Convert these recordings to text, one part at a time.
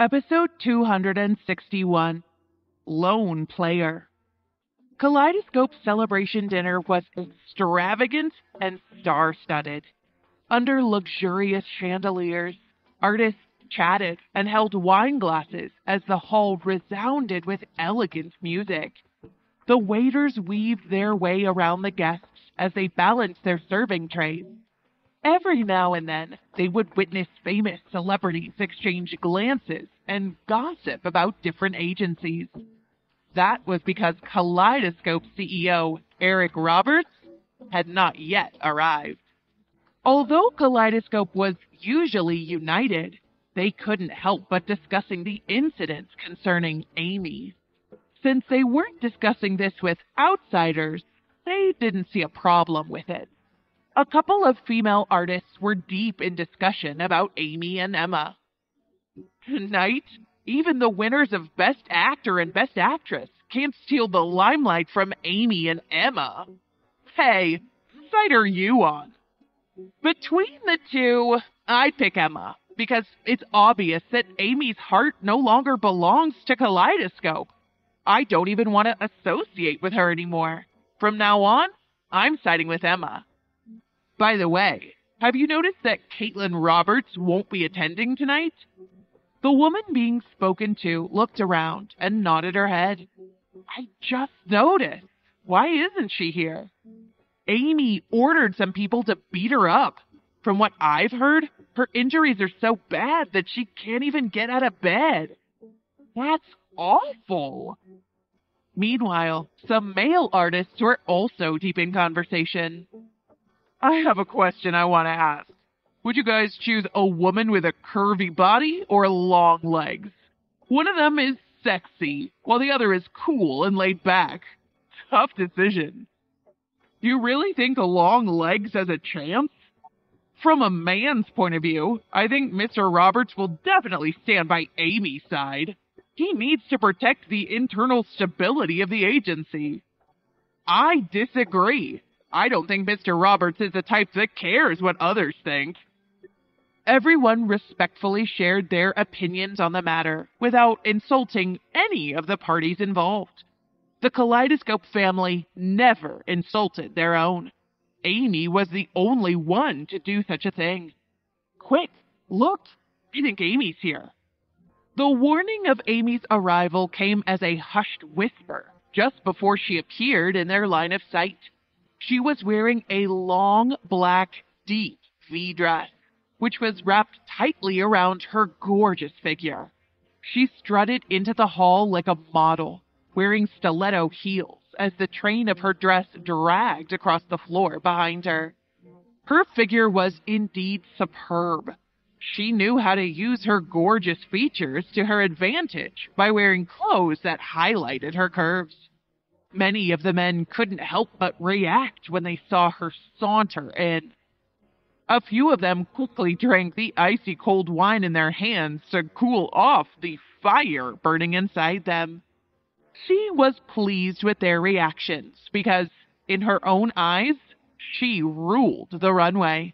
Episode 261 Lone Player. Kaleidoscope's celebration dinner was extravagant and star studded. Under luxurious chandeliers, artists chatted and held wine glasses as the hall resounded with elegant music. The waiters weaved their way around the guests as they balanced their serving trays. Every now and then, they would witness famous celebrities exchange glances and gossip about different agencies. That was because Kaleidoscope CEO Eric Roberts had not yet arrived. Although Kaleidoscope was usually united, they couldn't help but discussing the incidents concerning Amy. Since they weren't discussing this with outsiders, they didn't see a problem with it. A couple of female artists were deep in discussion about Amy and Emma. Tonight, even the winners of Best Actor and Best Actress can't steal the limelight from Amy and Emma. Hey, side are you on? Between the two, I'd pick Emma because it's obvious that Amy's heart no longer belongs to Kaleidoscope. I don't even want to associate with her anymore. From now on, I'm siding with Emma. By the way, have you noticed that Caitlin Roberts won't be attending tonight? The woman being spoken to looked around and nodded her head. I just noticed. Why isn't she here? Amy ordered some people to beat her up. From what I've heard, her injuries are so bad that she can't even get out of bed. That's awful. Meanwhile, some male artists were also deep in conversation. I have a question I want to ask. Would you guys choose a woman with a curvy body or long legs? One of them is sexy, while the other is cool and laid back. Tough decision. Do You really think a long legs has a chance? From a man's point of view, I think Mr. Roberts will definitely stand by Amy's side. He needs to protect the internal stability of the agency. I disagree. I don't think Mr. Roberts is the type that cares what others think. Everyone respectfully shared their opinions on the matter without insulting any of the parties involved. The Kaleidoscope family never insulted their own. Amy was the only one to do such a thing. Quick, look! I think Amy's here. The warning of Amy's arrival came as a hushed whisper just before she appeared in their line of sight. She was wearing a long, black, deep V dress, which was wrapped tightly around her gorgeous figure. She strutted into the hall like a model, wearing stiletto heels as the train of her dress dragged across the floor behind her. Her figure was indeed superb. She knew how to use her gorgeous features to her advantage by wearing clothes that highlighted her curves. Many of the men couldn't help but react when they saw her saunter in. A few of them quickly drank the icy cold wine in their hands to cool off the fire burning inside them. She was pleased with their reactions because, in her own eyes, she ruled the runway.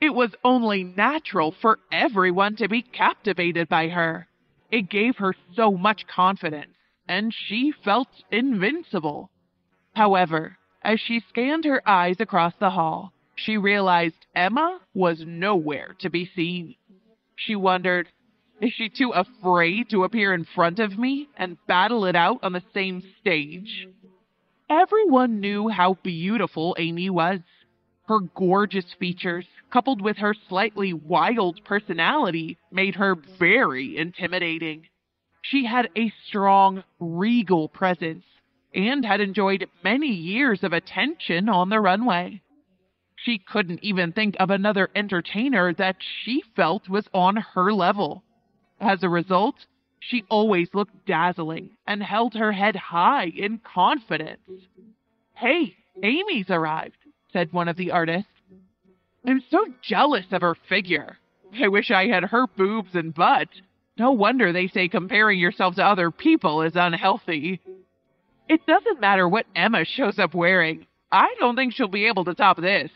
It was only natural for everyone to be captivated by her. It gave her so much confidence and she felt invincible. However, as she scanned her eyes across the hall, she realized Emma was nowhere to be seen. She wondered, is she too afraid to appear in front of me and battle it out on the same stage? Everyone knew how beautiful Amy was. Her gorgeous features, coupled with her slightly wild personality, made her very intimidating. She had a strong, regal presence and had enjoyed many years of attention on the runway. She couldn't even think of another entertainer that she felt was on her level. As a result, she always looked dazzling and held her head high in confidence. Hey, Amy's arrived, said one of the artists. I'm so jealous of her figure. I wish I had her boobs and butt. No wonder they say comparing yourself to other people is unhealthy. It doesn't matter what Emma shows up wearing. I don't think she'll be able to top this.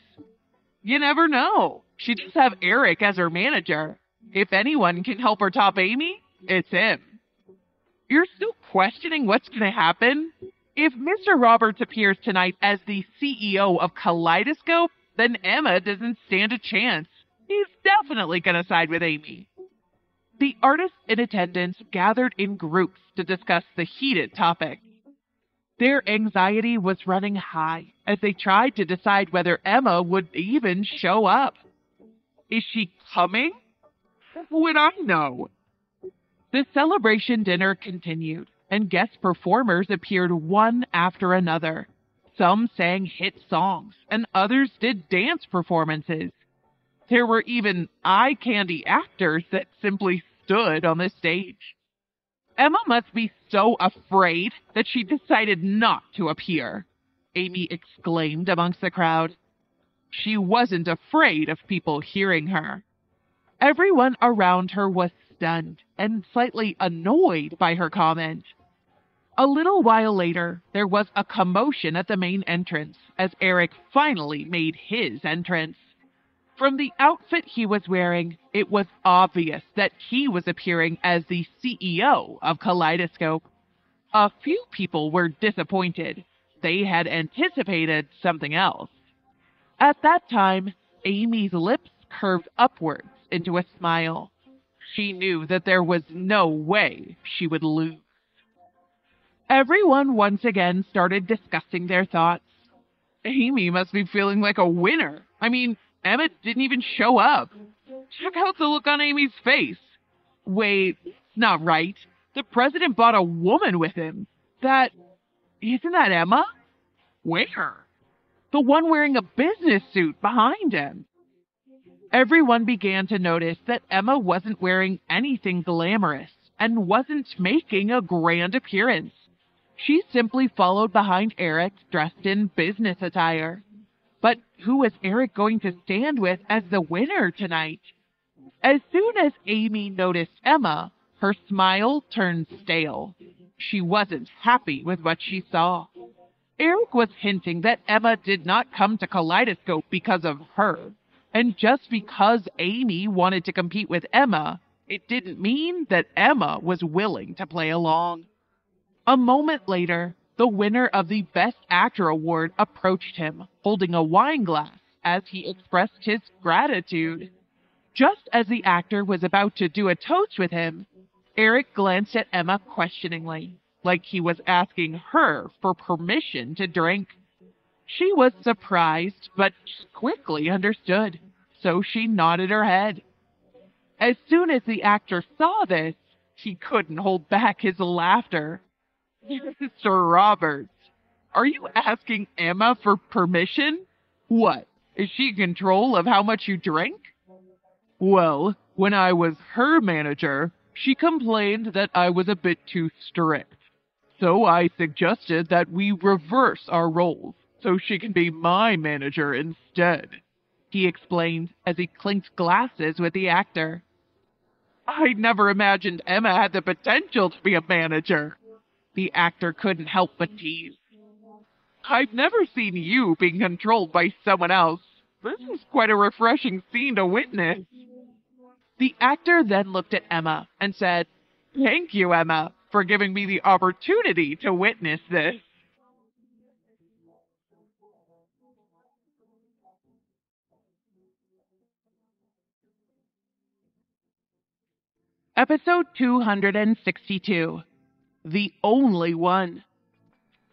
You never know. She does have Eric as her manager. If anyone can help her top Amy, it's him. You're still questioning what's going to happen? If Mr. Roberts appears tonight as the CEO of Kaleidoscope, then Emma doesn't stand a chance. He's definitely going to side with Amy. The artists in attendance gathered in groups to discuss the heated topic. Their anxiety was running high as they tried to decide whether Emma would even show up. Is she coming? Would I know? The celebration dinner continued, and guest performers appeared one after another. Some sang hit songs, and others did dance performances. There were even eye candy actors that simply stood on the stage. Emma must be so afraid that she decided not to appear, Amy exclaimed amongst the crowd. She wasn't afraid of people hearing her. Everyone around her was stunned and slightly annoyed by her comment. A little while later, there was a commotion at the main entrance as Eric finally made his entrance. From the outfit he was wearing, it was obvious that he was appearing as the CEO of Kaleidoscope. A few people were disappointed. They had anticipated something else. At that time, Amy's lips curved upwards into a smile. She knew that there was no way she would lose. Everyone once again started discussing their thoughts. Amy must be feeling like a winner. I mean, Emma didn't even show up. Check out the look on Amy's face. Wait, it's not right. The president bought a woman with him. That. Isn't that Emma? Where? The one wearing a business suit behind him. Everyone began to notice that Emma wasn't wearing anything glamorous and wasn't making a grand appearance. She simply followed behind Eric dressed in business attire. But who was Eric going to stand with as the winner tonight? As soon as Amy noticed Emma, her smile turned stale. She wasn't happy with what she saw. Eric was hinting that Emma did not come to Kaleidoscope because of her. And just because Amy wanted to compete with Emma, it didn't mean that Emma was willing to play along. A moment later, the winner of the Best Actor award approached him, holding a wine glass as he expressed his gratitude. Just as the actor was about to do a toast with him, Eric glanced at Emma questioningly, like he was asking her for permission to drink. She was surprised, but quickly understood, so she nodded her head. As soon as the actor saw this, he couldn't hold back his laughter. Mr. Roberts, are you asking Emma for permission? What? Is she in control of how much you drink? Well, when I was her manager, she complained that I was a bit too strict. So I suggested that we reverse our roles so she can be my manager instead, he explained as he clinked glasses with the actor. I never imagined Emma had the potential to be a manager. The actor couldn't help but tease. I've never seen you being controlled by someone else. This is quite a refreshing scene to witness. The actor then looked at Emma and said, Thank you, Emma, for giving me the opportunity to witness this. Episode 262 The Only One.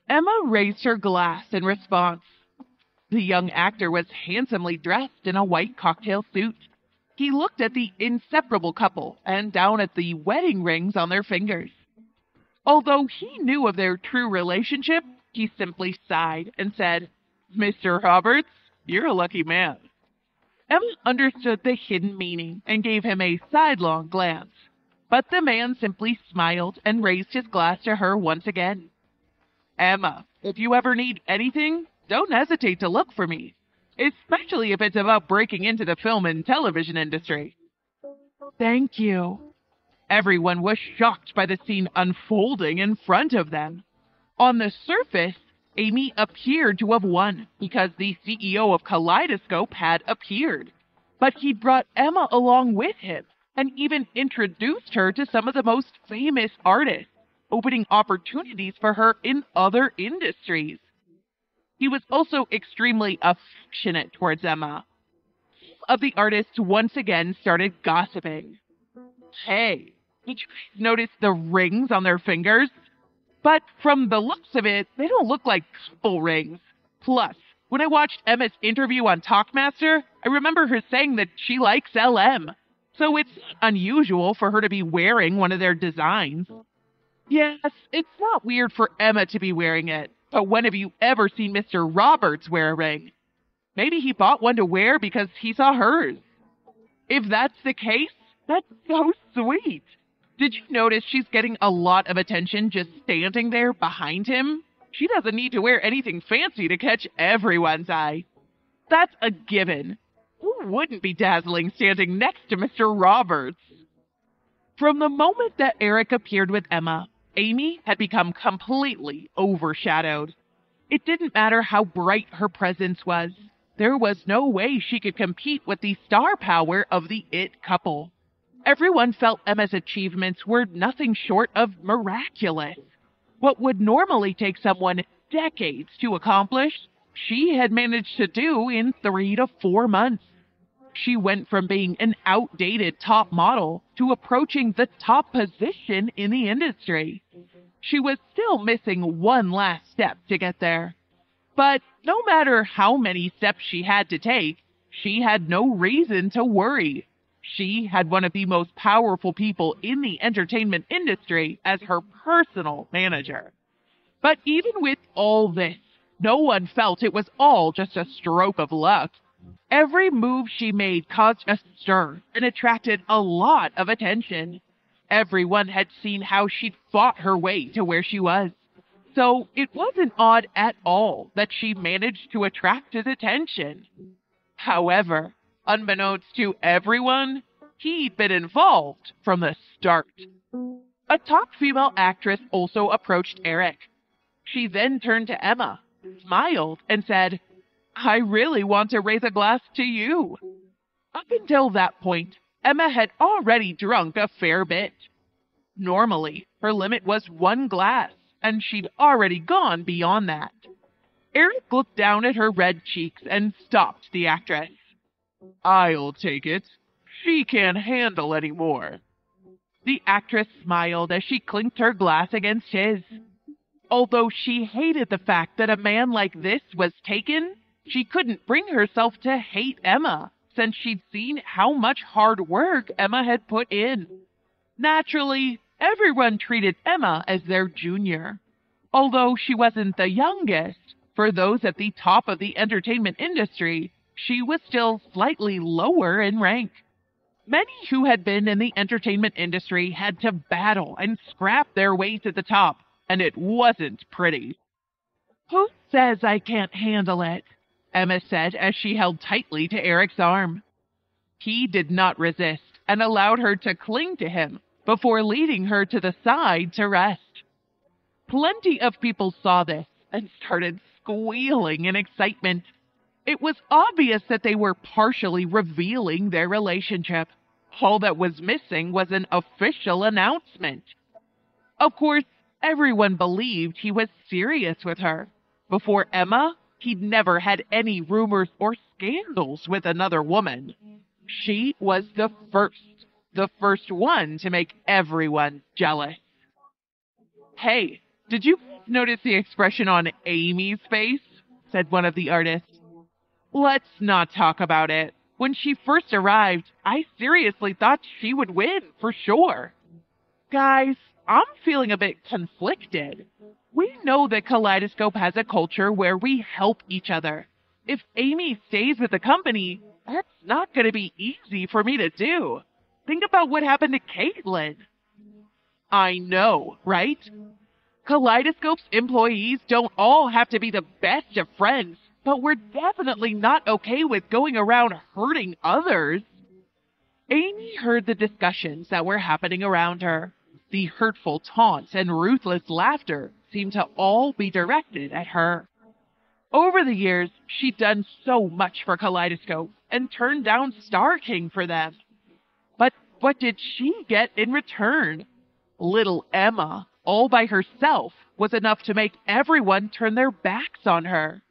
Emma raised her glass in response. The young actor was handsomely dressed in a white cocktail suit. He looked at the inseparable couple and down at the wedding rings on their fingers. Although he knew of their true relationship, he simply sighed and said, Mr. Roberts, you're a lucky man. Emma understood the hidden meaning and gave him a sidelong glance. But the man simply smiled and raised his glass to her once again. Emma, if you ever need anything, don't hesitate to look for me, especially if it's about breaking into the film and television industry. Thank you. Everyone was shocked by the scene unfolding in front of them. On the surface, Amy appeared to have won because the CEO of Kaleidoscope had appeared. But he brought Emma along with him and even introduced her to some of the most famous artists, opening opportunities for her in other industries. He was also extremely affectionate towards Emma. Of the artists once again started gossiping. Hey, did you guys notice the rings on their fingers? But from the looks of it, they don't look like couple rings. Plus, when I watched Emma's interview on Talkmaster, I remember her saying that she likes LM. So it's unusual for her to be wearing one of their designs. Yes, it's not weird for Emma to be wearing it, but when have you ever seen Mr. Roberts wear a ring? Maybe he bought one to wear because he saw hers. If that's the case, that's so sweet. Did you notice she's getting a lot of attention just standing there behind him? She doesn't need to wear anything fancy to catch everyone's eye. That's a given. Who wouldn't be dazzling standing next to Mr. Roberts? From the moment that Eric appeared with Emma, Amy had become completely overshadowed. It didn't matter how bright her presence was. There was no way she could compete with the star power of the it couple. Everyone felt Emma's achievements were nothing short of miraculous. What would normally take someone decades to accomplish, she had managed to do in three to four months. She went from being an outdated top model to approaching the top position in the industry. She was still missing one last step to get there. But no matter how many steps she had to take, she had no reason to worry. She had one of the most powerful people in the entertainment industry as her personal manager. But even with all this, no one felt it was all just a stroke of luck. Every move she made caused a stir and attracted a lot of attention. Everyone had seen how she'd fought her way to where she was. So it wasn't odd at all that she managed to attract his attention. However, unbeknownst to everyone, he'd been involved from the start. A top female actress also approached Eric. She then turned to Emma, smiled, and said, I really want to raise a glass to you. Up until that point, Emma had already drunk a fair bit. Normally, her limit was one glass, and she'd already gone beyond that. Eric looked down at her red cheeks and stopped the actress. I'll take it. She can't handle any more. The actress smiled as she clinked her glass against his. Although she hated the fact that a man like this was taken, she couldn't bring herself to hate Emma, since she'd seen how much hard work Emma had put in. Naturally, everyone treated Emma as their junior. Although she wasn't the youngest, for those at the top of the entertainment industry, she was still slightly lower in rank. Many who had been in the entertainment industry had to battle and scrap their way to the top, and it wasn't pretty. Who says I can't handle it? Emma said as she held tightly to Eric's arm. He did not resist and allowed her to cling to him before leading her to the side to rest. Plenty of people saw this and started squealing in excitement. It was obvious that they were partially revealing their relationship. All that was missing was an official announcement. Of course, everyone believed he was serious with her. Before Emma, he'd never had any rumors or scandals with another woman. She was the first, the first one to make everyone jealous. Hey, did you notice the expression on Amy's face? said one of the artists. Let's not talk about it. When she first arrived, I seriously thought she would win for sure. Guys, I'm feeling a bit conflicted. We know that Kaleidoscope has a culture where we help each other. If Amy stays with the company, that's not going to be easy for me to do. Think about what happened to Caitlin. I know, right? Kaleidoscope's employees don't all have to be the best of friends, but we're definitely not okay with going around hurting others. Amy heard the discussions that were happening around her. The hurtful taunts and ruthless laughter seemed to all be directed at her. Over the years, she'd done so much for Kaleidoscope and turned down Star King for them. But what did she get in return? Little Emma, all by herself, was enough to make everyone turn their backs on her.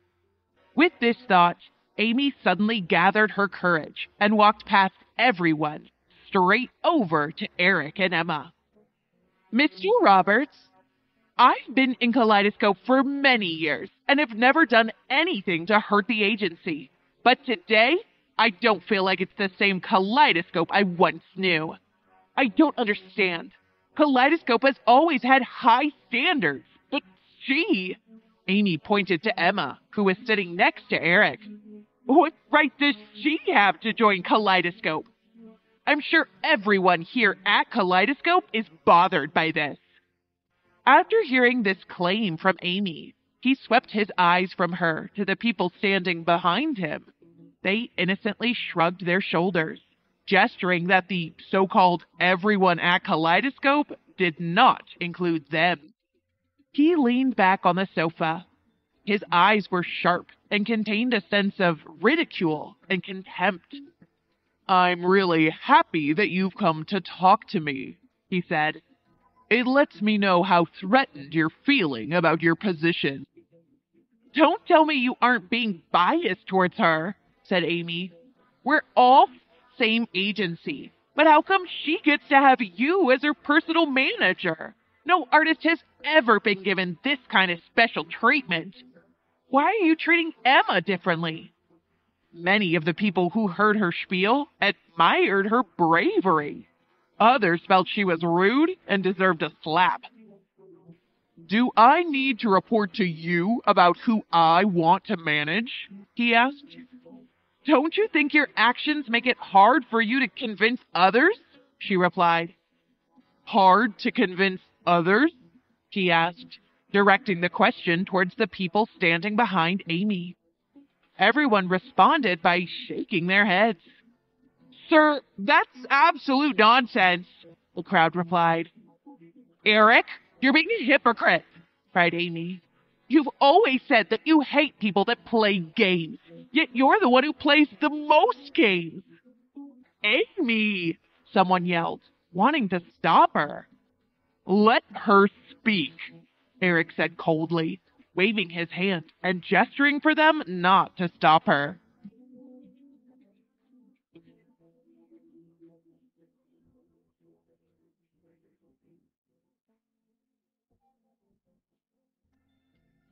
With this thought, Amy suddenly gathered her courage and walked past everyone straight over to Eric and Emma. Mr. Roberts, I've been in Kaleidoscope for many years and have never done anything to hurt the agency. But today, I don't feel like it's the same Kaleidoscope I once knew. I don't understand. Kaleidoscope has always had high standards, but she. Amy pointed to Emma, who was sitting next to Eric. What right does she have to join Kaleidoscope? I'm sure everyone here at Kaleidoscope is bothered by this. After hearing this claim from Amy, he swept his eyes from her to the people standing behind him. They innocently shrugged their shoulders, gesturing that the so called everyone at Kaleidoscope did not include them. He leaned back on the sofa. His eyes were sharp and contained a sense of ridicule and contempt. I'm really happy that you've come to talk to me, he said. It lets me know how threatened you're feeling about your position. Don't tell me you aren't being biased towards her, said Amy. We're all same agency, but how come she gets to have you as her personal manager? No artist has ever been given this kind of special treatment. Why are you treating Emma differently? Many of the people who heard her spiel admired her bravery. Others felt she was rude and deserved a slap. Do I need to report to you about who I want to manage? He asked. Don't you think your actions make it hard for you to convince others? She replied. Hard to convince others? He asked, directing the question towards the people standing behind Amy. Everyone responded by shaking their heads. Sir, that's absolute nonsense, the crowd replied. Eric, you're being a hypocrite, cried Amy. You've always said that you hate people that play games, yet you're the one who plays the most games. Amy, someone yelled, wanting to stop her. Let her speak, Eric said coldly, waving his hand and gesturing for them not to stop her.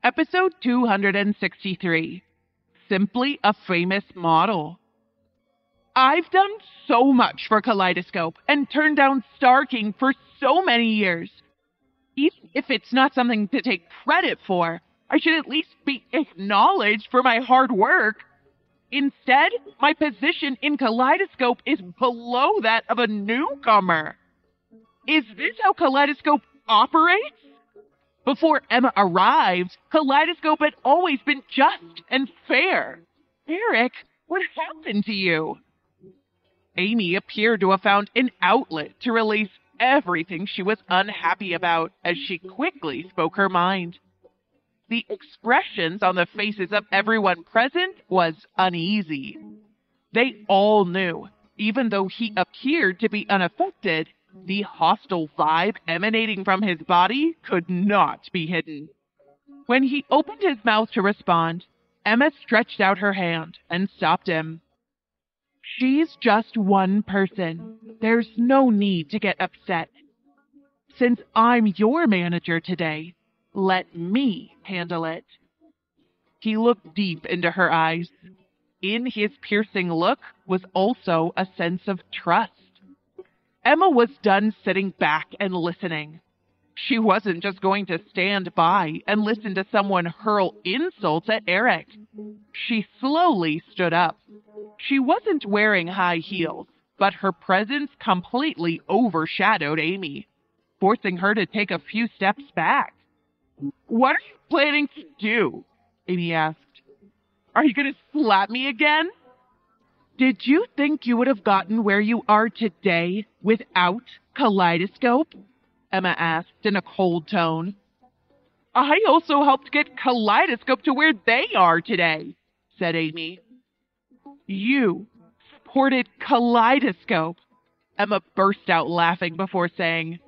Episode 263 Simply a Famous Model. I've done so much for Kaleidoscope and turned down Star King for so many years. Even if it's not something to take credit for, I should at least be acknowledged for my hard work. Instead, my position in Kaleidoscope is below that of a newcomer. Is this how Kaleidoscope operates? Before Emma arrived, Kaleidoscope had always been just and fair. Eric, what happened to you? Amy appeared to have found an outlet to release everything she was unhappy about as she quickly spoke her mind. The expressions on the faces of everyone present was uneasy. They all knew, even though he appeared to be unaffected, the hostile vibe emanating from his body could not be hidden. When he opened his mouth to respond, Emma stretched out her hand and stopped him. She's just one person. There's no need to get upset. Since I'm your manager today, let me handle it. He looked deep into her eyes. In his piercing look was also a sense of trust. Emma was done sitting back and listening. She wasn't just going to stand by and listen to someone hurl insults at Eric. She slowly stood up. She wasn't wearing high heels, but her presence completely overshadowed Amy, forcing her to take a few steps back. What are you planning to do? Amy asked. Are you going to slap me again? Did you think you would have gotten where you are today without Kaleidoscope? Emma asked in a cold tone. I also helped get Kaleidoscope to where they are today, said Amy. You supported Kaleidoscope. Emma burst out laughing before saying,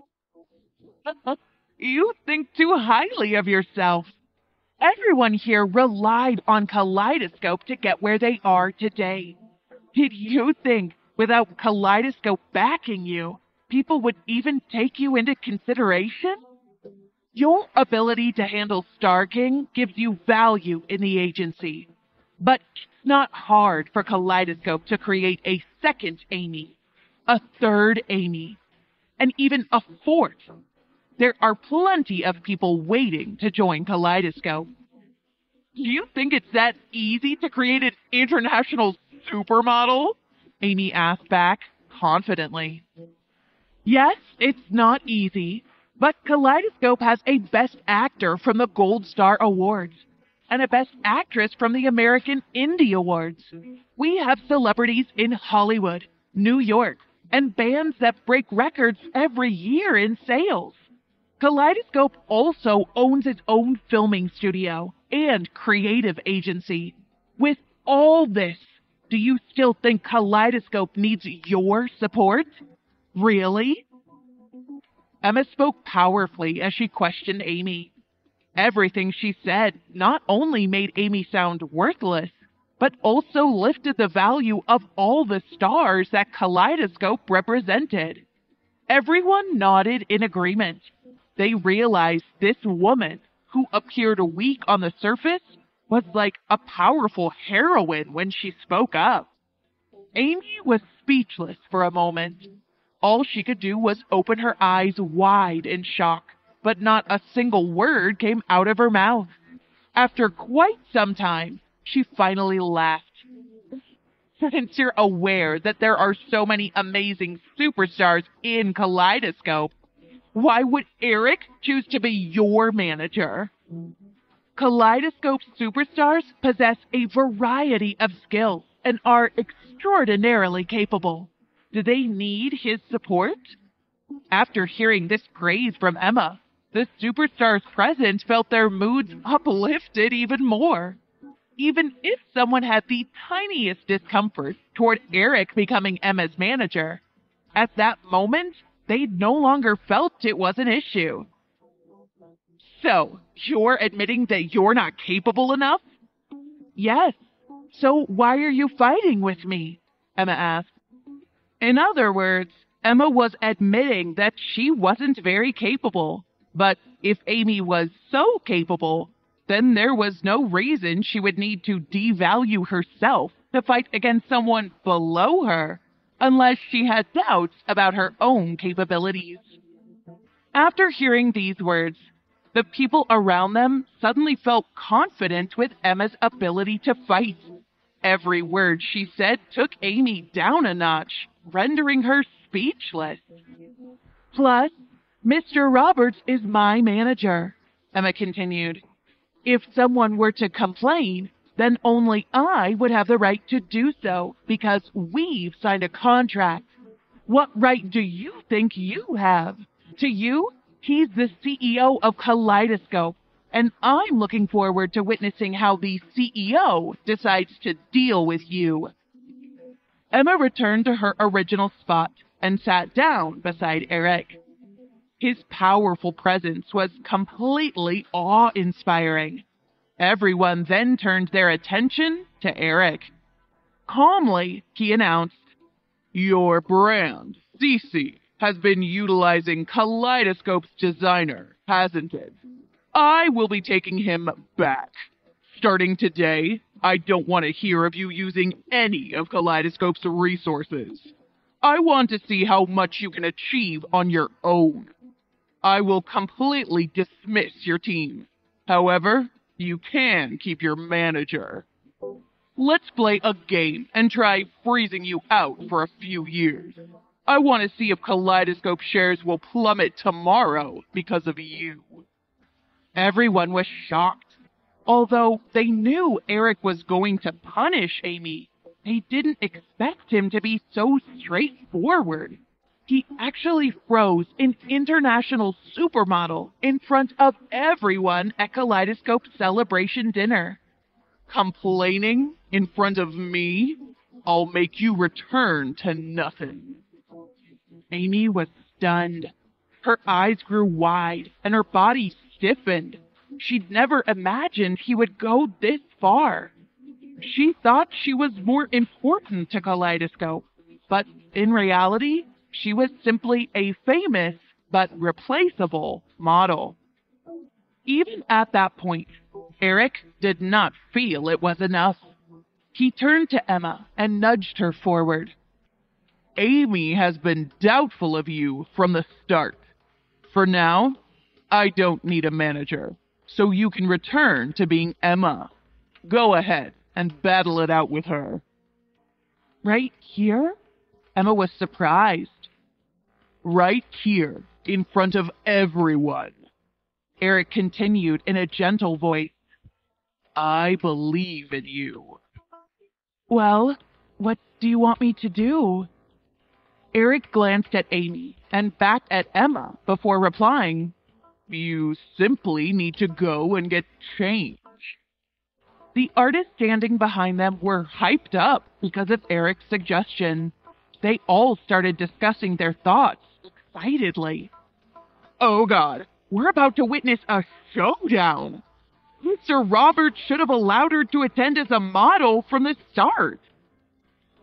You think too highly of yourself. Everyone here relied on Kaleidoscope to get where they are today. Did you think, without Kaleidoscope backing you, people would even take you into consideration? Your ability to handle Star King gives you value in the agency, but it's not hard for Kaleidoscope to create a second Amy, a third Amy, and even a fourth there are plenty of people waiting to join Kaleidoscope. Do you think it's that easy to create an international supermodel? Amy asked back confidently. Yes, it's not easy, but Kaleidoscope has a Best Actor from the Gold Star Awards and a Best Actress from the American Indie Awards. We have celebrities in Hollywood, New York, and bands that break records every year in sales. Kaleidoscope also owns its own filming studio and creative agency. With all this, do you still think Kaleidoscope needs your support? Really? Emma spoke powerfully as she questioned Amy. Everything she said not only made Amy sound worthless, but also lifted the value of all the stars that Kaleidoscope represented. Everyone nodded in agreement they realized this woman, who appeared a weak on the surface, was like a powerful heroine when she spoke up. Amy was speechless for a moment. All she could do was open her eyes wide in shock, but not a single word came out of her mouth. After quite some time, she finally laughed. Since you're aware that there are so many amazing superstars in Kaleidoscope, why would Eric choose to be your manager? Kaleidoscope superstars possess a variety of skills and are extraordinarily capable. Do they need his support? After hearing this praise from Emma, the superstars present felt their moods uplifted even more. Even if someone had the tiniest discomfort toward Eric becoming Emma's manager, at that moment they no longer felt it was an issue. So, you're admitting that you're not capable enough? Yes. So why are you fighting with me? Emma asked. In other words, Emma was admitting that she wasn't very capable. But if Amy was so capable, then there was no reason she would need to devalue herself to fight against someone below her unless she had doubts about her own capabilities. After hearing these words, the people around them suddenly felt confident with Emma's ability to fight. Every word she said took Amy down a notch, rendering her speechless. Plus, Mr. Roberts is my manager, Emma continued. If someone were to complain, then only I would have the right to do so because we've signed a contract. What right do you think you have? To you, he's the CEO of Kaleidoscope, and I'm looking forward to witnessing how the CEO decides to deal with you. Emma returned to her original spot and sat down beside Eric. His powerful presence was completely awe inspiring. Everyone then turned their attention to Eric. Calmly, he announced, Your brand, CC, has been utilizing Kaleidoscope's designer, hasn't it? I will be taking him back. Starting today, I don't want to hear of you using any of Kaleidoscope's resources. I want to see how much you can achieve on your own. I will completely dismiss your team. However, you can keep your manager. Let's play a game and try freezing you out for a few years. I want to see if Kaleidoscope shares will plummet tomorrow because of you. Everyone was shocked. Although they knew Eric was going to punish Amy, they didn't expect him to be so straightforward he actually froze an international supermodel in front of everyone at Kaleidoscope celebration dinner. Complaining in front of me? I'll make you return to nothing. Amy was stunned. Her eyes grew wide and her body stiffened. She'd never imagined he would go this far. She thought she was more important to Kaleidoscope, but in reality, she was simply a famous but replaceable model. Even at that point, Eric did not feel it was enough. He turned to Emma and nudged her forward. Amy has been doubtful of you from the start. For now, I don't need a manager, so you can return to being Emma. Go ahead and battle it out with her. Right here? Emma was surprised. Right here, in front of everyone. Eric continued in a gentle voice. I believe in you. Well, what do you want me to do? Eric glanced at Amy and back at Emma before replying, You simply need to go and get changed. The artists standing behind them were hyped up because of Eric's suggestion. They all started discussing their thoughts excitedly. Oh god, we're about to witness a showdown. Mr. Roberts should have allowed her to attend as a model from the start.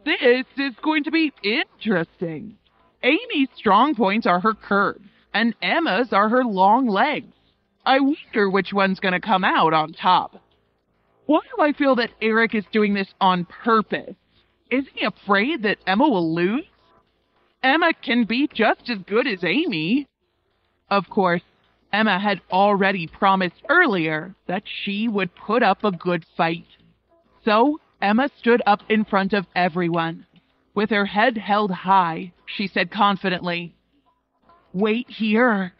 This is going to be interesting. Amy's strong points are her curves, and Emma's are her long legs. I wonder which one's going to come out on top. Why do I feel that Eric is doing this on purpose? Isn't he afraid that Emma will lose? Emma can be just as good as Amy. Of course, Emma had already promised earlier that she would put up a good fight. So Emma stood up in front of everyone. With her head held high, she said confidently, Wait here.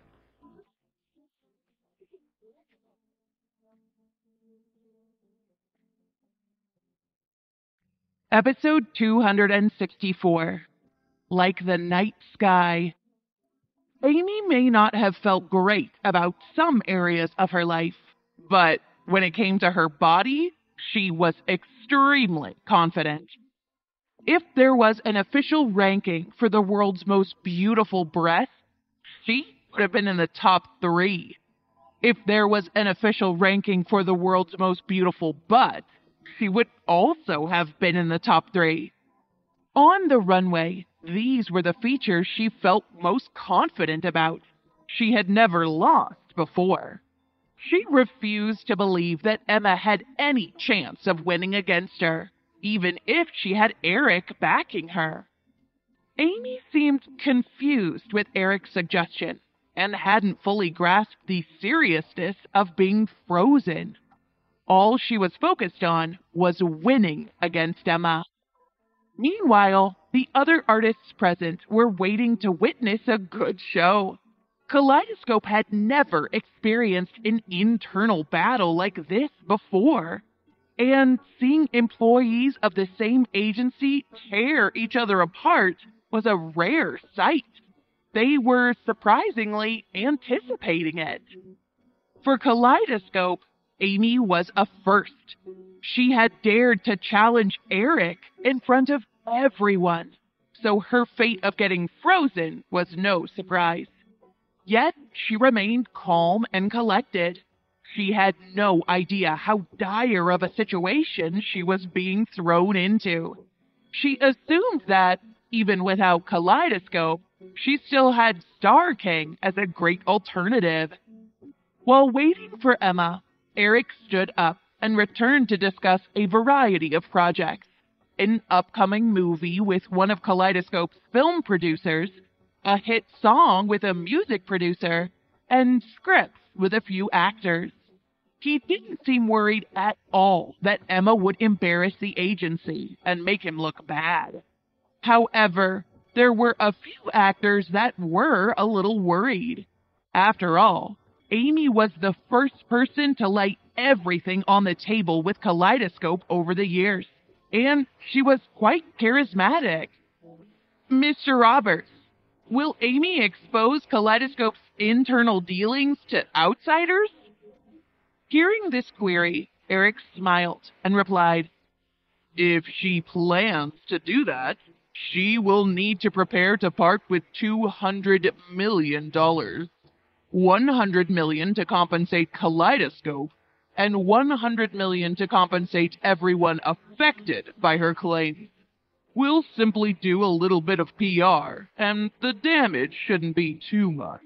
Episode 264 Like the Night Sky. Amy may not have felt great about some areas of her life, but when it came to her body, she was extremely confident. If there was an official ranking for the world's most beautiful breasts, she would have been in the top three. If there was an official ranking for the world's most beautiful butt, she would also have been in the top three. On the runway, these were the features she felt most confident about. She had never lost before. She refused to believe that Emma had any chance of winning against her, even if she had Eric backing her. Amy seemed confused with Eric's suggestion and hadn't fully grasped the seriousness of being frozen. All she was focused on was winning against Emma. Meanwhile, the other artists present were waiting to witness a good show. Kaleidoscope had never experienced an internal battle like this before. And seeing employees of the same agency tear each other apart was a rare sight. They were surprisingly anticipating it. For Kaleidoscope, Amy was a first. She had dared to challenge Eric in front of everyone, so her fate of getting frozen was no surprise. Yet she remained calm and collected. She had no idea how dire of a situation she was being thrown into. She assumed that, even without Kaleidoscope, she still had Star King as a great alternative. While waiting for Emma, Eric stood up and returned to discuss a variety of projects an upcoming movie with one of Kaleidoscope's film producers a hit song with a music producer, and scripts with a few actors. He didn't seem worried at all that Emma would embarrass the agency and make him look bad. However, there were a few actors that were a little worried. After all, Amy was the first person to lay everything on the table with Kaleidoscope over the years, and she was quite charismatic. Mr. Roberts, Will Amy expose Kaleidoscope's internal dealings to outsiders? Hearing this query, Eric smiled and replied, If she plans to do that, she will need to prepare to part with $200 million. 100 million to compensate Kaleidoscope, and 100 million to compensate everyone affected by her claims. We'll simply do a little bit of PR, and the damage shouldn't be too much.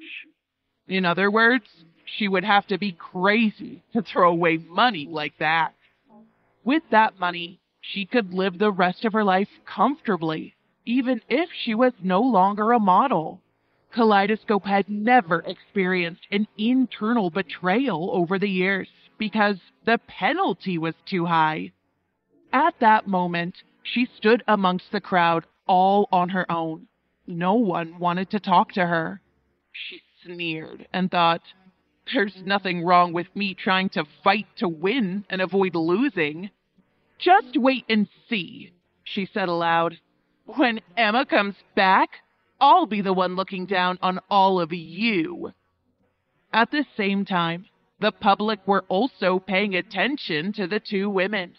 In other words, she would have to be crazy to throw away money like that. With that money, she could live the rest of her life comfortably, even if she was no longer a model. Kaleidoscope had never experienced an internal betrayal over the years because the penalty was too high. At that moment, she stood amongst the crowd all on her own. No one wanted to talk to her. She sneered and thought, There's nothing wrong with me trying to fight to win and avoid losing. Just wait and see, she said aloud. When Emma comes back, I'll be the one looking down on all of you. At the same time, the public were also paying attention to the two women.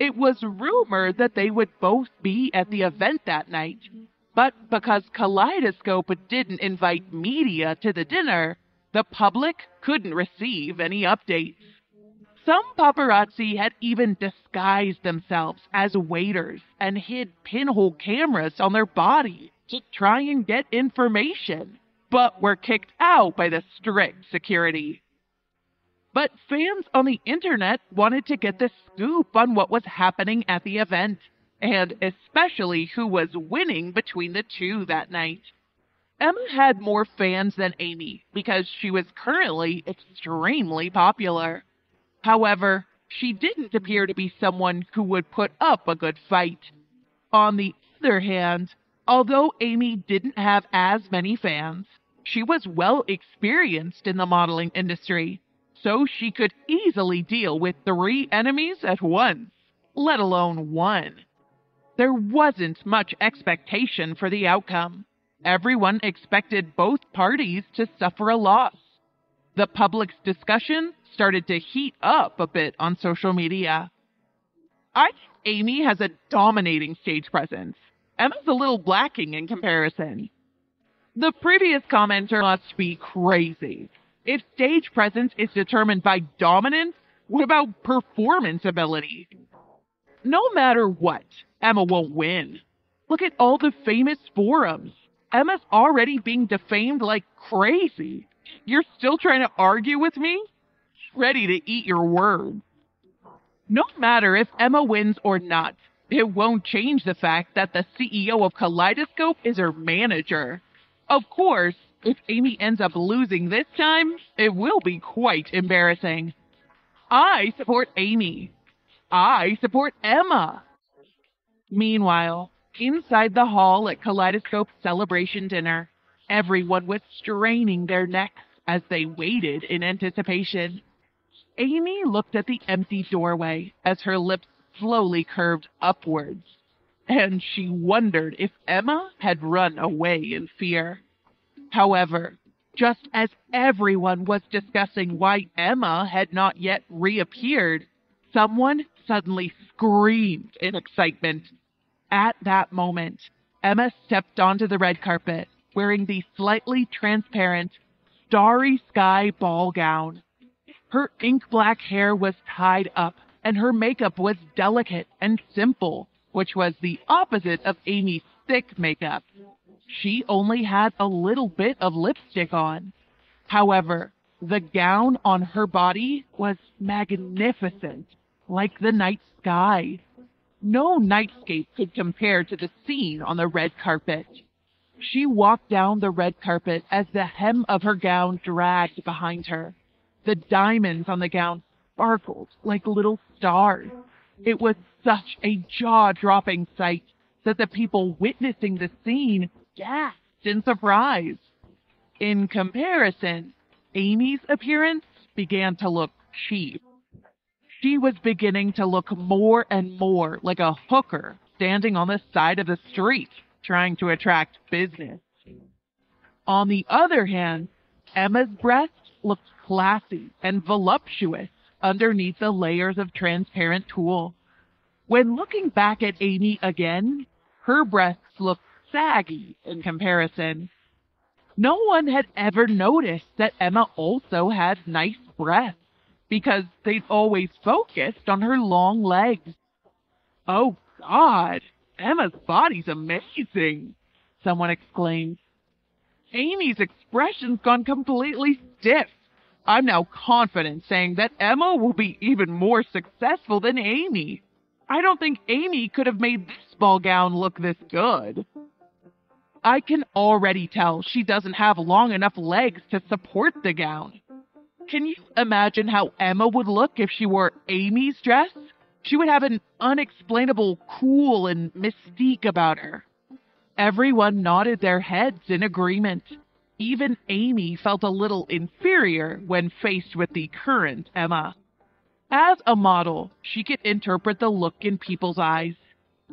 It was rumored that they would both be at the event that night, but because Kaleidoscope didn't invite media to the dinner, the public couldn't receive any updates. Some paparazzi had even disguised themselves as waiters and hid pinhole cameras on their body to try and get information, but were kicked out by the strict security. But fans on the internet wanted to get the scoop on what was happening at the event, and especially who was winning between the two that night. Emma had more fans than Amy because she was currently extremely popular. However, she didn't appear to be someone who would put up a good fight. On the other hand, although Amy didn't have as many fans, she was well experienced in the modeling industry so she could easily deal with three enemies at once, let alone one. There wasn't much expectation for the outcome. Everyone expected both parties to suffer a loss. The public's discussion started to heat up a bit on social media. I think Amy has a dominating stage presence. Emma's a little lacking in comparison. The previous commenter must be crazy. If stage presence is determined by dominance, what about performance ability? No matter what, Emma won't win. Look at all the famous forums. Emma's already being defamed like crazy. You're still trying to argue with me? Ready to eat your words. No matter if Emma wins or not, it won't change the fact that the CEO of Kaleidoscope is her manager. Of course, if Amy ends up losing this time, it will be quite embarrassing. I support Amy. I support Emma. Meanwhile, inside the hall at Kaleidoscope's celebration dinner, everyone was straining their necks as they waited in anticipation. Amy looked at the empty doorway as her lips slowly curved upwards, and she wondered if Emma had run away in fear. However, just as everyone was discussing why Emma had not yet reappeared, someone suddenly screamed in excitement. At that moment, Emma stepped onto the red carpet wearing the slightly transparent, starry sky ball gown. Her ink black hair was tied up, and her makeup was delicate and simple, which was the opposite of Amy's thick makeup she only had a little bit of lipstick on. However, the gown on her body was magnificent, like the night sky. No nightscape could compare to the scene on the red carpet. She walked down the red carpet as the hem of her gown dragged behind her. The diamonds on the gown sparkled like little stars. It was such a jaw dropping sight that the people witnessing the scene gasped in surprise. In comparison, Amy's appearance began to look cheap. She was beginning to look more and more like a hooker standing on the side of the street trying to attract business. On the other hand, Emma's breast looked classy and voluptuous underneath the layers of transparent tulle. When looking back at Amy again, her breasts looked saggy in comparison. No one had ever noticed that Emma also had nice breasts because they'd always focused on her long legs. Oh, God, Emma's body's amazing, someone exclaimed. Amy's expression's gone completely stiff. I'm now confident saying that Emma will be even more successful than Amy. I don't think Amy could have made this ball gown look this good. I can already tell she doesn't have long enough legs to support the gown. Can you imagine how Emma would look if she wore Amy's dress? She would have an unexplainable cool and mystique about her. Everyone nodded their heads in agreement. Even Amy felt a little inferior when faced with the current Emma. As a model, she could interpret the look in people's eyes.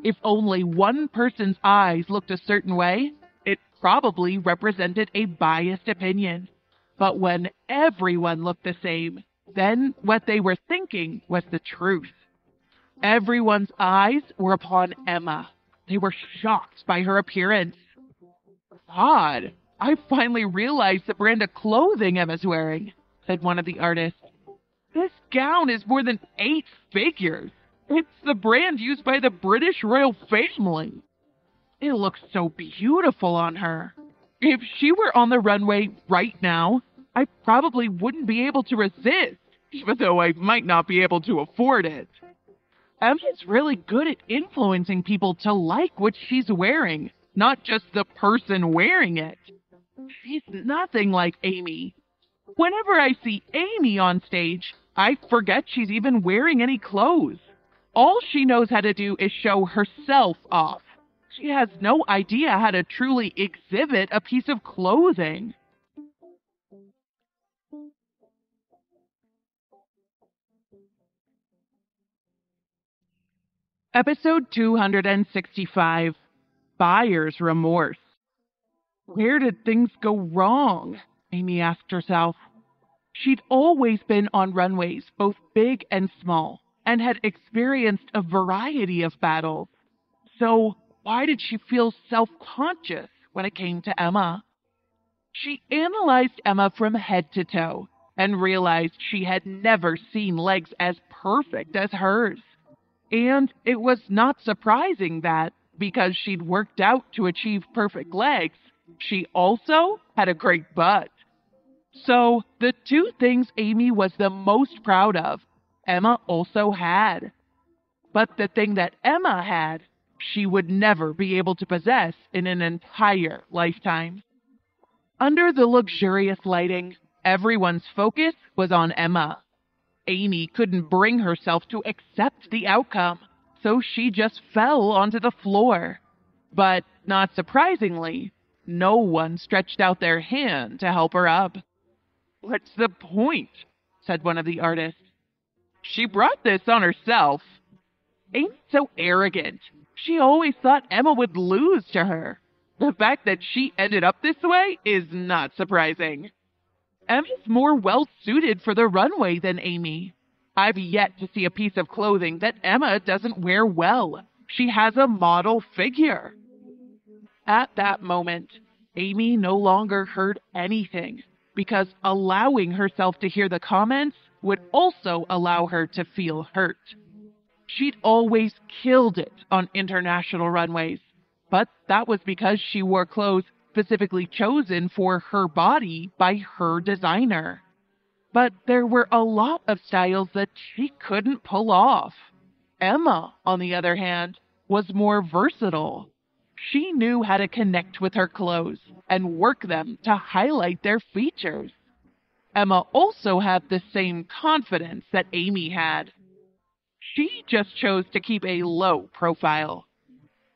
If only one person's eyes looked a certain way, it probably represented a biased opinion. But when everyone looked the same, then what they were thinking was the truth. Everyone's eyes were upon Emma. They were shocked by her appearance. Odd, I finally realized the brand of clothing Emma's wearing, said one of the artists. This gown is more than eight figures. It's the brand used by the British royal family. It looks so beautiful on her. If she were on the runway right now, I probably wouldn't be able to resist, even though I might not be able to afford it. Emma's really good at influencing people to like what she's wearing, not just the person wearing it. She's nothing like Amy. Whenever I see Amy on stage, I forget she's even wearing any clothes. All she knows how to do is show herself off. She has no idea how to truly exhibit a piece of clothing. Episode 265 Buyer's Remorse. Where did things go wrong? Amy asked herself. She'd always been on runways, both big and small, and had experienced a variety of battles. So, why did she feel self conscious when it came to Emma? She analyzed Emma from head to toe and realized she had never seen legs as perfect as hers. And it was not surprising that, because she'd worked out to achieve perfect legs, she also had a great butt. So, the two things Amy was the most proud of, Emma also had. But the thing that Emma had, she would never be able to possess in an entire lifetime. Under the luxurious lighting, everyone's focus was on Emma. Amy couldn't bring herself to accept the outcome, so she just fell onto the floor. But not surprisingly, no one stretched out their hand to help her up. What's the point? said one of the artists. She brought this on herself. Amy's so arrogant. She always thought Emma would lose to her. The fact that she ended up this way is not surprising. Emma's more well suited for the runway than Amy. I've yet to see a piece of clothing that Emma doesn't wear well. She has a model figure. At that moment, Amy no longer heard anything because allowing herself to hear the comments would also allow her to feel hurt. She'd always killed it on international runways, but that was because she wore clothes specifically chosen for her body by her designer. But there were a lot of styles that she couldn't pull off. Emma, on the other hand, was more versatile. She knew how to connect with her clothes and work them to highlight their features. Emma also had the same confidence that Amy had. She just chose to keep a low profile.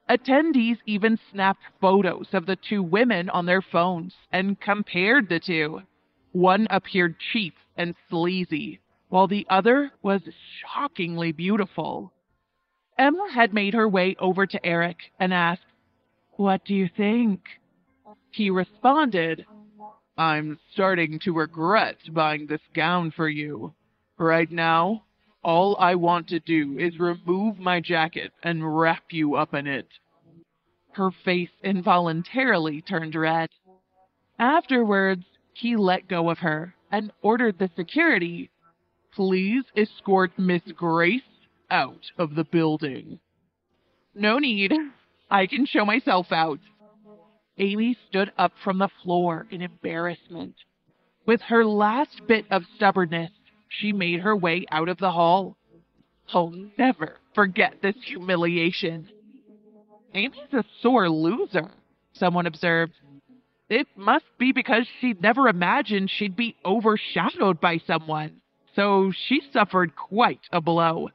Attendees even snapped photos of the two women on their phones and compared the two. One appeared cheap and sleazy, while the other was shockingly beautiful. Emma had made her way over to Eric and asked, What do you think? He responded, I'm starting to regret buying this gown for you. Right now, all I want to do is remove my jacket and wrap you up in it. Her face involuntarily turned red. Afterwards, he let go of her and ordered the security, Please escort Miss Grace out of the building. No need. I can show myself out. Amy stood up from the floor in embarrassment. With her last bit of stubbornness, she made her way out of the hall. I'll never forget this humiliation. Amy's a sore loser, someone observed. It must be because she'd never imagined she'd be overshadowed by someone, so she suffered quite a blow.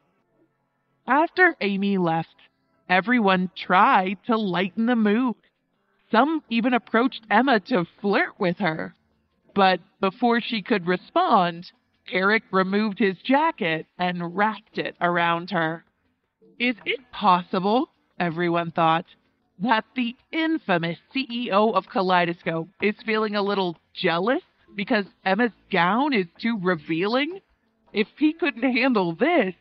After Amy left, everyone tried to lighten the mood. Some even approached Emma to flirt with her. But before she could respond, Eric removed his jacket and wrapped it around her. Is it possible, everyone thought, that the infamous CEO of Kaleidoscope is feeling a little jealous because Emma's gown is too revealing? If he couldn't handle this,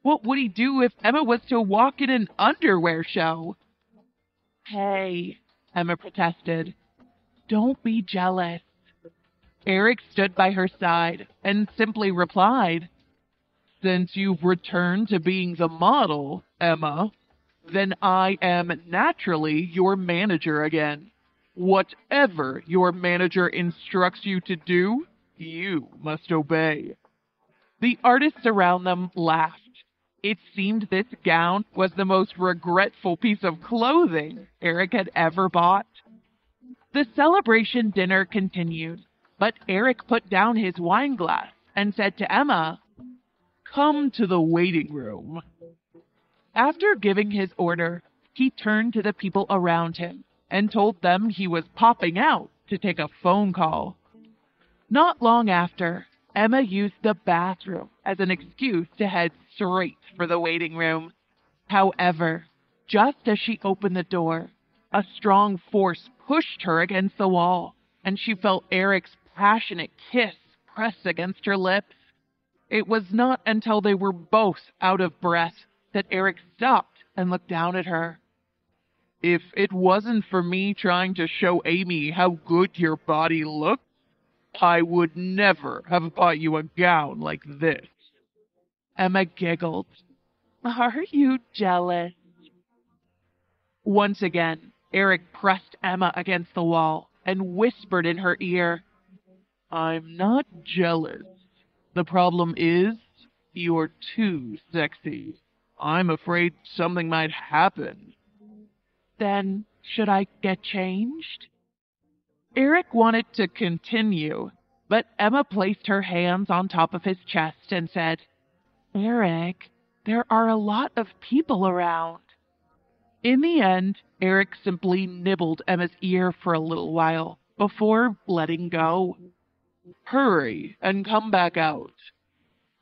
what would he do if Emma was to walk in an underwear show? Hey, Emma protested. Don't be jealous. Eric stood by her side and simply replied, Since you've returned to being the model, Emma, then I am naturally your manager again. Whatever your manager instructs you to do, you must obey. The artists around them laughed. It seemed this gown was the most regretful piece of clothing Eric had ever bought. The celebration dinner continued, but Eric put down his wine glass and said to Emma, Come to the waiting room. After giving his order, he turned to the people around him and told them he was popping out to take a phone call. Not long after, Emma used the bathroom as an excuse to head straight for the waiting room. However, just as she opened the door, a strong force pushed her against the wall, and she felt Eric's passionate kiss press against her lips. It was not until they were both out of breath that Eric stopped and looked down at her. If it wasn't for me trying to show Amy how good your body looks, I would never have bought you a gown like this. Emma giggled. Are you jealous? Once again, Eric pressed Emma against the wall and whispered in her ear, I'm not jealous. The problem is, you're too sexy. I'm afraid something might happen. Then, should I get changed? Eric wanted to continue, but Emma placed her hands on top of his chest and said, Eric, there are a lot of people around. In the end, Eric simply nibbled Emma's ear for a little while before letting go. Hurry and come back out.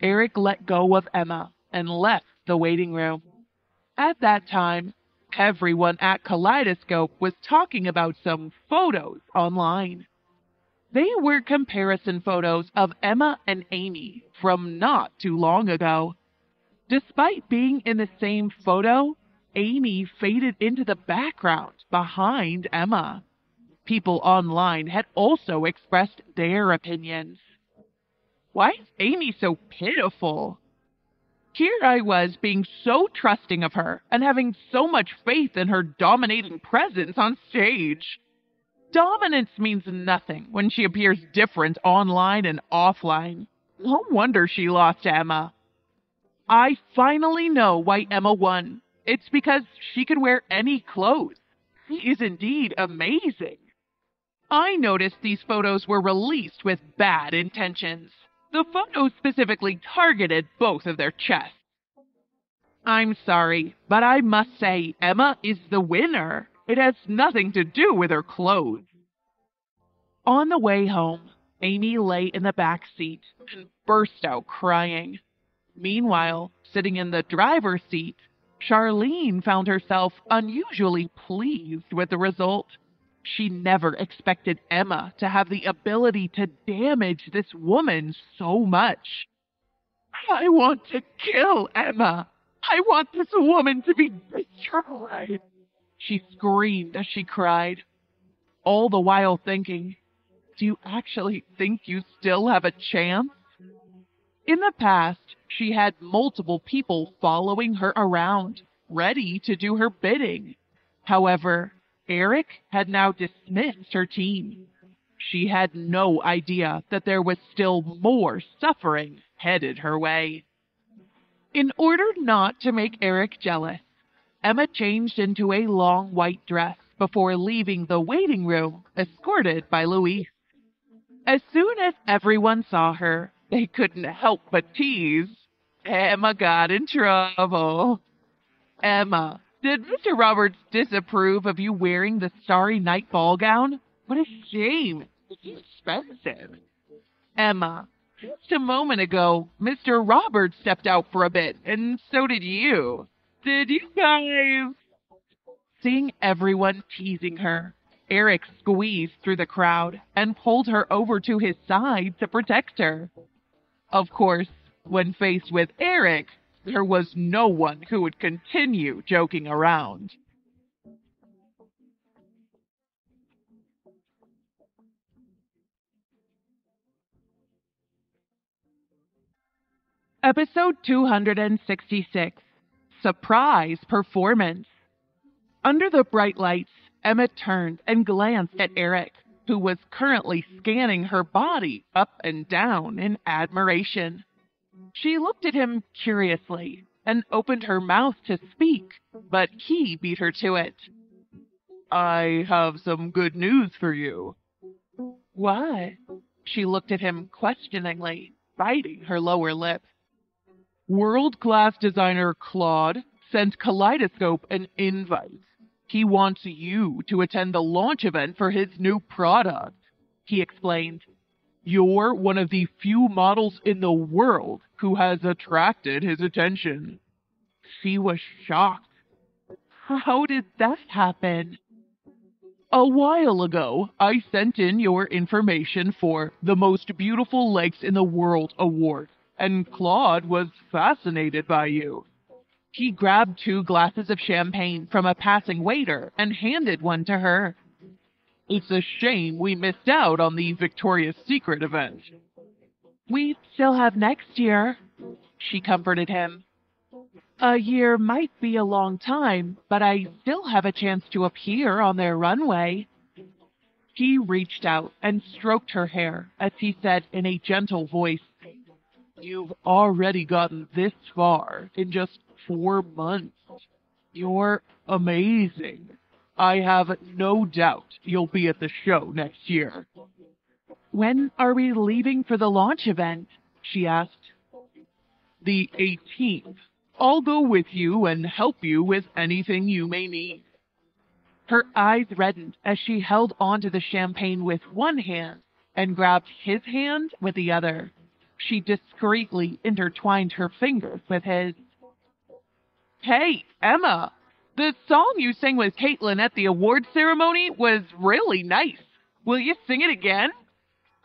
Eric let go of Emma and left the waiting room. At that time, everyone at Kaleidoscope was talking about some photos online. They were comparison photos of Emma and Amy from not too long ago. Despite being in the same photo, Amy faded into the background behind Emma. People online had also expressed their opinions. Why is Amy so pitiful? Here I was being so trusting of her and having so much faith in her dominating presence on stage. Dominance means nothing when she appears different online and offline. No wonder she lost Emma. I finally know why Emma won. It's because she can wear any clothes. She is indeed amazing. I noticed these photos were released with bad intentions. The photo specifically targeted both of their chests. I'm sorry, but I must say Emma is the winner. It has nothing to do with her clothes. On the way home, Amy lay in the back seat and burst out crying. Meanwhile, sitting in the driver's seat, Charlene found herself unusually pleased with the result. She never expected Emma to have the ability to damage this woman so much. I want to kill Emma. I want this woman to be destroyed. She screamed as she cried, all the while thinking, Do you actually think you still have a chance? In the past, she had multiple people following her around, ready to do her bidding. However, Eric had now dismissed her team. She had no idea that there was still more suffering headed her way. In order not to make Eric jealous, Emma changed into a long white dress before leaving the waiting room, escorted by Louise. As soon as everyone saw her, they couldn't help but tease. Emma got in trouble. Emma, did Mr. Roberts disapprove of you wearing the starry night ball gown? What a shame. It's expensive. Emma, just a moment ago, Mr. Roberts stepped out for a bit, and so did you. Did you guys? Seeing everyone teasing her, Eric squeezed through the crowd and pulled her over to his side to protect her. Of course, when faced with Eric, there was no one who would continue joking around. Episode 266 Surprise Performance. Under the bright lights, Emma turned and glanced at Eric, who was currently scanning her body up and down in admiration. She looked at him curiously and opened her mouth to speak, but he beat her to it. I have some good news for you. What? She looked at him questioningly, biting her lower lip. World class designer Claude sent Kaleidoscope an invite. He wants you to attend the launch event for his new product. He explained, You're one of the few models in the world who has attracted his attention. She was shocked. How did that happen? A while ago, I sent in your information for the Most Beautiful Legs in the World award and Claude was fascinated by you. He grabbed two glasses of champagne from a passing waiter and handed one to her. It's a shame we missed out on the Victoria's Secret event. We still have next year, she comforted him. A year might be a long time, but I still have a chance to appear on their runway. He reached out and stroked her hair as he said in a gentle voice, You've already gotten this far in just four months. You're amazing. I have no doubt you'll be at the show next year. When are we leaving for the launch event? she asked. The 18th. I'll go with you and help you with anything you may need. Her eyes reddened as she held onto the champagne with one hand and grabbed his hand with the other. She discreetly intertwined her fingers with his. Hey, Emma, the song you sang with Caitlin at the award ceremony was really nice. Will you sing it again?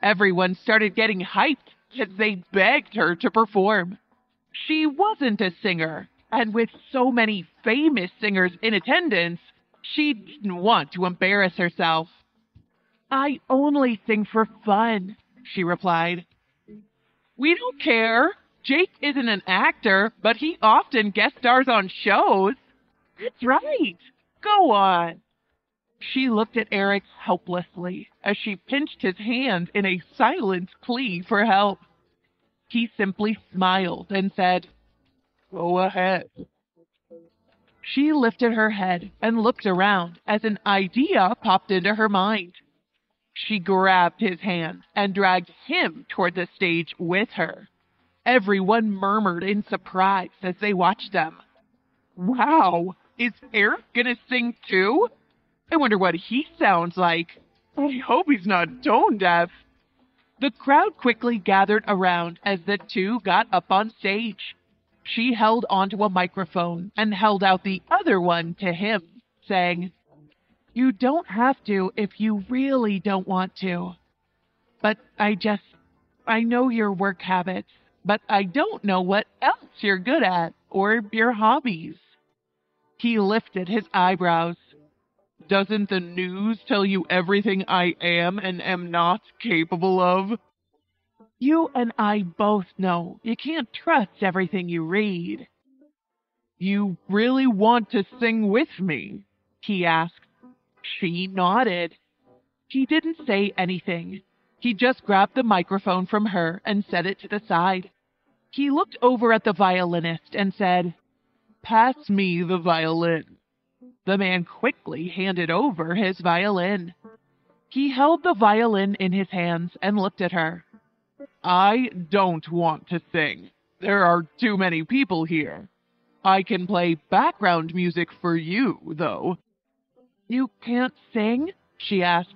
Everyone started getting hyped as they begged her to perform. She wasn't a singer, and with so many famous singers in attendance, she didn't want to embarrass herself. I only sing for fun, she replied. We don't care. Jake isn't an actor, but he often guest stars on shows. That's right. Go on. She looked at Eric helplessly as she pinched his hand in a silent plea for help. He simply smiled and said, Go ahead. She lifted her head and looked around as an idea popped into her mind. She grabbed his hand and dragged him toward the stage with her. Everyone murmured in surprise as they watched them. Wow, is Eric gonna sing too? I wonder what he sounds like. I hope he's not tone deaf. The crowd quickly gathered around as the two got up on stage. She held onto a microphone and held out the other one to him, saying, you don't have to if you really don't want to. But I just, I know your work habits, but I don't know what else you're good at or your hobbies. He lifted his eyebrows, Doesn't the news tell you everything I am and am not capable of? You and I both know you can't trust everything you read. You really want to sing with me? he asked. She nodded. He didn't say anything. He just grabbed the microphone from her and set it to the side. He looked over at the violinist and said, Pass me the violin. The man quickly handed over his violin. He held the violin in his hands and looked at her. I don't want to sing. There are too many people here. I can play background music for you, though. You can't sing? she asked.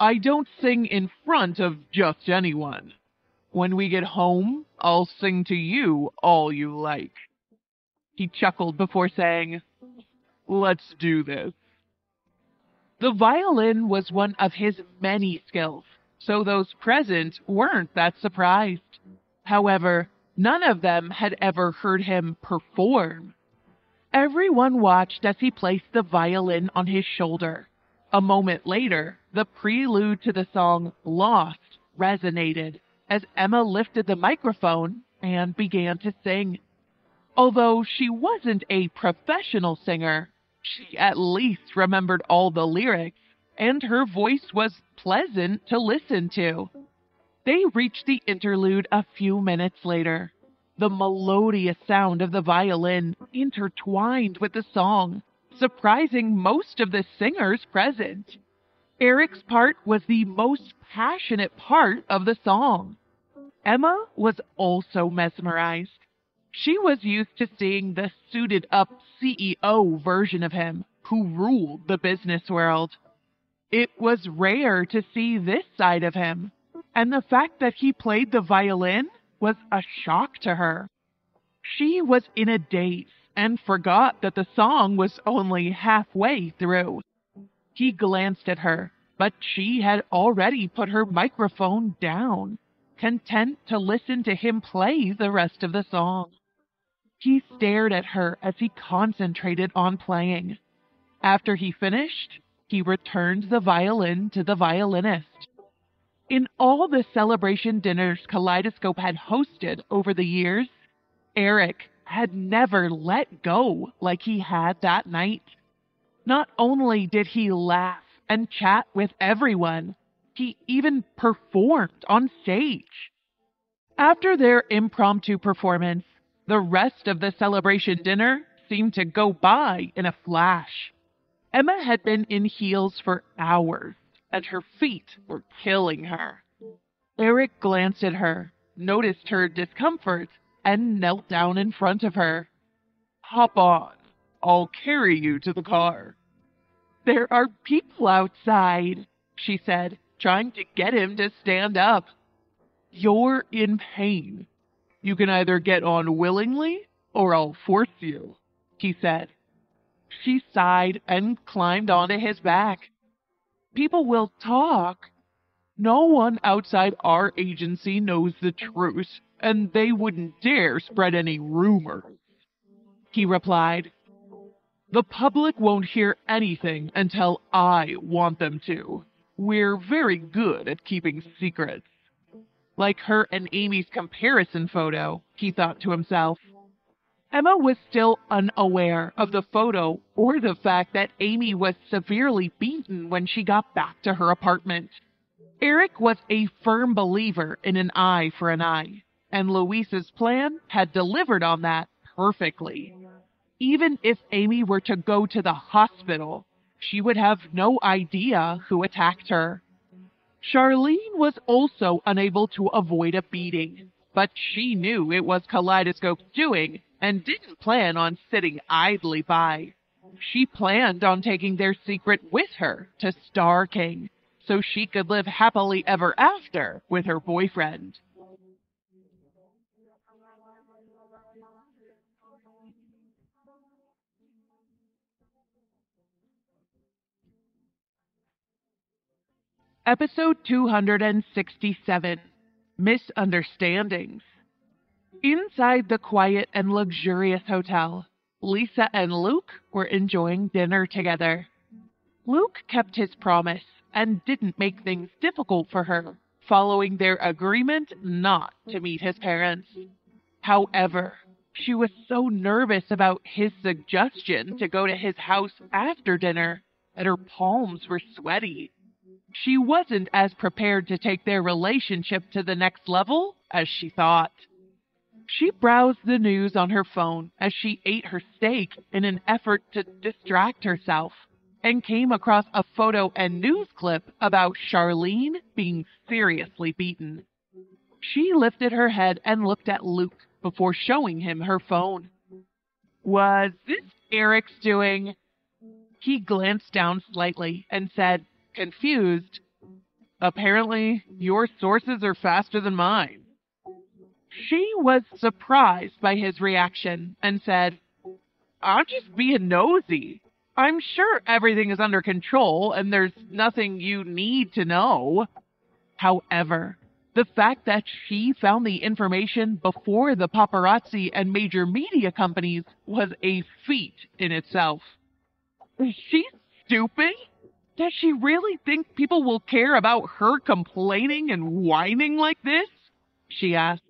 I don't sing in front of just anyone. When we get home, I'll sing to you all you like. He chuckled before saying, Let's do this. The violin was one of his many skills, so those present weren't that surprised. However, none of them had ever heard him perform. Everyone watched as he placed the violin on his shoulder a moment later, the prelude to the song Lost resonated as Emma lifted the microphone and began to sing. Although she wasn't a professional singer, she at least remembered all the lyrics, and her voice was pleasant to listen to. They reached the interlude a few minutes later. The melodious sound of the violin intertwined with the song, surprising most of the singers present. Eric's part was the most passionate part of the song. Emma was also mesmerized. She was used to seeing the suited up CEO version of him who ruled the business world. It was rare to see this side of him, and the fact that he played the violin was a shock to her. She was in a daze and forgot that the song was only halfway through. He glanced at her, but she had already put her microphone down, content to listen to him play the rest of the song. He stared at her as he concentrated on playing. After he finished, he returned the violin to the violinist. In all the celebration dinners Kaleidoscope had hosted over the years, Eric had never let go like he had that night. Not only did he laugh and chat with everyone, he even performed on stage. After their impromptu performance, the rest of the celebration dinner seemed to go by in a flash. Emma had been in heels for hours, and her feet were killing her. Eric glanced at her, noticed her discomfort, and knelt down in front of her. Hop on. I'll carry you to the car. There are people outside, she said, trying to get him to stand up. You're in pain. You can either get on willingly or I'll force you, he said. She sighed and climbed onto his back. People will talk. No one outside our agency knows the truth, and they wouldn't dare spread any rumors. He replied, The public won't hear anything until I want them to. We're very good at keeping secrets. Like her and Amy's comparison photo, he thought to himself. Emma was still unaware of the photo or the fact that Amy was severely beaten when she got back to her apartment. Eric was a firm believer in an eye for an eye and Louise's plan had delivered on that perfectly. Even if Amy were to go to the hospital, she would have no idea who attacked her. Charlene was also unable to avoid a beating, but she knew it was Kaleidoscope's doing and didn't plan on sitting idly by. She planned on taking their secret with her to Star King so she could live happily ever after with her boyfriend. Episode 267 Misunderstandings. Inside the quiet and luxurious hotel, Lisa and Luke were enjoying dinner together. Luke kept his promise and didn't make things difficult for her, following their agreement not to meet his parents. However, she was so nervous about his suggestion to go to his house after dinner that her palms were sweaty. She wasn't as prepared to take their relationship to the next level as she thought. She browsed the news on her phone as she ate her steak in an effort to distract herself and came across a photo and news clip about Charlene being seriously beaten. She lifted her head and looked at Luke before showing him her phone. Was this Eric's doing? He glanced down slightly and said, confused, Apparently, your sources are faster than mine. She was surprised by his reaction and said, I'm just being nosy. I'm sure everything is under control and there's nothing you need to know. However, the fact that she found the information before the paparazzi and major media companies was a feat in itself. Is she stupid? Does she really think people will care about her complaining and whining like this? She asked.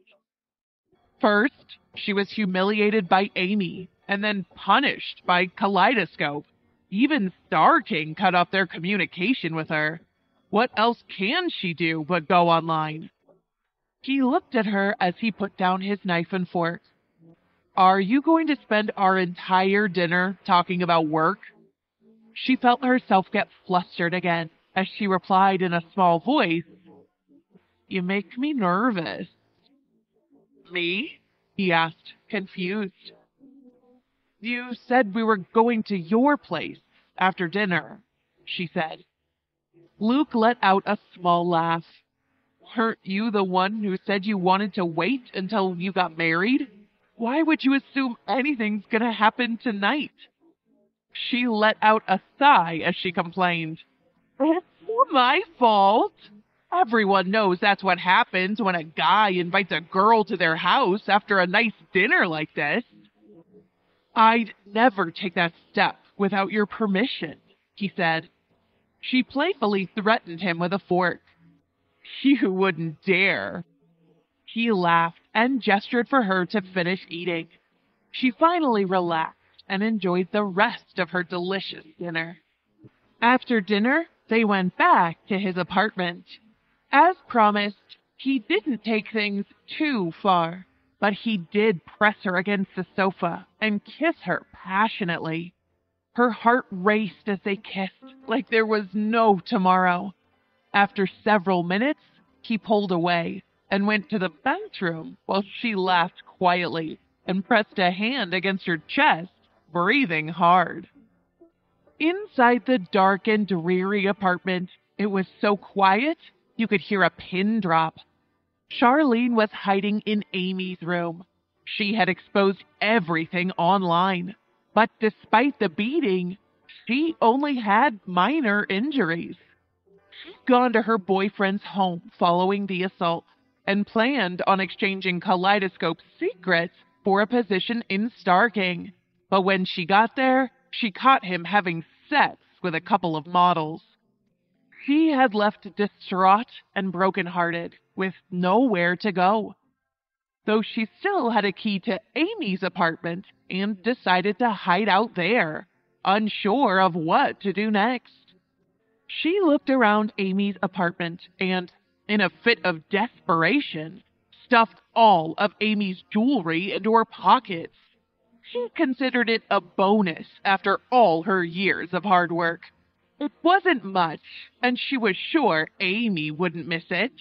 First, she was humiliated by Amy and then punished by Kaleidoscope. Even Star King cut off their communication with her. What else can she do but go online? He looked at her as he put down his knife and fork. Are you going to spend our entire dinner talking about work? She felt herself get flustered again as she replied in a small voice, You make me nervous. Me? he asked, confused. You said we were going to your place after dinner, she said. Luke let out a small laugh. Weren't you the one who said you wanted to wait until you got married? Why would you assume anything's gonna happen tonight? She let out a sigh as she complained. It's my fault. Everyone knows that's what happens when a guy invites a girl to their house after a nice dinner like this. I'd never take that step without your permission, he said. She playfully threatened him with a fork. You wouldn't dare. He laughed and gestured for her to finish eating. She finally relaxed and enjoyed the rest of her delicious dinner. After dinner, they went back to his apartment. As promised, he didn't take things too far, but he did press her against the sofa and kiss her passionately. Her heart raced as they kissed like there was no tomorrow. After several minutes, he pulled away and went to the bathroom while she laughed quietly and pressed a hand against her chest breathing hard. Inside the dark and dreary apartment, it was so quiet you could hear a pin drop. Charlene was hiding in Amy's room. She had exposed everything online, but despite the beating, she only had minor injuries. She'd gone to her boyfriend's home following the assault and planned on exchanging Kaleidoscope's secrets for a position in Star King. But when she got there, she caught him having sex with a couple of models. She had left distraught and broken-hearted, with nowhere to go. Though she still had a key to Amy's apartment and decided to hide out there, unsure of what to do next. She looked around Amy's apartment and, in a fit of desperation, stuffed all of Amy's jewelry into her pockets she considered it a bonus after all her years of hard work. It wasn't much, and she was sure Amy wouldn't miss it.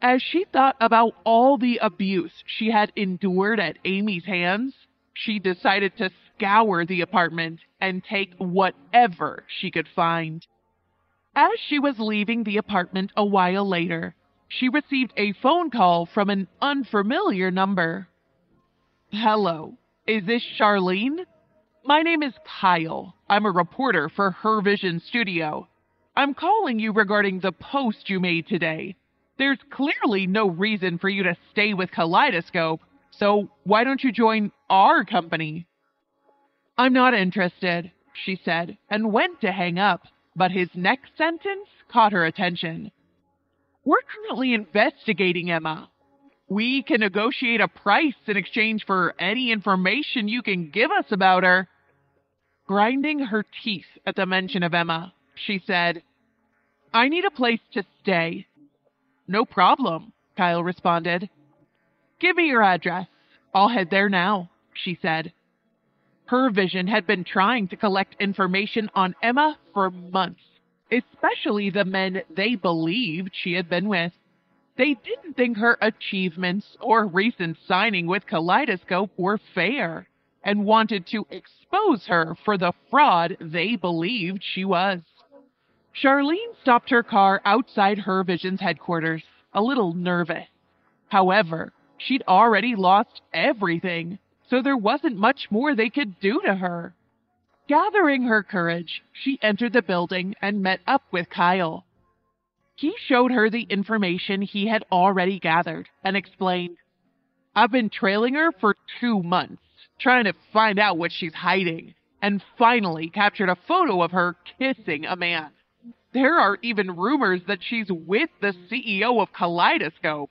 As she thought about all the abuse she had endured at Amy's hands, she decided to scour the apartment and take whatever she could find. As she was leaving the apartment a while later, she received a phone call from an unfamiliar number. Hello, is this Charlene? My name is Kyle. I'm a reporter for Her Vision Studio. I'm calling you regarding the post you made today. There's clearly no reason for you to stay with Kaleidoscope, so why don't you join our company? I'm not interested, she said, and went to hang up, but his next sentence caught her attention. We're currently investigating Emma. We can negotiate a price in exchange for any information you can give us about her. Grinding her teeth at the mention of Emma, she said, I need a place to stay. No problem, Kyle responded. Give me your address. I'll head there now, she said. Her vision had been trying to collect information on Emma for months, especially the men they believed she had been with. They didn't think her achievements or recent signing with Kaleidoscope were fair and wanted to expose her for the fraud they believed she was. Charlene stopped her car outside her Vision's headquarters, a little nervous. However, she'd already lost everything so there wasn't much more they could do to her. Gathering her courage, she entered the building and met up with Kyle. He showed her the information he had already gathered and explained, I've been trailing her for two months, trying to find out what she's hiding, and finally captured a photo of her kissing a man. There are even rumors that she's with the CEO of Kaleidoscope.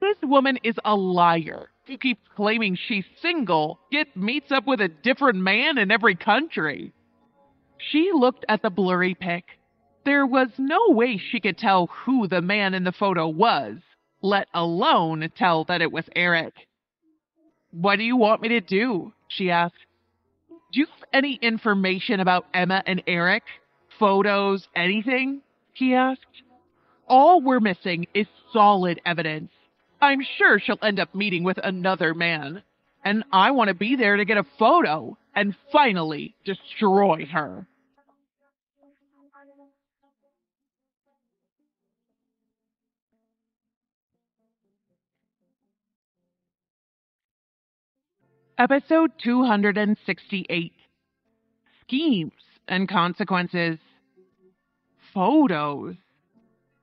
This woman is a liar who keeps claiming she's single, yet meets up with a different man in every country. She looked at the blurry pic. There was no way she could tell who the man in the photo was, let alone tell that it was Eric. What do you want me to do? she asked. Do you have any information about Emma and Eric? Photos, anything? he asked. All we're missing is solid evidence. I'm sure she'll end up meeting with another man. And I want to be there to get a photo and finally destroy her. Episode 268 Schemes and Consequences. Photos.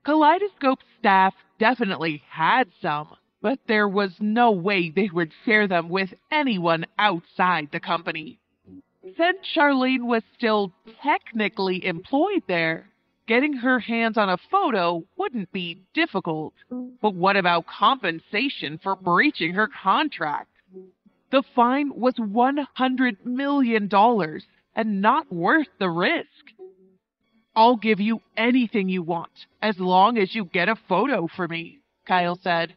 Kaleidoscope staff definitely had some, but there was no way they would share them with anyone outside the company. Since Charlene was still technically employed there, getting her hands on a photo wouldn't be difficult. But what about compensation for breaching her contract? The fine was $100 million and not worth the risk. I'll give you anything you want, as long as you get a photo for me, Kyle said.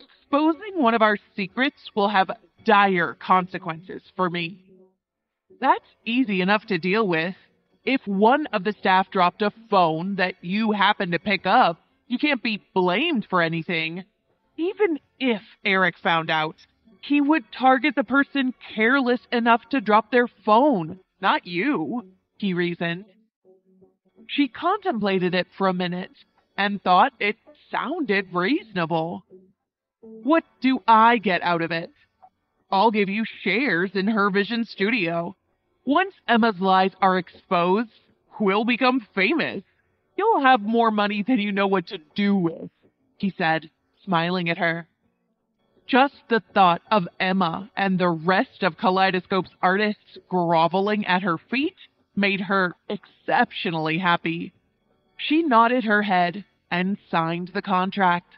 Exposing one of our secrets will have dire consequences for me. That's easy enough to deal with. If one of the staff dropped a phone that you happened to pick up, you can't be blamed for anything. Even if Eric found out, he would target the person careless enough to drop their phone, not you, he reasoned. She contemplated it for a minute and thought it sounded reasonable. What do I get out of it? I'll give you shares in her Vision Studio. Once Emma's lies are exposed, we'll become famous. You'll have more money than you know what to do with, he said, smiling at her. Just the thought of Emma and the rest of Kaleidoscope's artists groveling at her feet made her exceptionally happy. She nodded her head and signed the contract.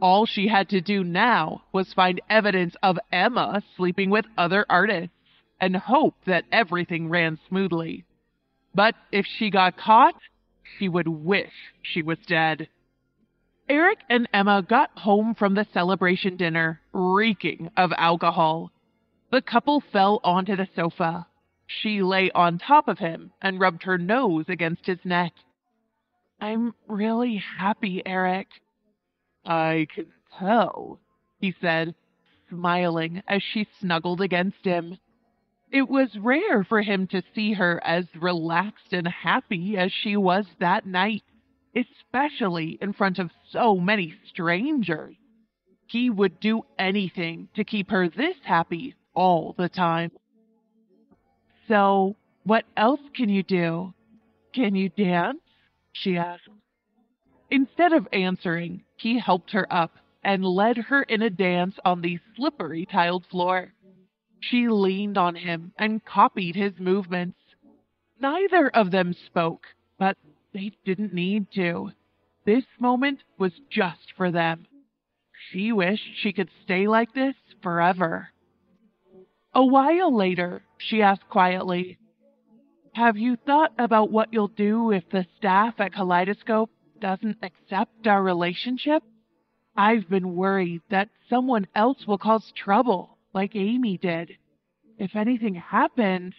All she had to do now was find evidence of Emma sleeping with other artists and hope that everything ran smoothly. But if she got caught, she would wish she was dead. Eric and Emma got home from the celebration dinner reeking of alcohol. The couple fell onto the sofa, she lay on top of him and rubbed her nose against his neck. I'm really happy, Eric. I can tell, he said, smiling as she snuggled against him. It was rare for him to see her as relaxed and happy as she was that night, especially in front of so many strangers. He would do anything to keep her this happy all the time. So, what else can you do? Can you dance? she asked. Instead of answering, he helped her up and led her in a dance on the slippery tiled floor. She leaned on him and copied his movements. Neither of them spoke, but they didn't need to. This moment was just for them. She wished she could stay like this forever. A while later, she asked quietly, Have you thought about what you'll do if the staff at Kaleidoscope doesn't accept our relationship? I've been worried that someone else will cause trouble, like Amy did. If anything happened,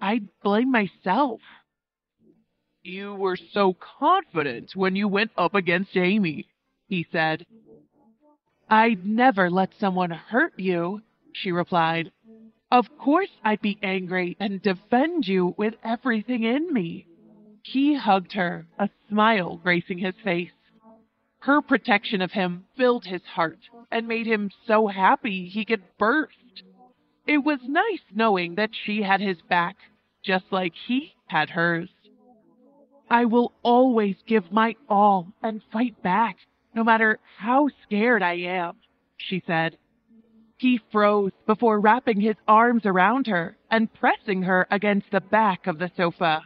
I'd blame myself. You were so confident when you went up against Amy, he said. I'd never let someone hurt you, she replied. Of course I'd be angry and defend you with everything in me. He hugged her, a smile gracing his face. Her protection of him filled his heart and made him so happy he could burst. It was nice knowing that she had his back, just like he had hers. I will always give my all and fight back, no matter how scared I am, she said. He froze before wrapping his arms around her and pressing her against the back of the sofa.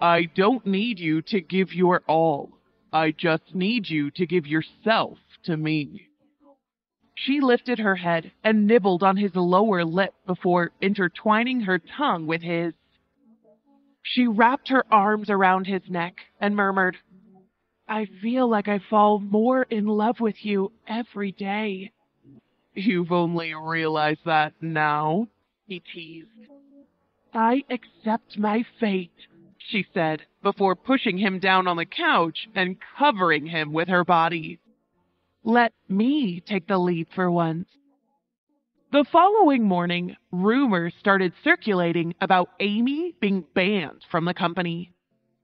I don't need you to give your all. I just need you to give yourself to me. She lifted her head and nibbled on his lower lip before intertwining her tongue with his. She wrapped her arms around his neck and murmured, I feel like I fall more in love with you every day. You've only realized that now, he teased. I accept my fate, she said, before pushing him down on the couch and covering him with her body. Let me take the lead for once. The following morning, rumors started circulating about Amy being banned from the company.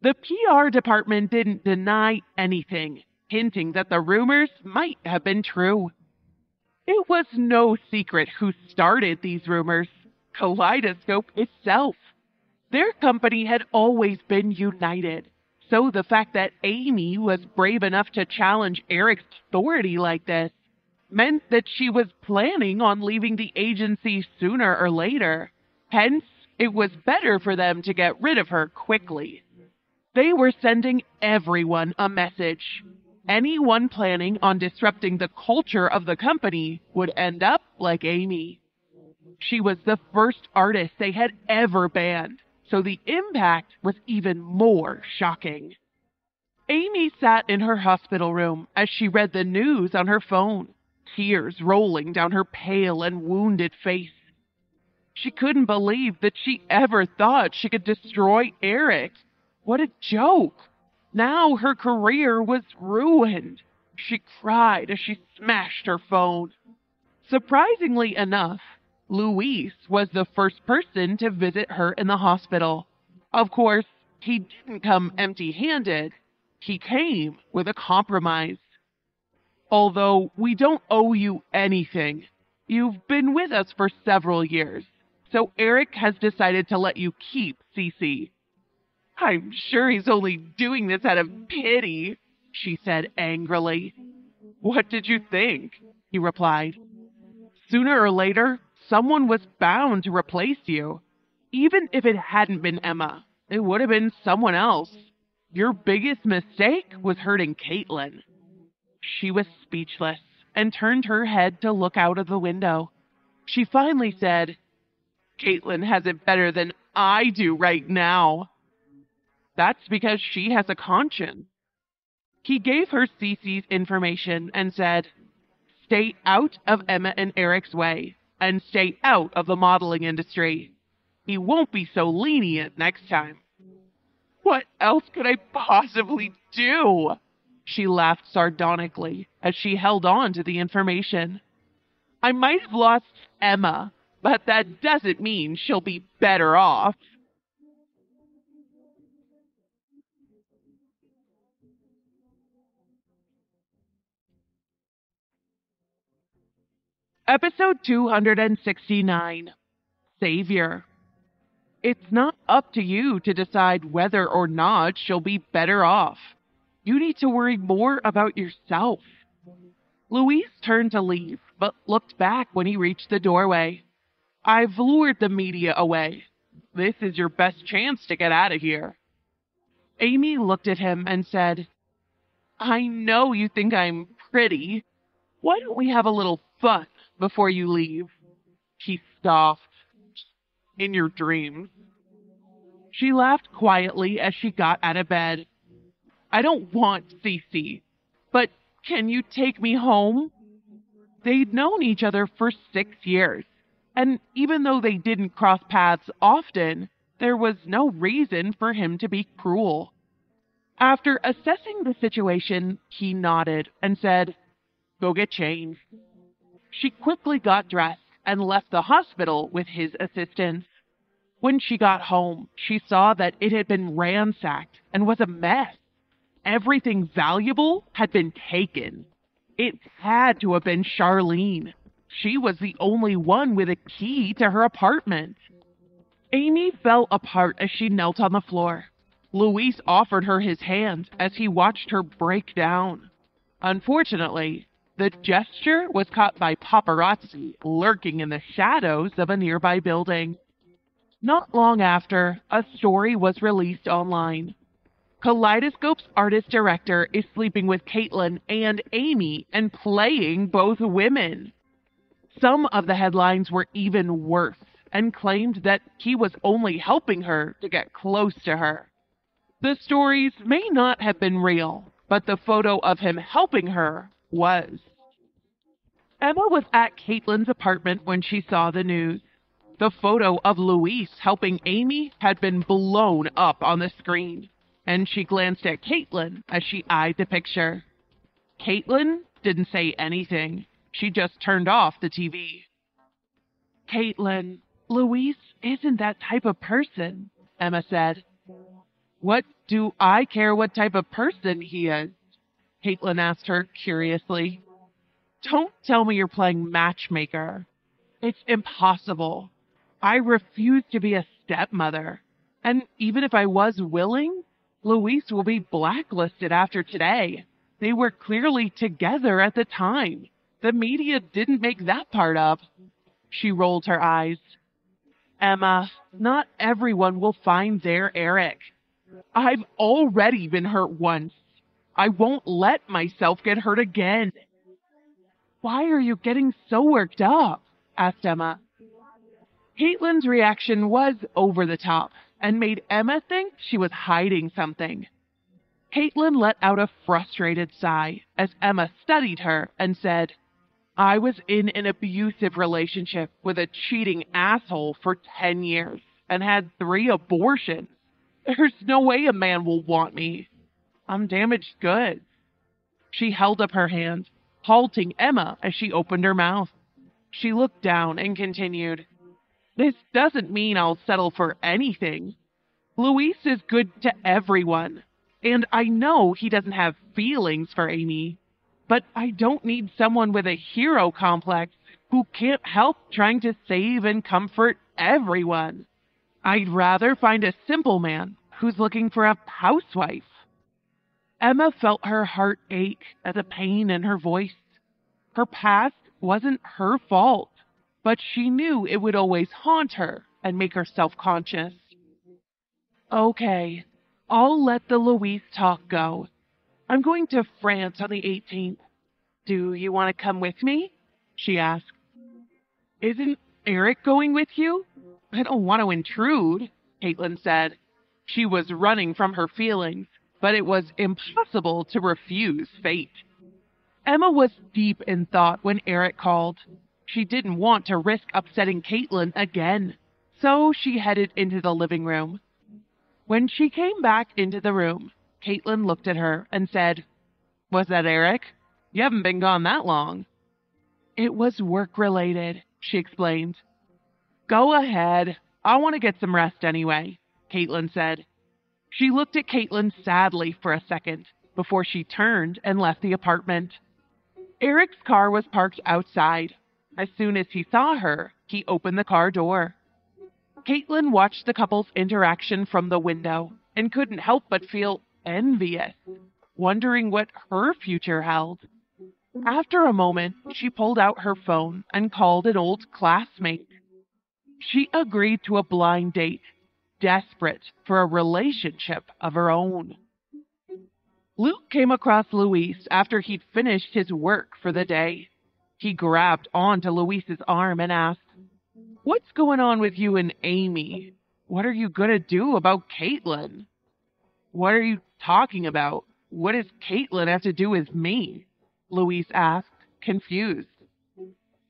The PR department didn't deny anything, hinting that the rumors might have been true. It was no secret who started these rumors Kaleidoscope itself. Their company had always been united, so the fact that Amy was brave enough to challenge Eric's authority like this meant that she was planning on leaving the agency sooner or later. Hence, it was better for them to get rid of her quickly. They were sending everyone a message anyone planning on disrupting the culture of the company would end up like Amy. She was the first artist they had ever banned, so the impact was even more shocking. Amy sat in her hospital room as she read the news on her phone, tears rolling down her pale and wounded face. She couldn't believe that she ever thought she could destroy Eric. What a joke! Now her career was ruined. She cried as she smashed her phone. Surprisingly enough, Luis was the first person to visit her in the hospital. Of course, he didn't come empty handed, he came with a compromise. Although we don't owe you anything, you've been with us for several years, so Eric has decided to let you keep Cece. I'm sure he's only doing this out of pity, she said angrily. What did you think? he replied. Sooner or later, someone was bound to replace you. Even if it hadn't been Emma, it would have been someone else. Your biggest mistake was hurting Caitlin. She was speechless and turned her head to look out of the window. She finally said, Caitlin has it better than I do right now. That's because she has a conscience. He gave her Cece's information and said, Stay out of Emma and Eric's way, and stay out of the modeling industry. He won't be so lenient next time. What else could I possibly do? She laughed sardonically as she held on to the information. I might have lost Emma, but that doesn't mean she'll be better off. Episode 269 Savior. It's not up to you to decide whether or not she'll be better off. You need to worry more about yourself. Luis turned to leave, but looked back when he reached the doorway. I've lured the media away. this is your best chance to get out of here. Amy looked at him and said, I know you think I'm pretty. Why don't we have a little fun before you leave? He scoffed. In your dreams. She laughed quietly as she got out of bed. I don't want Cece, but can you take me home? They'd known each other for six years, and even though they didn't cross paths often, there was no reason for him to be cruel. After assessing the situation, he nodded and said, Go get changed. She quickly got dressed and left the hospital with his assistance. When she got home, she saw that it had been ransacked and was a mess. Everything valuable had been taken. It had to have been Charlene. She was the only one with a key to her apartment. Amy fell apart as she knelt on the floor. Luis offered her his hand as he watched her break down. Unfortunately, the gesture was caught by paparazzi lurking in the shadows of a nearby building. Not long after, a story was released online. Kaleidoscope's artist director is sleeping with Caitlin and Amy and playing both women. Some of the headlines were even worse and claimed that he was only helping her to get close to her. The stories may not have been real, but the photo of him helping her was. Emma was at Caitlin's apartment when she saw the news. The photo of Luis helping Amy had been blown up on the screen, and she glanced at Caitlin as she eyed the picture. Caitlin didn't say anything. She just turned off the TV. Caitlin, Luis isn't that type of person, Emma said. What do I care what type of person he is? Caitlin asked her curiously. Don't tell me you're playing matchmaker. It's impossible. I refuse to be a stepmother. And even if I was willing, Luis will be blacklisted after today. They were clearly together at the time. The media didn't make that part up. She rolled her eyes. Emma, not everyone will find their Eric. I've already been hurt once. I won't let myself get hurt again. Why are you getting so worked up? asked Emma. Caitlin's reaction was over the top and made Emma think she was hiding something. Caitlin let out a frustrated sigh as Emma studied her and said, I was in an abusive relationship with a cheating asshole for 10 years and had three abortions. There's no way a man will want me. I'm damaged goods. She held up her hand, halting Emma as she opened her mouth. She looked down and continued, This doesn't mean I'll settle for anything. Luis is good to everyone, and I know he doesn't have feelings for Amy, but I don't need someone with a hero complex who can't help trying to save and comfort everyone. I'd rather find a simple man who's looking for a housewife. Emma felt her heart ache at the pain in her voice. Her past wasn't her fault, but she knew it would always haunt her and make her self conscious. Okay, I'll let the Luis talk go. I'm going to France on the 18th. Do you want to come with me? She asked. Isn't Eric going with you? I don't want to intrude, Caitlin said. She was running from her feelings, but it was impossible to refuse fate. Emma was deep in thought when Eric called. She didn't want to risk upsetting Caitlin again, so she headed into the living room. When she came back into the room, Caitlin looked at her and said, Was that Eric? You haven't been gone that long. It was work related, she explained. Go ahead. I want to get some rest anyway. Caitlin said. She looked at Caitlin sadly for a second before she turned and left the apartment. Eric's car was parked outside. As soon as he saw her, he opened the car door. Caitlin watched the couple's interaction from the window and couldn't help but feel envious, wondering what her future held. After a moment, she pulled out her phone and called an old classmate. She agreed to a blind date desperate for a relationship of her own. Luke came across Luis after he'd finished his work for the day. He grabbed onto Luis's arm and asked, What's going on with you and Amy? What are you going to do about Caitlin? What are you talking about? What does Caitlin have to do with me? Luis asked, confused.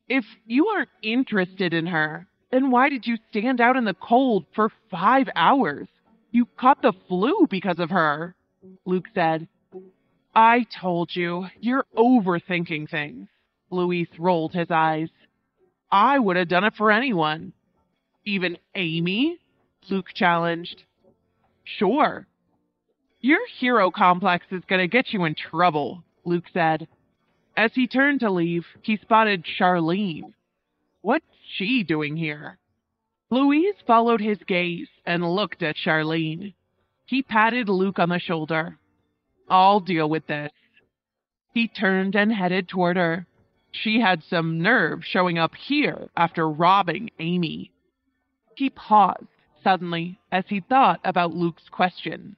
If you aren't interested in her, then why did you stand out in the cold for five hours? You caught the flu because of her, Luke said. I told you, you're overthinking things. Luis rolled his eyes. I would have done it for anyone. Even Amy? Luke challenged. Sure. Your hero complex is going to get you in trouble, Luke said. As he turned to leave, he spotted Charlene. What's she doing here? Luis followed his gaze and looked at Charlene. He patted Luke on the shoulder. I'll deal with this. He turned and headed toward her. She had some nerve showing up here after robbing Amy. He paused suddenly as he thought about Luke's question.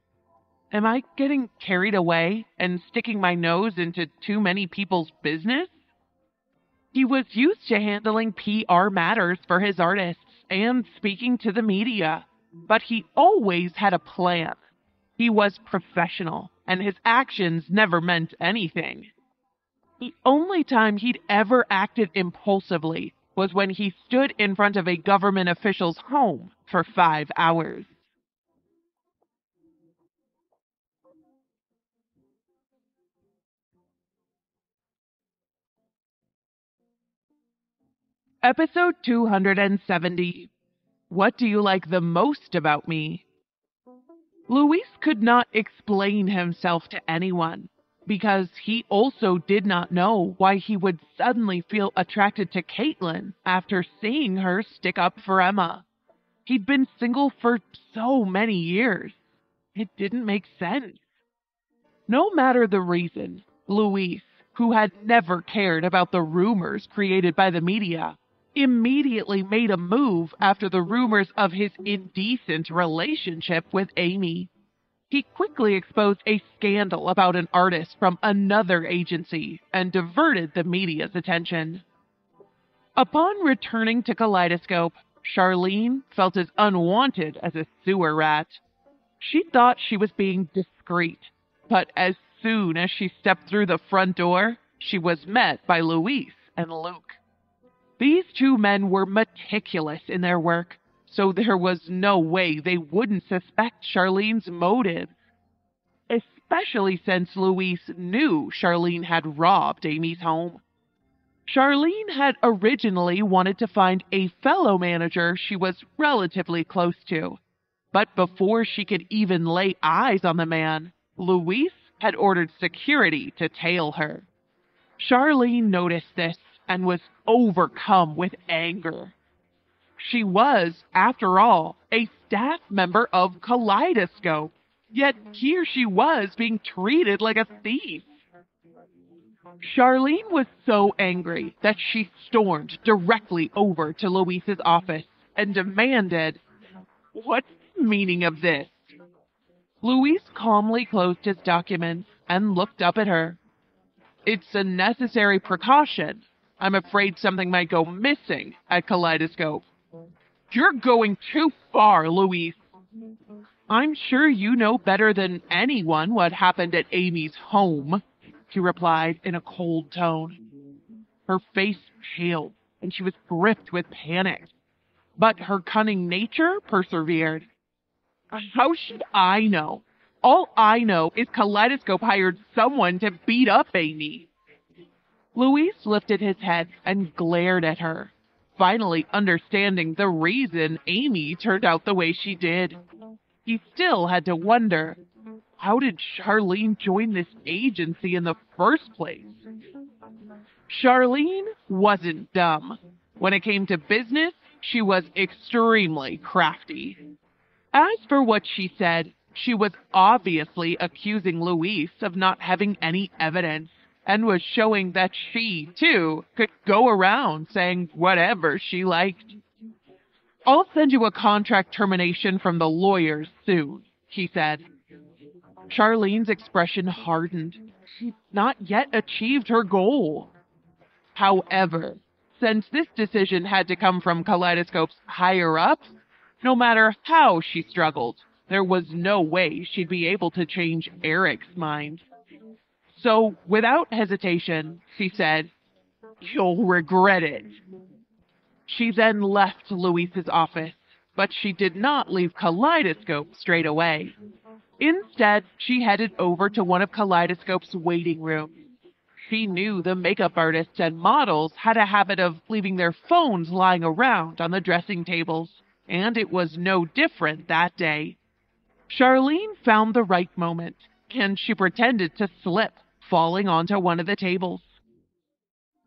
Am I getting carried away and sticking my nose into too many people's business? He was used to handling PR matters for his artists and speaking to the media, but he always had a plan. He was professional and his actions never meant anything. The only time he'd ever acted impulsively was when he stood in front of a government official's home for five hours. Episode 270 What Do You Like the Most About Me? Luis could not explain himself to anyone because he also did not know why he would suddenly feel attracted to Caitlin after seeing her stick up for Emma. He'd been single for so many years. It didn't make sense. No matter the reason, Luis, who had never cared about the rumors created by the media, immediately made a move after the rumors of his indecent relationship with Amy. He quickly exposed a scandal about an artist from another agency and diverted the media's attention. Upon returning to Kaleidoscope, Charlene felt as unwanted as a sewer rat. She thought she was being discreet, but as soon as she stepped through the front door, she was met by Luis and Luke. These two men were meticulous in their work, so there was no way they wouldn't suspect Charlene's motives. Especially since Luis knew Charlene had robbed Amy's home. Charlene had originally wanted to find a fellow manager she was relatively close to, but before she could even lay eyes on the man, Luis had ordered security to tail her. Charlene noticed this and was overcome with anger. She was, after all, a staff member of Kaleidoscope, yet here she was being treated like a thief. Charlene was so angry that she stormed directly over to Luis's office and demanded, What's the meaning of this? Louise calmly closed his documents and looked up at her. It's a necessary precaution, I'm afraid something might go missing at Kaleidoscope. You're going too far, Luis. Mm-hmm. I'm sure you know better than anyone what happened at Amy's home, she replied in a cold tone. Her face paled, and she was gripped with panic. But her cunning nature persevered. How should I know? All I know is Kaleidoscope hired someone to beat up Amy. Luis lifted his head and glared at her, finally understanding the reason Amy turned out the way she did. He still had to wonder how did Charlene join this agency in the first place? Charlene wasn't dumb. When it came to business, she was extremely crafty. As for what she said, she was obviously accusing Luis of not having any evidence and was showing that she, too, could go around saying whatever she liked. I'll send you a contract termination from the lawyers soon, he said. Charlene's expression hardened. She'd not yet achieved her goal. However, since this decision had to come from Kaleidoscope's higher ups, no matter how she struggled, there was no way she'd be able to change Eric's mind. So, without hesitation, she said, You'll regret it. She then left Luis's office, but she did not leave Kaleidoscope straight away. Instead, she headed over to one of Kaleidoscope's waiting rooms. She knew the makeup artists and models had a habit of leaving their phones lying around on the dressing tables, and it was no different that day. Charlene found the right moment, and she pretended to slip, falling onto one of the tables.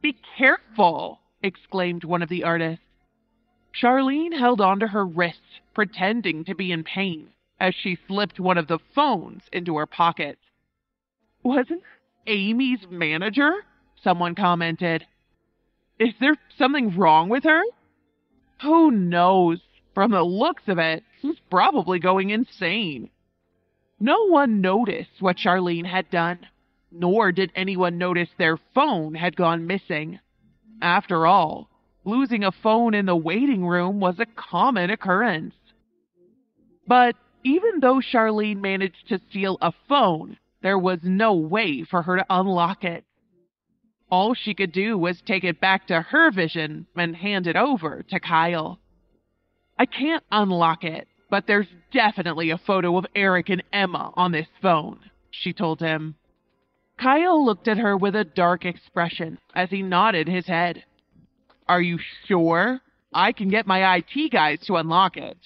Be careful, exclaimed one of the artists. Charlene held onto her wrist, pretending to be in pain, as she slipped one of the phones into her pocket. Wasn't Amy's manager? Someone commented. Is there something wrong with her? Who knows? From the looks of it, she's probably going insane. No one noticed what Charlene had done, nor did anyone notice their phone had gone missing. After all, losing a phone in the waiting room was a common occurrence. But even though Charlene managed to steal a phone, there was no way for her to unlock it. All she could do was take it back to her vision and hand it over to Kyle. I can't unlock it, but there's definitely a photo of Eric and Emma on this phone, she told him. Kyle looked at her with a dark expression as he nodded his head. Are you sure? I can get my IT guys to unlock it.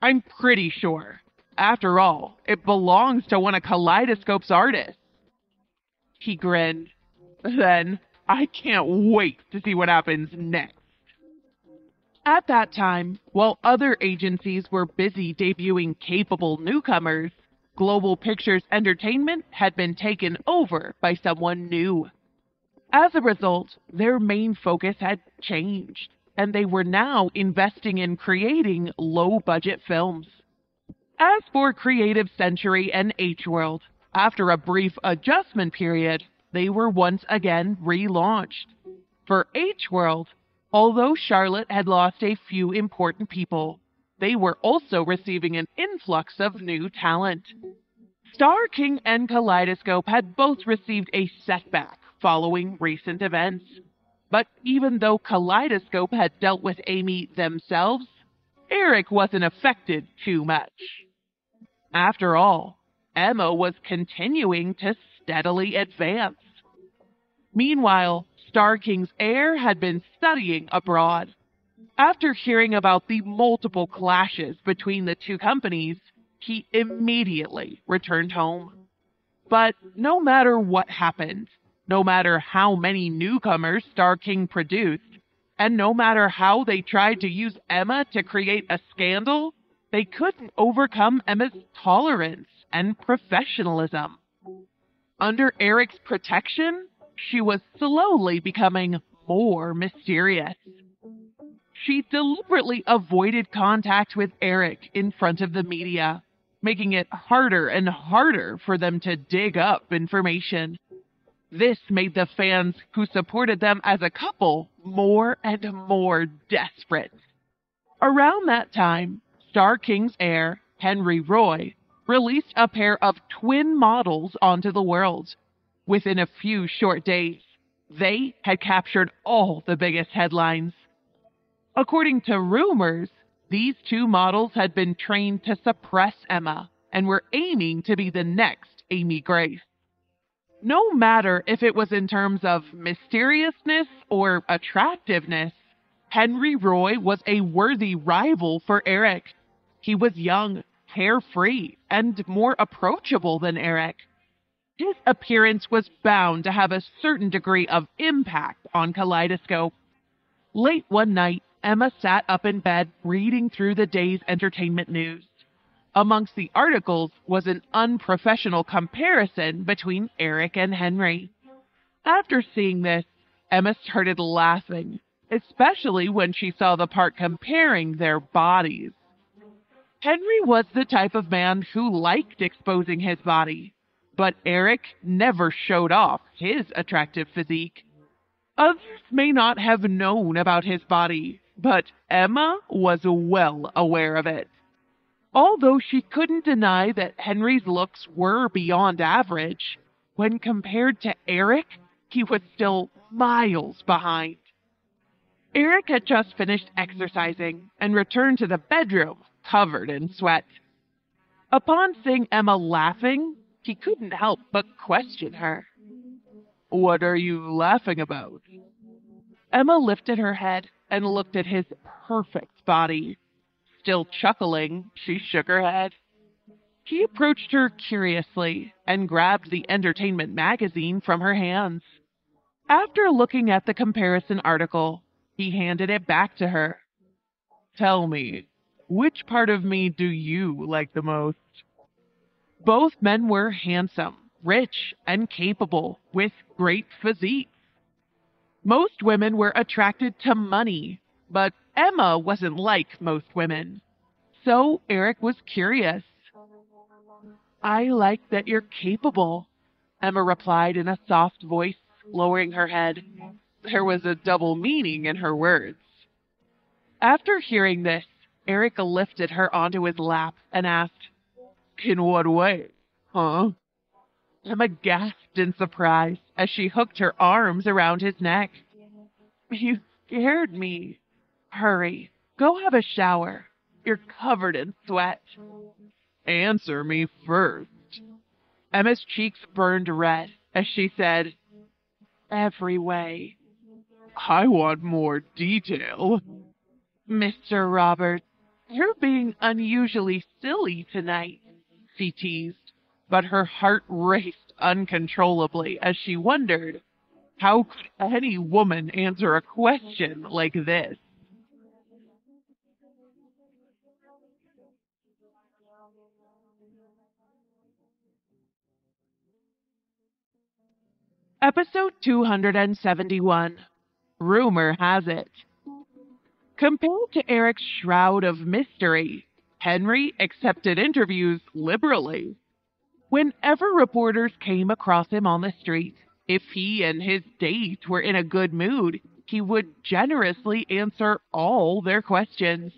I'm pretty sure. After all, it belongs to one of Kaleidoscope's artists. He grinned. Then I can't wait to see what happens next. At that time, while other agencies were busy debuting capable newcomers, Global Pictures Entertainment had been taken over by someone new. As a result, their main focus had changed, and they were now investing in creating low budget films. As for Creative Century and H World, after a brief adjustment period, they were once again relaunched. For H World, although Charlotte had lost a few important people, they were also receiving an influx of new talent. Star King and Kaleidoscope had both received a setback following recent events. But even though Kaleidoscope had dealt with Amy themselves, Eric wasn't affected too much. After all, Emma was continuing to steadily advance. Meanwhile, Star King's heir had been studying abroad. After hearing about the multiple clashes between the two companies, he immediately returned home. But no matter what happened, no matter how many newcomers Star King produced, and no matter how they tried to use Emma to create a scandal, they couldn't overcome Emma's tolerance and professionalism. Under Eric's protection, she was slowly becoming more mysterious. She deliberately avoided contact with Eric in front of the media, making it harder and harder for them to dig up information. This made the fans who supported them as a couple more and more desperate. Around that time, Star King's heir, Henry Roy, released a pair of twin models onto the world. Within a few short days, they had captured all the biggest headlines. According to rumors, these two models had been trained to suppress Emma and were aiming to be the next Amy Grace. No matter if it was in terms of mysteriousness or attractiveness, Henry Roy was a worthy rival for Eric. He was young, carefree, and more approachable than Eric. His appearance was bound to have a certain degree of impact on Kaleidoscope. Late one night, Emma sat up in bed reading through the day's entertainment news. Amongst the articles was an unprofessional comparison between Eric and Henry. After seeing this, Emma started laughing, especially when she saw the part comparing their bodies. Henry was the type of man who liked exposing his body, but Eric never showed off his attractive physique. Others may not have known about his body, but Emma was well aware of it. Although she couldn't deny that Henry's looks were beyond average, when compared to Eric, he was still miles behind. Eric had just finished exercising and returned to the bedroom covered in sweat. Upon seeing Emma laughing, he couldn't help but question her. What are you laughing about? Emma lifted her head and looked at his perfect body. Still chuckling, she shook her head. He approached her curiously and grabbed the entertainment magazine from her hands. After looking at the comparison article, he handed it back to her. Tell me, which part of me do you like the most? Both men were handsome, rich, and capable, with great physiques. Most women were attracted to money, but Emma wasn't like most women. So Eric was curious. I like that you're capable, Emma replied in a soft voice, lowering her head. There was a double meaning in her words. After hearing this, Eric lifted her onto his lap and asked, In what way? Huh? Emma gasped in surprise as she hooked her arms around his neck. You scared me. Hurry, go have a shower. You're covered in sweat. Answer me first. Emma's cheeks burned red as she said, Every way. I want more detail. Mr. Roberts, you're being unusually silly tonight, she teased, but her heart raced uncontrollably as she wondered how could any woman answer a question like this? Episode 271 Rumor Has It Compared to Eric's shroud of mystery, Henry accepted interviews liberally. Whenever reporters came across him on the street, if he and his date were in a good mood, he would generously answer all their questions.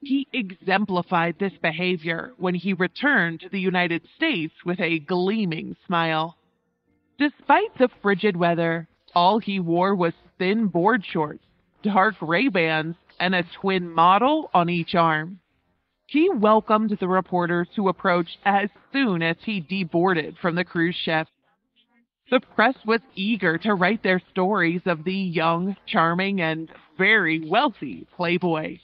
He exemplified this behavior when he returned to the United States with a gleaming smile. Despite the frigid weather, all he wore was thin board shorts, dark Ray-Bans, and a twin model on each arm. He welcomed the reporters who approached as soon as he deboarded from the cruise ship. The press was eager to write their stories of the young, charming, and very wealthy playboy.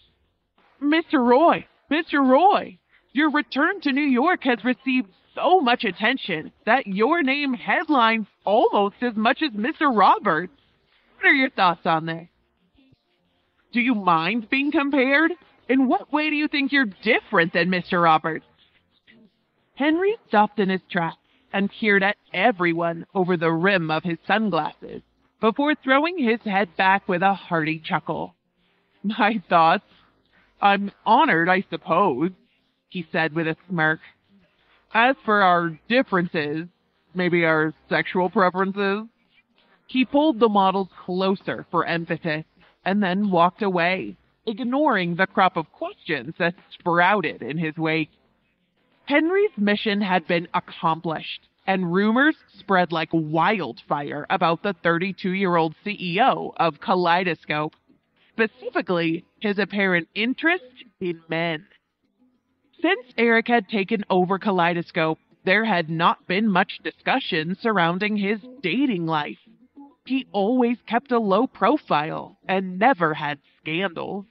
Mr. Roy, Mr. Roy, your return to New York has received so much attention that your name headlines almost as much as Mr. Roberts. What are your thoughts on this? Do you mind being compared? In what way do you think you're different than Mr. Roberts? Henry stopped in his tracks and peered at everyone over the rim of his sunglasses before throwing his head back with a hearty chuckle. My thoughts? I'm honored, I suppose, he said with a smirk. As for our differences, maybe our sexual preferences, he pulled the models closer for emphasis and then walked away, ignoring the crop of questions that sprouted in his wake. Henry's mission had been accomplished, and rumors spread like wildfire about the 32 year old CEO of Kaleidoscope, specifically his apparent interest in men. Since Eric had taken over Kaleidoscope, there had not been much discussion surrounding his dating life. He always kept a low profile and never had scandals.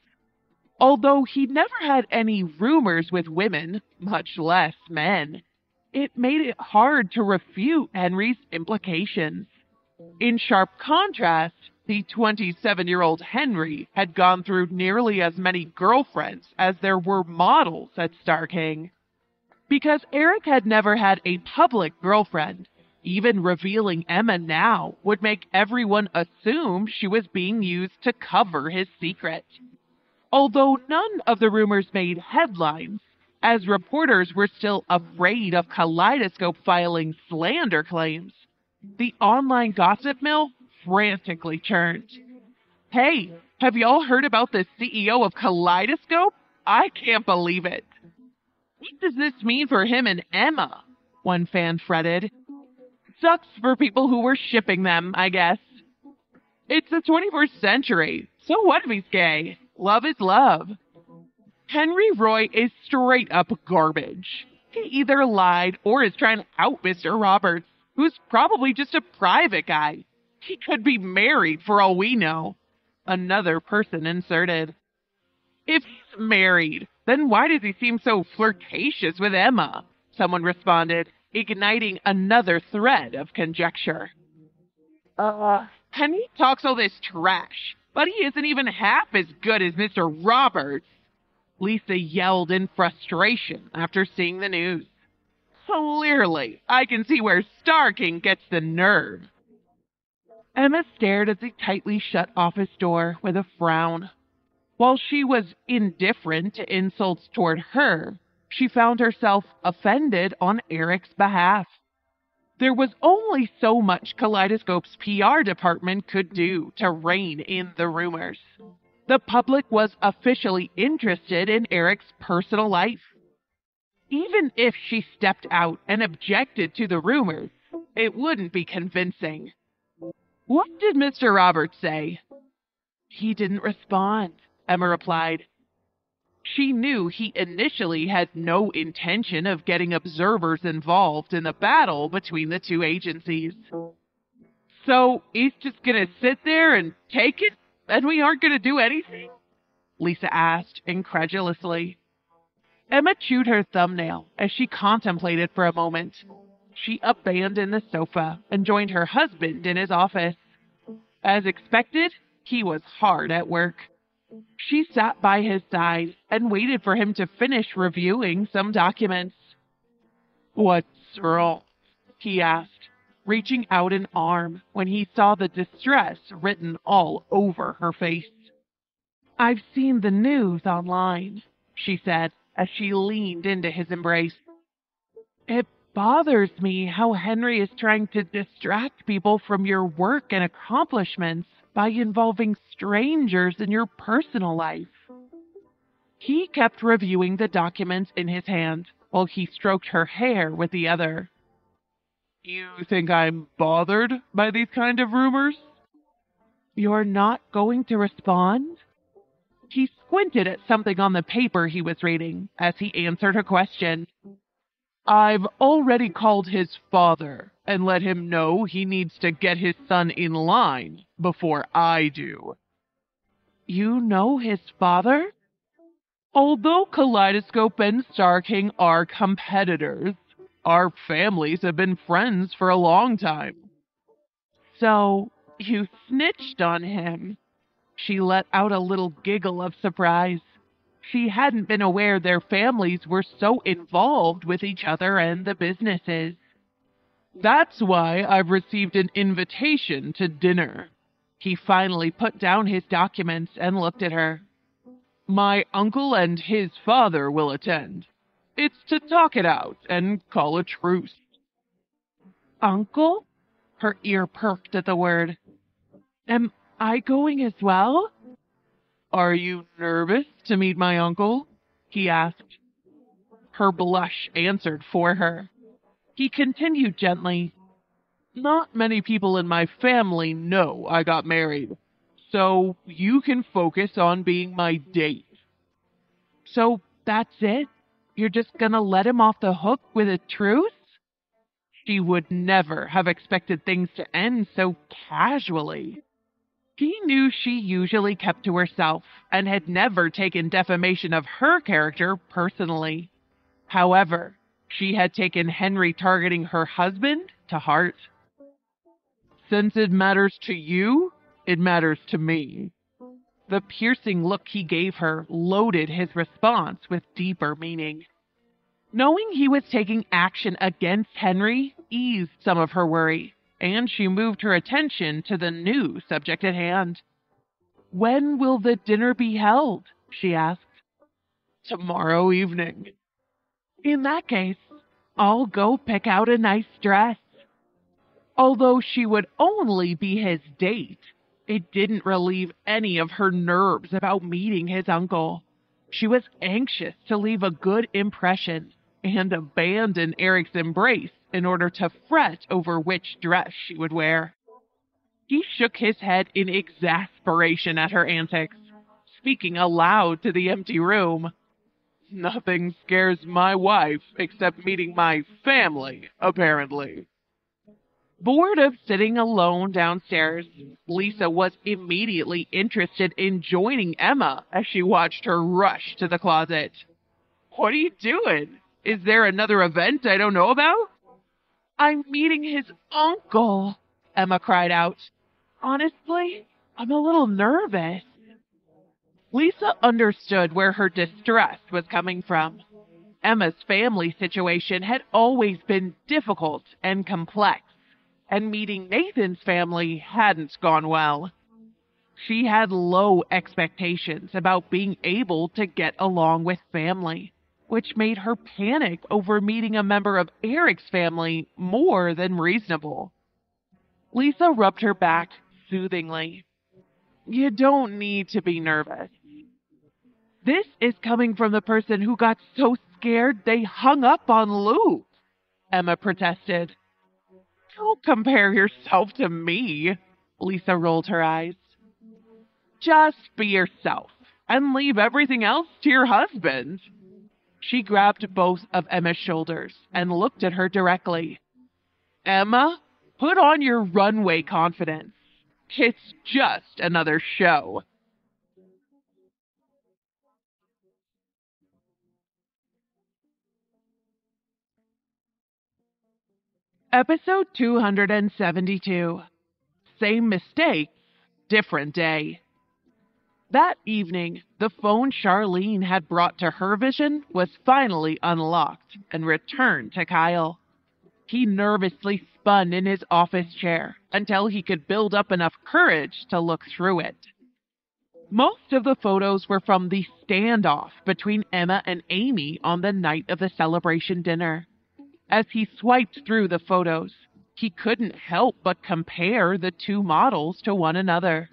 Although he never had any rumors with women, much less men, it made it hard to refute Henry's implications. In sharp contrast, the 27 year old Henry had gone through nearly as many girlfriends as there were models at Star King. Because Eric had never had a public girlfriend, Even revealing Emma now would make everyone assume she was being used to cover his secret. Although none of the rumors made headlines, as reporters were still afraid of Kaleidoscope filing slander claims, the online gossip mill frantically churned. Hey, have y'all heard about the CEO of Kaleidoscope? I can't believe it. What does this mean for him and Emma? One fan fretted. Sucks for people who were shipping them, I guess. It's the 21st century. So what if he's gay? Love is love. Henry Roy is straight up garbage. He either lied or is trying to out Mr. Roberts, who's probably just a private guy. He could be married for all we know. Another person inserted. If he's married, then why does he seem so flirtatious with Emma? Someone responded, igniting another thread of conjecture. Uh, Henry talks all this trash, but he isn't even half as good as Mr. Roberts. Lisa yelled in frustration after seeing the news. Clearly, I can see where Starking gets the nerve. Emma stared at the tightly shut office door with a frown. While she was indifferent to insults toward her, she found herself offended on Eric's behalf. There was only so much Kaleidoscope's PR department could do to rein in the rumors. The public was officially interested in Eric's personal life. Even if she stepped out and objected to the rumors, it wouldn't be convincing. What did Mr. Roberts say? He didn't respond, Emma replied. She knew he initially had no intention of getting observers involved in the battle between the two agencies. So he's just gonna sit there and take it, and we aren't gonna do anything? Lisa asked incredulously. Emma chewed her thumbnail as she contemplated for a moment. She abandoned the sofa and joined her husband in his office. As expected, he was hard at work. She sat by his side and waited for him to finish reviewing some documents. What's wrong? he asked, reaching out an arm when he saw the distress written all over her face. I've seen the news online, she said as she leaned into his embrace. It bothers me how Henry is trying to distract people from your work and accomplishments by involving strangers in your personal life. He kept reviewing the documents in his hand while he stroked her hair with the other. You think I'm bothered by these kind of rumors? You're not going to respond? He squinted at something on the paper he was reading as he answered her question. I've already called his father and let him know he needs to get his son in line before I do. You know his father? Although Kaleidoscope and Star King are competitors, our families have been friends for a long time. So, you snitched on him. She let out a little giggle of surprise. She hadn't been aware their families were so involved with each other and the businesses. That's why I've received an invitation to dinner. He finally put down his documents and looked at her. My uncle and his father will attend. It's to talk it out and call a truce. Uncle? Her ear perked at the word. Am I going as well? Are you nervous to meet my uncle? he asked. Her blush answered for her. He continued gently. Not many people in my family know I got married, so you can focus on being my date. So that's it? You're just gonna let him off the hook with a truce? She would never have expected things to end so casually. He knew she usually kept to herself and had never taken defamation of her character personally. However, she had taken Henry targeting her husband to heart. Since it matters to you, it matters to me. The piercing look he gave her loaded his response with deeper meaning. Knowing he was taking action against Henry eased some of her worry, and she moved her attention to the new subject at hand. When will the dinner be held? she asked. Tomorrow evening. In that case, I'll go pick out a nice dress. Although she would only be his date, it didn't relieve any of her nerves about meeting his uncle. She was anxious to leave a good impression and abandon Eric's embrace in order to fret over which dress she would wear. He shook his head in exasperation at her antics, speaking aloud to the empty room. Nothing scares my wife except meeting my family, apparently. Bored of sitting alone downstairs, Lisa was immediately interested in joining Emma as she watched her rush to the closet. What are you doing? Is there another event I don't know about? I'm meeting his uncle, Emma cried out. Honestly, I'm a little nervous. Lisa understood where her distress was coming from. Emma's family situation had always been difficult and complex, and meeting Nathan's family hadn't gone well. She had low expectations about being able to get along with family, which made her panic over meeting a member of Eric's family more than reasonable. Lisa rubbed her back soothingly. You don't need to be nervous. This is coming from the person who got so scared they hung up on Luke, Emma protested. Don't compare yourself to me, Lisa rolled her eyes. Just be yourself and leave everything else to your husband. She grabbed both of Emma's shoulders and looked at her directly. Emma, put on your runway confidence. It's just another show. Episode 272 Same Mistakes, Different Day. That evening, the phone Charlene had brought to her vision was finally unlocked and returned to Kyle. He nervously spun in his office chair until he could build up enough courage to look through it. Most of the photos were from the standoff between Emma and Amy on the night of the celebration dinner. As he swiped through the photos, he couldn't help but compare the two models to one another.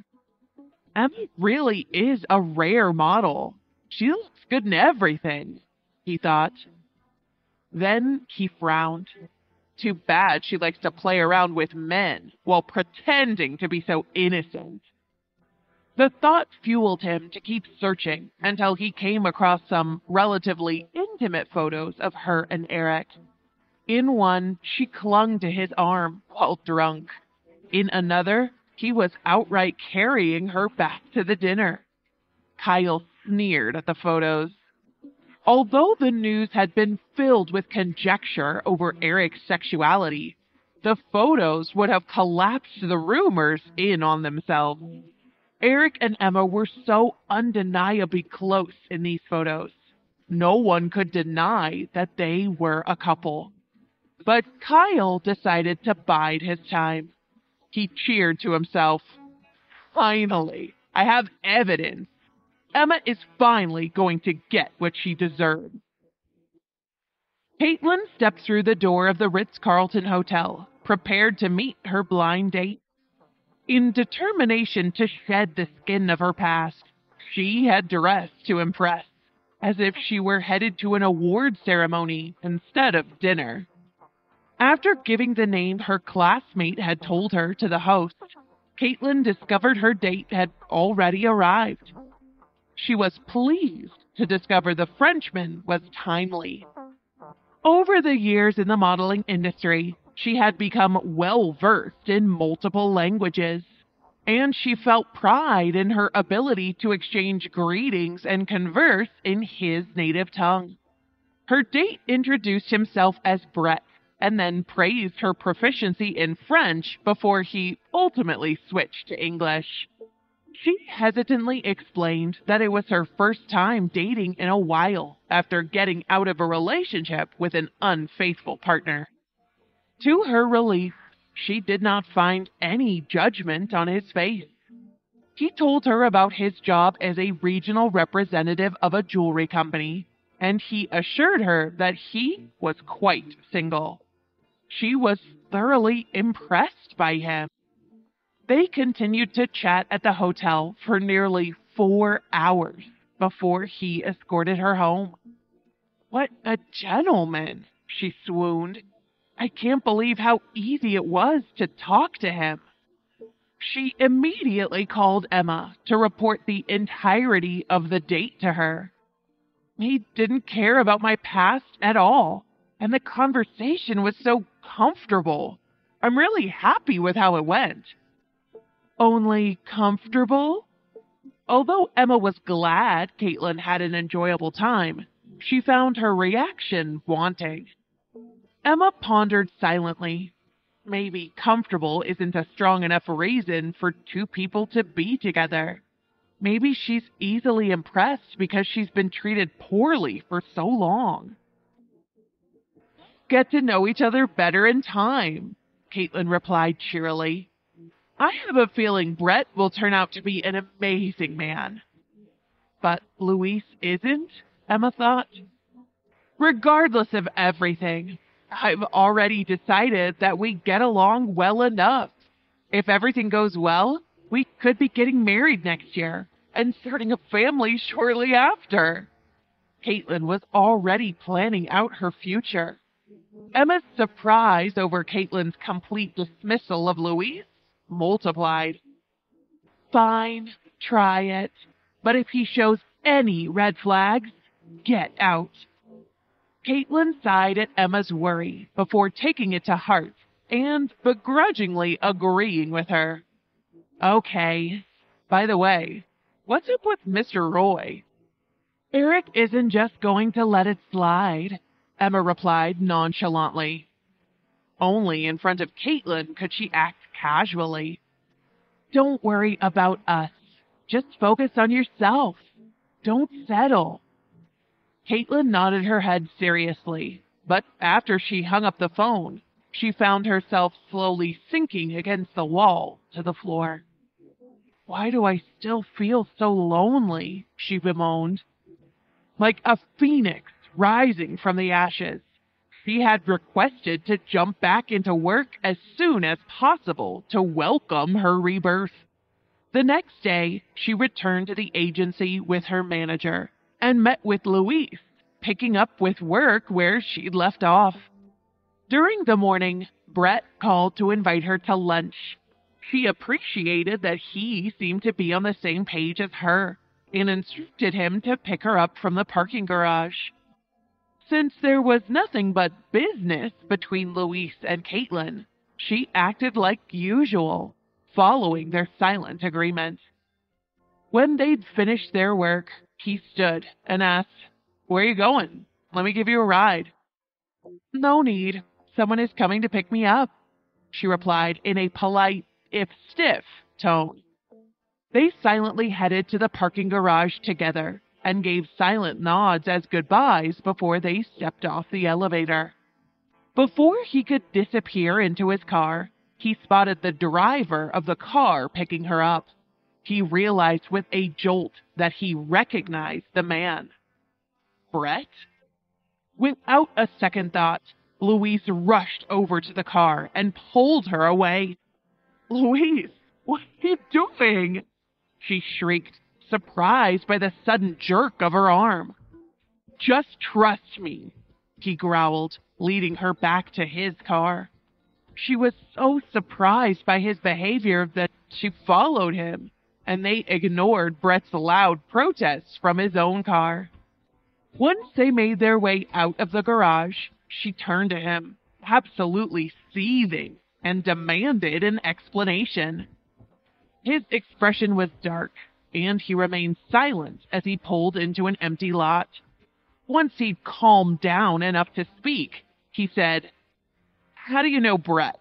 Emma really is a rare model. She looks good in everything, he thought. Then he frowned. Too bad she likes to play around with men while pretending to be so innocent. The thought fueled him to keep searching until he came across some relatively intimate photos of her and Eric. In one, she clung to his arm while drunk. In another, he was outright carrying her back to the dinner. Kyle sneered at the photos. Although the news had been filled with conjecture over Eric's sexuality, the photos would have collapsed the rumors in on themselves. Eric and Emma were so undeniably close in these photos. No one could deny that they were a couple. But Kyle decided to bide his time. He cheered to himself. Finally, I have evidence. Emma is finally going to get what she deserves. Caitlin stepped through the door of the Ritz Carlton Hotel, prepared to meet her blind date. In determination to shed the skin of her past, she had dressed to impress, as if she were headed to an award ceremony instead of dinner. After giving the name her classmate had told her to the host, Caitlin discovered her date had already arrived. She was pleased to discover the Frenchman was timely. Over the years in the modeling industry, she had become well versed in multiple languages, and she felt pride in her ability to exchange greetings and converse in his native tongue. Her date introduced himself as Brett and then praised her proficiency in French before he ultimately switched to English. She hesitantly explained that it was her first time dating in a while after getting out of a relationship with an unfaithful partner. To her relief, she did not find any judgment on his face. He told her about his job as a regional representative of a jewelry company, and he assured her that he was quite single. She was thoroughly impressed by him. They continued to chat at the hotel for nearly four hours before he escorted her home. What a gentleman, she swooned. I can't believe how easy it was to talk to him. She immediately called Emma to report the entirety of the date to her. He didn't care about my past at all, and the conversation was so comfortable. I'm really happy with how it went. Only comfortable? Although Emma was glad Caitlin had an enjoyable time, she found her reaction wanting. Emma pondered silently. Maybe comfortable isn't a strong enough reason for two people to be together. Maybe she's easily impressed because she's been treated poorly for so long. Get to know each other better in time, Caitlin replied cheerily. I have a feeling Brett will turn out to be an amazing man. But Luis isn't, Emma thought. Regardless of everything, I've already decided that we get along well enough. If everything goes well, we could be getting married next year and starting a family shortly after. Caitlin was already planning out her future. Emma's surprise over Caitlin's complete dismissal of Luis multiplied. Fine, try it. But if he shows any red flags, get out. Caitlin sighed at Emma's worry before taking it to heart and begrudgingly agreeing with her. Okay. By the way, what's up with Mr. Roy? Eric isn't just going to let it slide, Emma replied nonchalantly. Only in front of Caitlin could she act casually. Don't worry about us. Just focus on yourself. Don't settle. Caitlin nodded her head seriously, but after she hung up the phone, she found herself slowly sinking against the wall to the floor. Why do I still feel so lonely? she bemoaned. Like a phoenix rising from the ashes. She had requested to jump back into work as soon as possible to welcome her rebirth. The next day, she returned to the agency with her manager and met with Luis, picking up with work where she'd left off. During the morning, Brett called to invite her to lunch. She appreciated that he seemed to be on the same page as her and instructed him to pick her up from the parking garage. Since there was nothing but business between Luis and Caitlin, she acted like usual, following their silent agreement. When they'd finished their work, he stood and asked, Where are you going? Let me give you a ride. No need. Someone is coming to pick me up, she replied in a polite, if stiff, tone. They silently headed to the parking garage together and gave silent nods as goodbyes before they stepped off the elevator. Before he could disappear into his car, he spotted the driver of the car picking her up. He realized with a jolt that he recognized the man. Brett? Without a second thought, Luis rushed over to the car and pulled her away. Luis, what are you doing? She shrieked, surprised by the sudden jerk of her arm. Just trust me, he growled, leading her back to his car. She was so surprised by his behavior that she followed him, and they ignored Brett's loud protests from his own car. Once they made their way out of the garage, she turned to him, absolutely seething, and demanded an explanation. His expression was dark, and he remained silent as he pulled into an empty lot. Once he'd calmed down enough to speak, he said, How do you know Brett?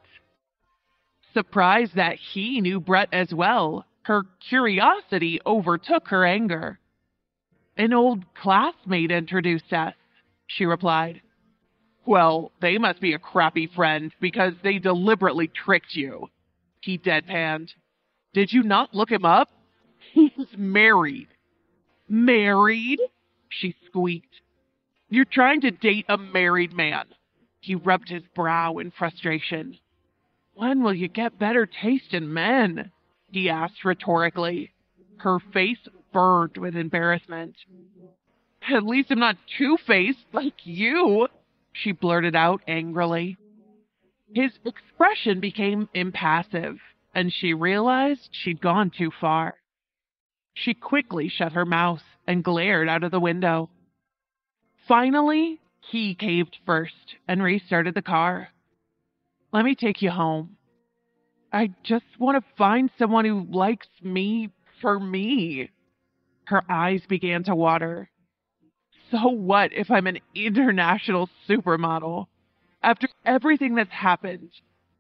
Surprised that he knew Brett as well, Her curiosity overtook her anger. An old classmate introduced us, she replied. Well, they must be a crappy friend because they deliberately tricked you. He deadpanned. Did you not look him up? He's married. Married? She squeaked. You're trying to date a married man. He rubbed his brow in frustration. When will you get better taste in men? he asked rhetorically. Her face burned with embarrassment. At least I'm not two faced like you, she blurted out angrily. His expression became impassive, and she realized she'd gone too far. She quickly shut her mouth and glared out of the window. Finally, he caved first and restarted the car. Let me take you home. I just want to find someone who likes me for me. Her eyes began to water. So what if I'm an international supermodel? After everything that's happened,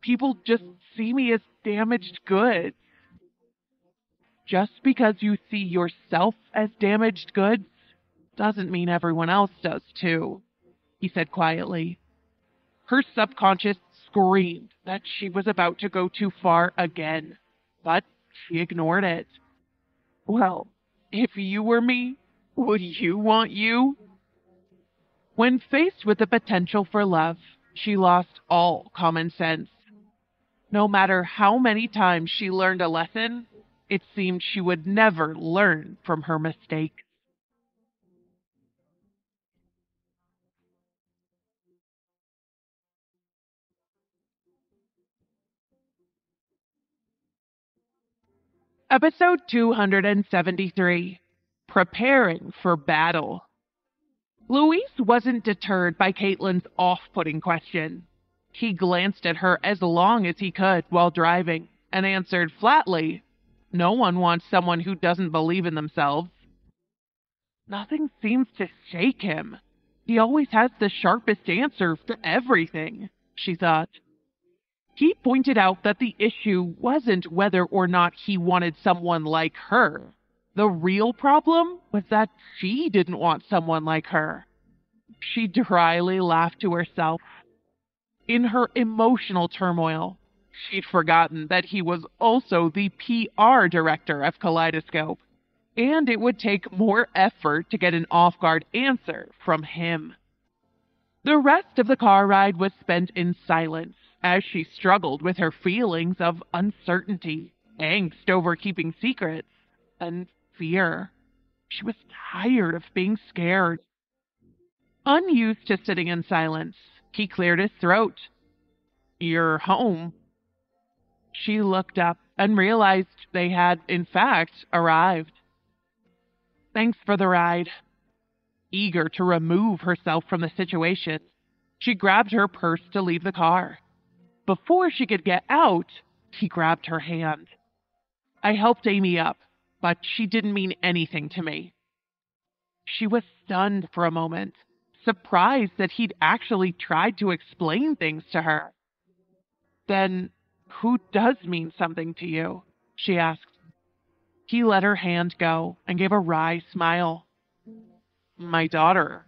people just see me as damaged goods. Just because you see yourself as damaged goods doesn't mean everyone else does too, he said quietly. Her subconscious screamed that she was about to go too far again, but she ignored it. Well, if you were me, would you want you? When faced with the potential for love, she lost all common sense. No matter how many times she learned a lesson, it seemed she would never learn from her mistakes. Episode 273 Preparing for Battle. Luis wasn't deterred by Caitlin's off putting question. He glanced at her as long as he could while driving and answered flatly No one wants someone who doesn't believe in themselves. Nothing seems to shake him. He always has the sharpest answer to everything, she thought. He pointed out that the issue wasn't whether or not he wanted someone like her. The real problem was that she didn't want someone like her. She dryly laughed to herself. In her emotional turmoil, she'd forgotten that he was also the PR director of Kaleidoscope, and it would take more effort to get an off guard answer from him. The rest of the car ride was spent in silence as she struggled with her feelings of uncertainty, angst over keeping secrets, and fear. She was tired of being scared. Unused to sitting in silence, he cleared his throat. You're home. She looked up and realized they had, in fact, arrived. Thanks for the ride. Eager to remove herself from the situation, she grabbed her purse to leave the car. Before she could get out, he grabbed her hand. I helped Amy up, but she didn't mean anything to me. She was stunned for a moment, surprised that he'd actually tried to explain things to her. Then, who does mean something to you? she asked. He let her hand go and gave a wry smile. My daughter.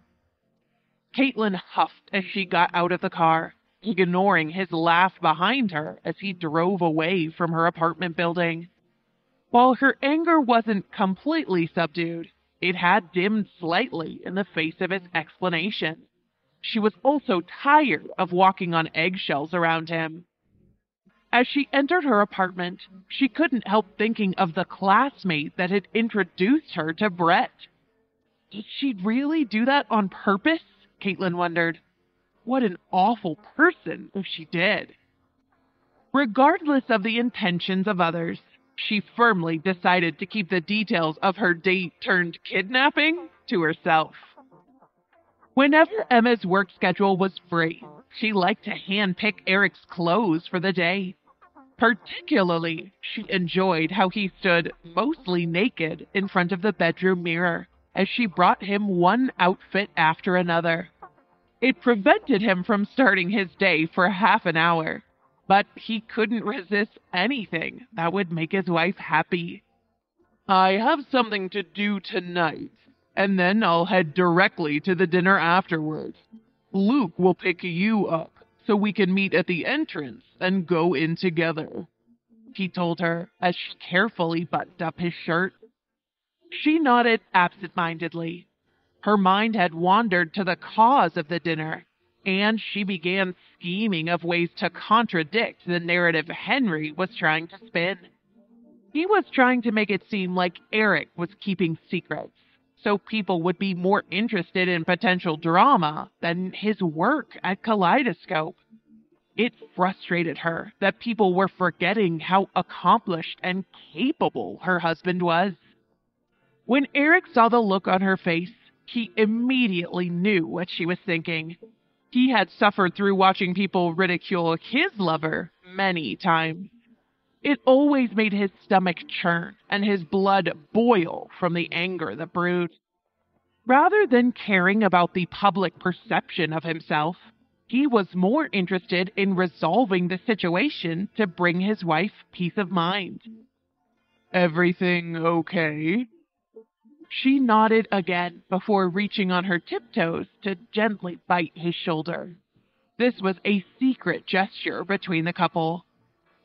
Caitlin huffed as she got out of the car ignoring his laugh behind her as he drove away from her apartment building. While her anger wasn't completely subdued, it had dimmed slightly in the face of his explanation. She was also tired of walking on eggshells around him. As she entered her apartment, she couldn't help thinking of the classmate that had introduced her to Brett. Did she really do that on purpose? Caitlin wondered. What an awful person if she did. Regardless of the intentions of others, she firmly decided to keep the details of her date turned kidnapping to herself. Whenever Emma's work schedule was free, she liked to handpick Eric's clothes for the day. Particularly, she enjoyed how he stood mostly naked in front of the bedroom mirror as she brought him one outfit after another. It prevented him from starting his day for half an hour, but he couldn't resist anything that would make his wife happy. I have something to do tonight, and then I'll head directly to the dinner afterward. Luke will pick you up so we can meet at the entrance and go in together. He told her as she carefully buttoned up his shirt. She nodded absent-mindedly. Her mind had wandered to the cause of the dinner, and she began scheming of ways to contradict the narrative Henry was trying to spin. He was trying to make it seem like Eric was keeping secrets, so people would be more interested in potential drama than his work at Kaleidoscope. It frustrated her that people were forgetting how accomplished and capable her husband was. When Eric saw the look on her face, he immediately knew what she was thinking. He had suffered through watching people ridicule his lover many times. It always made his stomach churn and his blood boil from the anger that brewed. Rather than caring about the public perception of himself, he was more interested in resolving the situation to bring his wife peace of mind. Everything okay? She nodded again before reaching on her tiptoes to gently bite his shoulder. This was a secret gesture between the couple,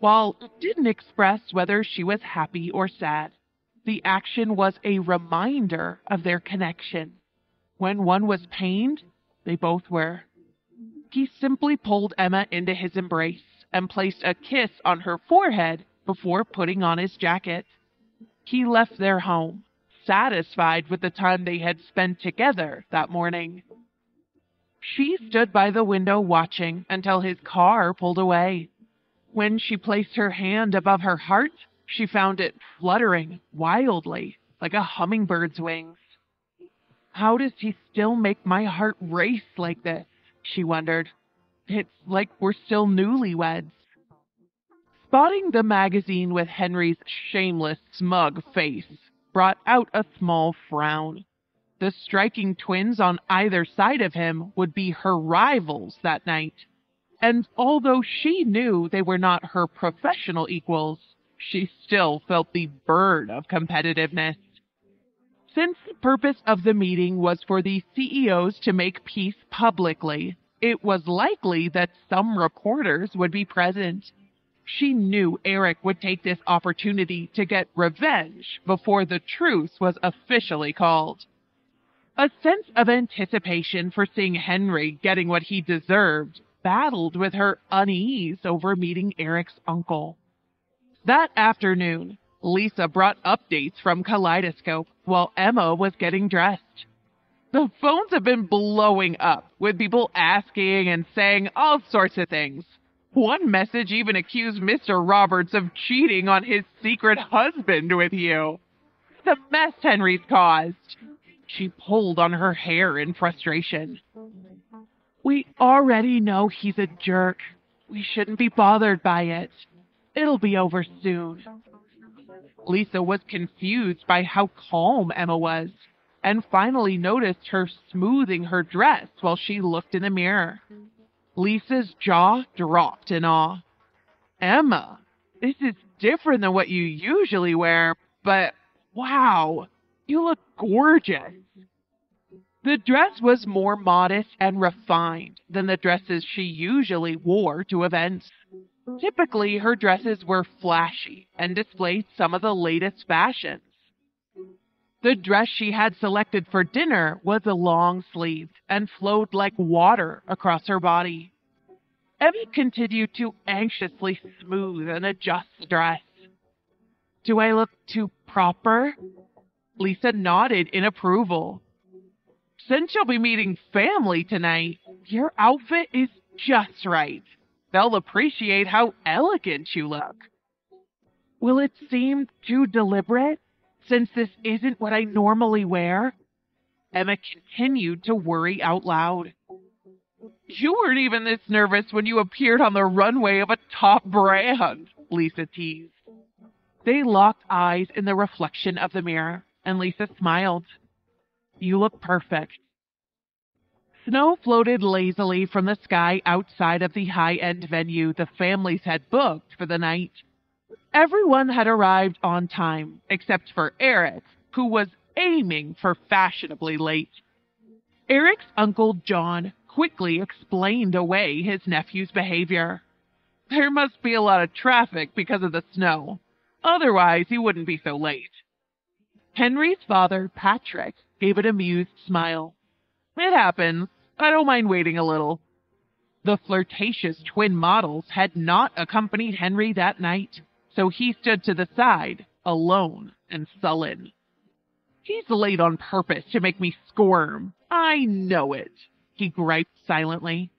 while it didn't express whether she was happy or sad, the action was a reminder of their connection. When one was pained, they both were. He simply pulled Emma into his embrace and placed a kiss on her forehead before putting on his jacket. He left their home, satisfied with the time they had spent together that morning. She stood by the window watching until his car pulled away. When she placed her hand above her heart, she found it fluttering wildly like a hummingbird's wings. How does he still make my heart race like this? She wondered. It's like we're still newlyweds. Spotting the magazine with Henry's shameless, smug face brought out a small frown. The striking twins on either side of him would be her rivals that night and although she knew they were not her professional equals, she still felt the burn of competitiveness. Since the purpose of the meeting was for the CEOs to make peace publicly, it was likely that some reporters would be present. She knew Eric would take this opportunity to get revenge before the truce was officially called. A sense of anticipation for seeing Henry getting what he deserved battled with her unease over meeting Eric's uncle. That afternoon, Lisa brought updates from Kaleidoscope while Emma was getting dressed. The phones have been blowing up with people asking and saying all sorts of things. One message even accused Mr. Roberts of cheating on his secret husband with you. The mess Henry's caused. She pulled on her hair in frustration. We already know he's a jerk. We shouldn't be bothered by it. It'll be over soon. Lisa was confused by how calm Emma was, and finally noticed her smoothing her dress while she looked in the mirror. Lisa's jaw dropped in awe. Emma, this is different than what you usually wear, but wow, you look gorgeous. The dress was more modest and refined than the dresses she usually wore to events. Typically, her dresses were flashy and displayed some of the latest fashions. The dress she had selected for dinner was a long sleeved and flowed like water across her body. Emma continued to anxiously smooth and adjust the dress. Do I look too proper? Lisa nodded in approval. Since you'll be meeting family tonight, your outfit is just right. They'll appreciate how elegant you look. Will it seem too deliberate since this isn't what I normally wear? Emma continued to worry out loud. You weren't even this nervous when you appeared on the runway of a top brand, Lisa teased. They locked eyes in the reflection of the mirror, and Lisa smiled. You look perfect. Snow floated lazily from the sky outside of the high end venue the families had booked for the night. Everyone had arrived on time except for Eric, who was aiming for fashionably late. Eric's uncle John quickly explained away his nephew's behavior. There must be a lot of traffic because of the snow. Otherwise, he wouldn't be so late. Henry's father, Patrick, gave an amused smile. It happens. I don't mind waiting a little. The flirtatious twin models had not accompanied Henry that night, so he stood to the side, alone and sullen. He's late on purpose to make me squirm. I know it, he griped silently.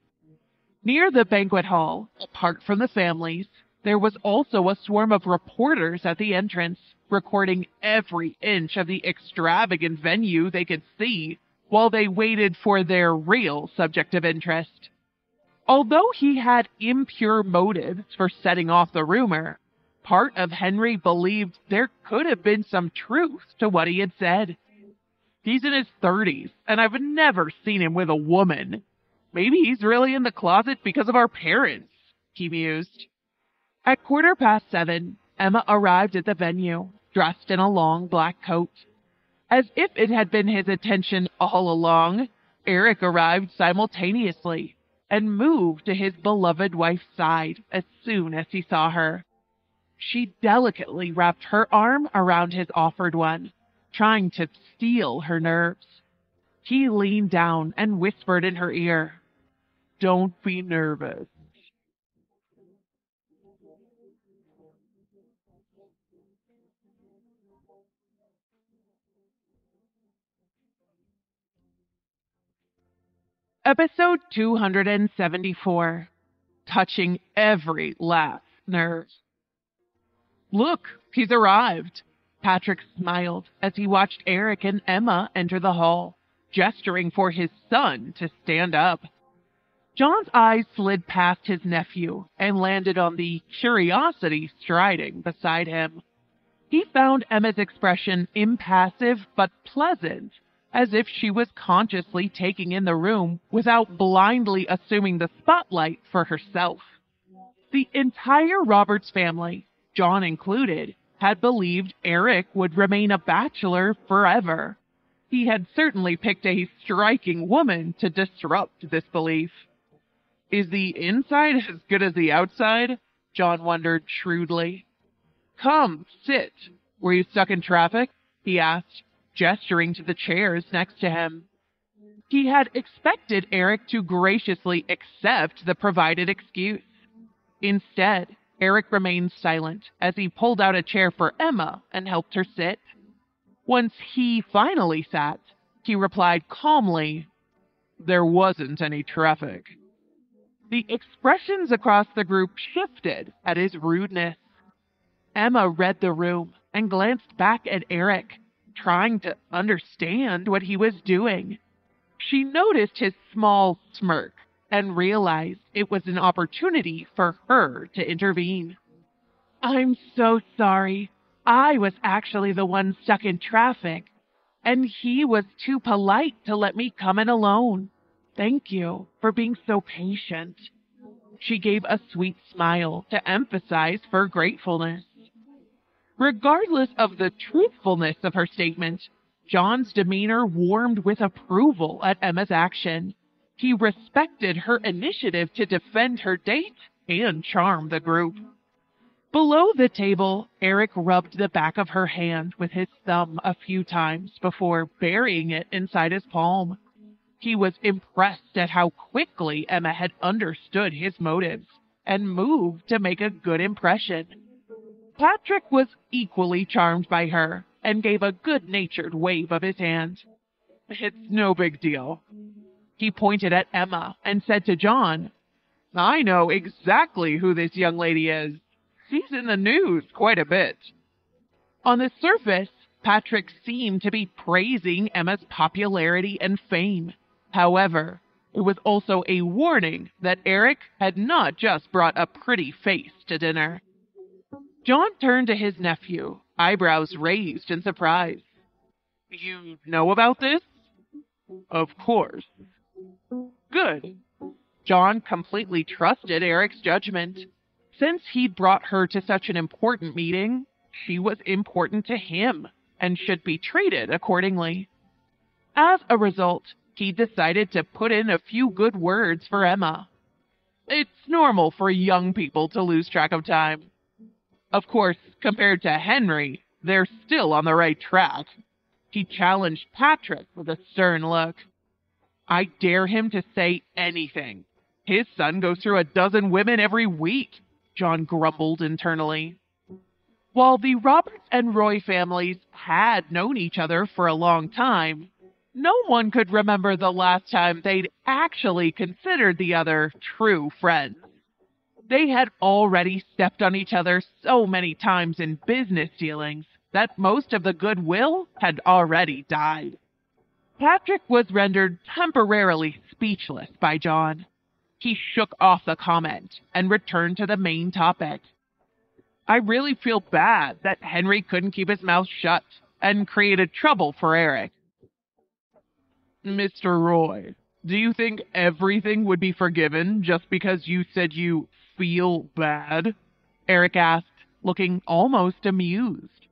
Near the banquet hall, apart from the families, there was also a swarm of reporters at the entrance, recording every inch of the extravagant venue they could see while they waited for their real subject of interest. Although he had impure motives for setting off the rumor, part of Henry believed there could have been some truth to what he had said. He's in his 30s, and I've never seen him with a woman. Maybe he's really in the closet because of our parents, he mused. At quarter past seven, Emma arrived at the venue, dressed in a long black coat. As if it had been his intention all along, Eric arrived simultaneously and moved to his beloved wife's side as soon as he saw her. She delicately wrapped her arm around his offered one, trying to steel her nerves. He leaned down and whispered in her ear, Don't be nervous. Episode 274 Touching Every Last Nerve. Look, he's arrived. Patrick smiled as he watched Eric and Emma enter the hall, gesturing for his son to stand up. John's eyes slid past his nephew and landed on the curiosity striding beside him. He found Emma's expression impassive but pleasant as if she was consciously taking in the room without blindly assuming the spotlight for herself. The entire Roberts family, John included, had believed Eric would remain a bachelor forever. He had certainly picked a striking woman to disrupt this belief. Is the inside as good as the outside? John wondered shrewdly. Come, sit. Were you stuck in traffic? he asked, gesturing to the chairs next to him. He had expected Eric to graciously accept the provided excuse. Instead, Eric remained silent as he pulled out a chair for Emma and helped her sit. Once he finally sat, he replied calmly, There wasn't any traffic. The expressions across the group shifted at his rudeness. Emma read the room and glanced back at Eric, trying to understand what he was doing. She noticed his small smirk and realized it was an opportunity for her to intervene. I'm so sorry. I was actually the one stuck in traffic, and he was too polite to let me come in alone. Thank you for being so patient. She gave a sweet smile to emphasize her gratefulness. Regardless of the truthfulness of her statement, John's demeanor warmed with approval at Emma's action. He respected her initiative to defend her date and charm the group. Below the table, Eric rubbed the back of her hand with his thumb a few times before burying it inside his palm. He was impressed at how quickly Emma had understood his motives and moved to make a good impression. Patrick was equally charmed by her and gave a good natured wave of his hand. It's no big deal. He pointed at Emma and said to John, I know exactly who this young lady is. She's in the news quite a bit. On the surface, Patrick seemed to be praising Emma's popularity and fame. However, it was also a warning that Eric had not just brought a pretty face to dinner. John turned to his nephew, eyebrows raised in surprise. You know about this? Of course. Good. John completely trusted Eric's judgment. Since he'd brought her to such an important meeting, she was important to him and should be treated accordingly. As a result, he decided to put in a few good words for Emma. It's normal for young people to lose track of time. Of course, compared to Henry, they're still on the right track. He challenged Patrick with a stern look. I dare him to say anything. His son goes through a dozen women every week, John grumbled internally. While the Roberts and Roy families had known each other for a long time, no one could remember the last time they'd actually considered the other true friends. They had already stepped on each other so many times in business dealings that most of the goodwill had already died. Patrick was rendered temporarily speechless by John. He shook off the comment and returned to the main topic. I really feel bad that Henry couldn't keep his mouth shut and created trouble for Eric. Mr. Roy, do you think everything would be forgiven just because you said you feel bad? Eric asked, looking almost amused.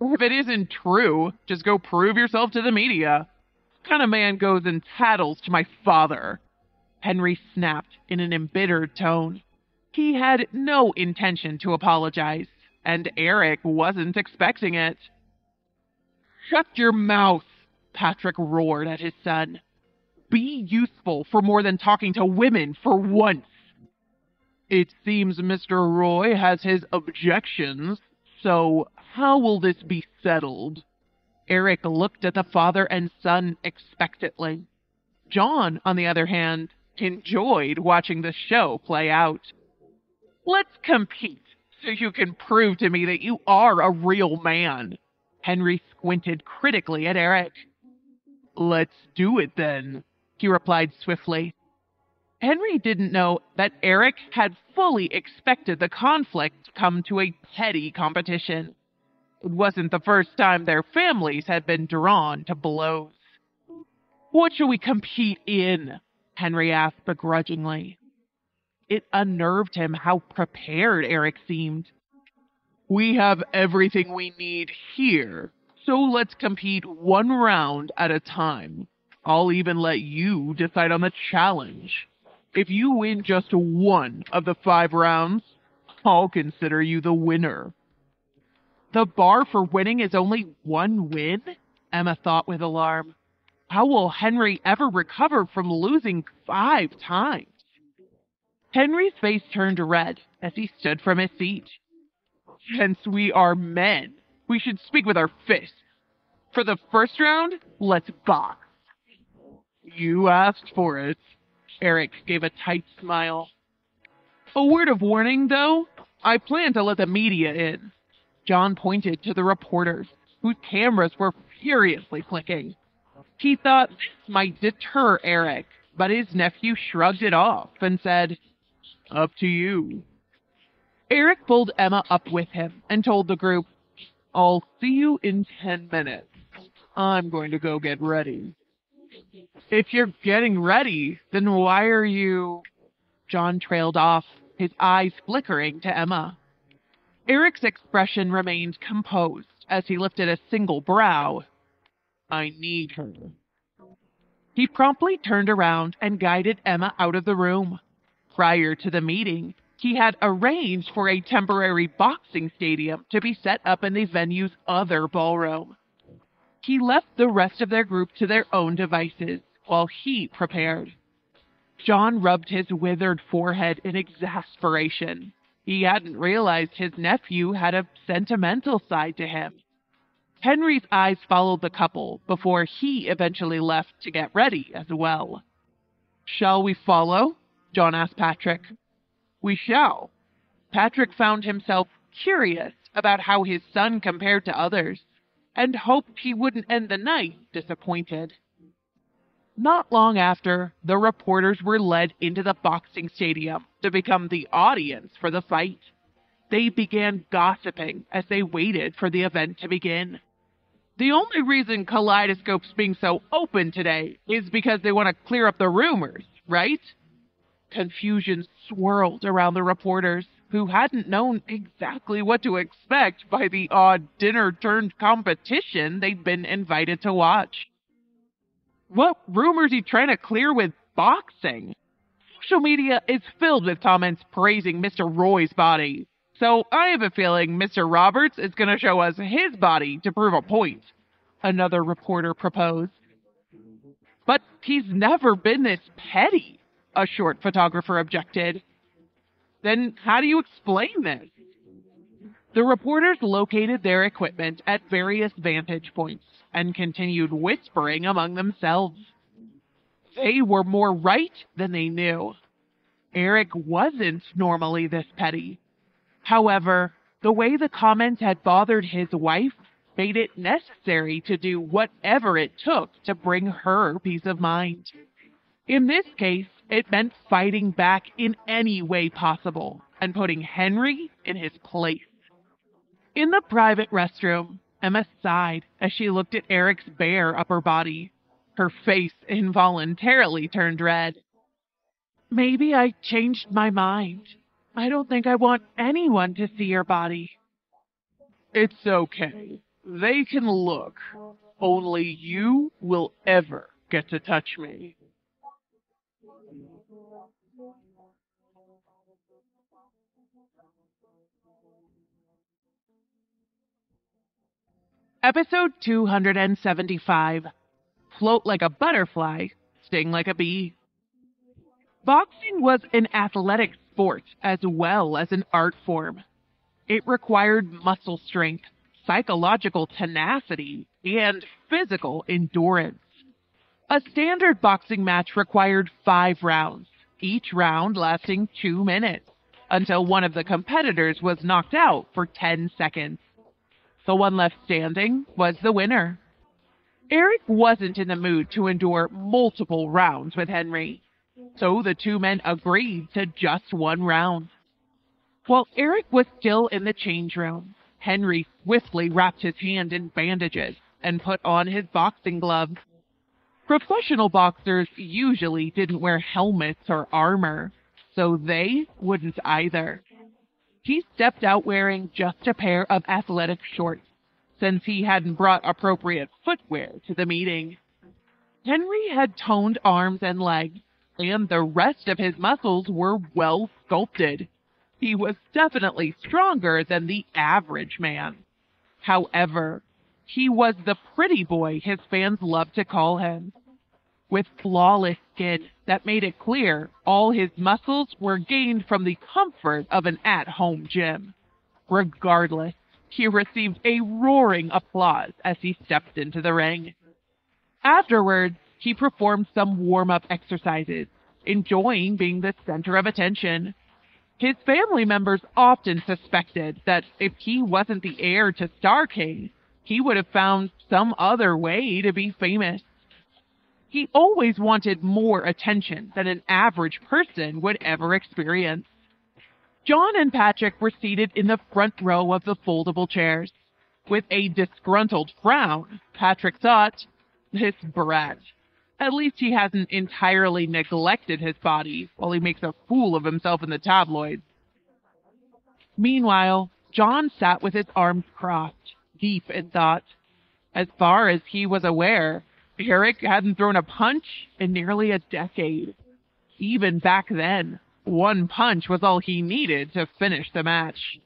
If it isn't true, just go prove yourself to the media. What kind of man goes and tattles to my father? Henry snapped in an embittered tone. He had no intention to apologize, and Eric wasn't expecting it. Shut your mouth, Patrick roared at his son. Be useful for more than talking to women for once. It seems Mr. Roy has his objections, so how will this be settled? Eric looked at the father and son expectantly. John, on the other hand, enjoyed watching the show play out. Let's compete so you can prove to me that you are a real man. Henry squinted critically at Eric. Let's do it then, he replied swiftly. Henry didn't know that Eric had fully expected the conflict to come to a petty competition. It wasn't the first time their families had been drawn to blows. What shall we compete in? Henry asked begrudgingly. It unnerved him how prepared Eric seemed. We have everything we need here, so let's compete one round at a time. I'll even let you decide on the challenge. If you win just one of the five rounds, I'll consider you the winner. The bar for winning is only one win? Emma thought with alarm. How will Henry ever recover from losing five times? Henry's face turned red as he stood from his seat. Since we are men, we should speak with our fists. For the first round, let's box. You asked for it. Eric gave a tight smile. A word of warning, though. I plan to let the media in. John pointed to the reporters, whose cameras were furiously clicking. He thought this might deter Eric, but his nephew shrugged it off and said, Up to you. Eric pulled Emma up with him and told the group, I'll see you in ten minutes. I'm going to go get ready. If you're getting ready, then why are you. John trailed off, his eyes flickering to Emma. Eric's expression remained composed as he lifted a single brow. I need her. He promptly turned around and guided Emma out of the room. Prior to the meeting, he had arranged for a temporary boxing stadium to be set up in the venue's other ballroom. He left the rest of their group to their own devices while he prepared. John rubbed his withered forehead in exasperation. He hadn't realized his nephew had a sentimental side to him. Henry's eyes followed the couple before he eventually left to get ready as well. Shall we follow? John asked Patrick. We shall. Patrick found himself curious about how his son compared to others and hoped he wouldn't end the night disappointed. Not long after, the reporters were led into the boxing stadium to become the audience for the fight. They began gossiping as they waited for the event to begin. The only reason Kaleidoscope's being so open today is because they want to clear up the rumors, right? Confusion swirled around the reporters, who hadn't known exactly what to expect by the odd dinner turned competition they'd been invited to watch. What rumors he trying to clear with boxing? Social media is filled with comments praising Mr. Roy's body, so I have a feeling Mr. Roberts is going to show us his body to prove a point, another reporter proposed. But he's never been this petty, a short photographer objected. Then how do you explain this? The reporters located their equipment at various vantage points and continued whispering among themselves. They were more right than they knew. Eric wasn't normally this petty. However, the way the comments had bothered his wife made it necessary to do whatever it took to bring her peace of mind. In this case, it meant fighting back in any way possible and putting Henry in his place. In the private restroom, Emma sighed as she looked at Eric's bare upper body. Her face involuntarily turned red. Maybe I changed my mind. I don't think I want anyone to see your body. It's okay. They can look. Only you will ever get to touch me. Episode 275 Float like a butterfly, sting like a bee. Boxing was an athletic sport as well as an art form. It required muscle strength, psychological tenacity, and physical endurance. A standard boxing match required five rounds, each round lasting two minutes, until one of the competitors was knocked out for 10 seconds. The one left standing was the winner. Eric wasn't in the mood to endure multiple rounds with Henry, so the two men agreed to just one round. While Eric was still in the change room, Henry swiftly wrapped his hand in bandages and put on his boxing gloves. Professional boxers usually didn't wear helmets or armor, so they wouldn't either. He stepped out wearing just a pair of athletic shorts, since he hadn't brought appropriate footwear to the meeting. Henry had toned arms and legs, and the rest of his muscles were well sculpted. He was definitely stronger than the average man. However, he was the pretty boy his fans loved to call him with flawless skin that made it clear all his muscles were gained from the comfort of an at home gym. Regardless, he received a roaring applause as he stepped into the ring. Afterwards, he performed some warm up exercises, enjoying being the center of attention. His family members often suspected that if he wasn't the heir to Star King, he would have found some other way to be famous. He always wanted more attention than an average person would ever experience. John and Patrick were seated in the front row of the foldable chairs. With a disgruntled frown, Patrick thought, This brat. At least he hasn't entirely neglected his body while he makes a fool of himself in the tabloids. Meanwhile, John sat with his arms crossed, deep in thought. As far as he was aware, Eric hadn't thrown a punch in nearly a decade. Even back then, one punch was all he needed to finish the match.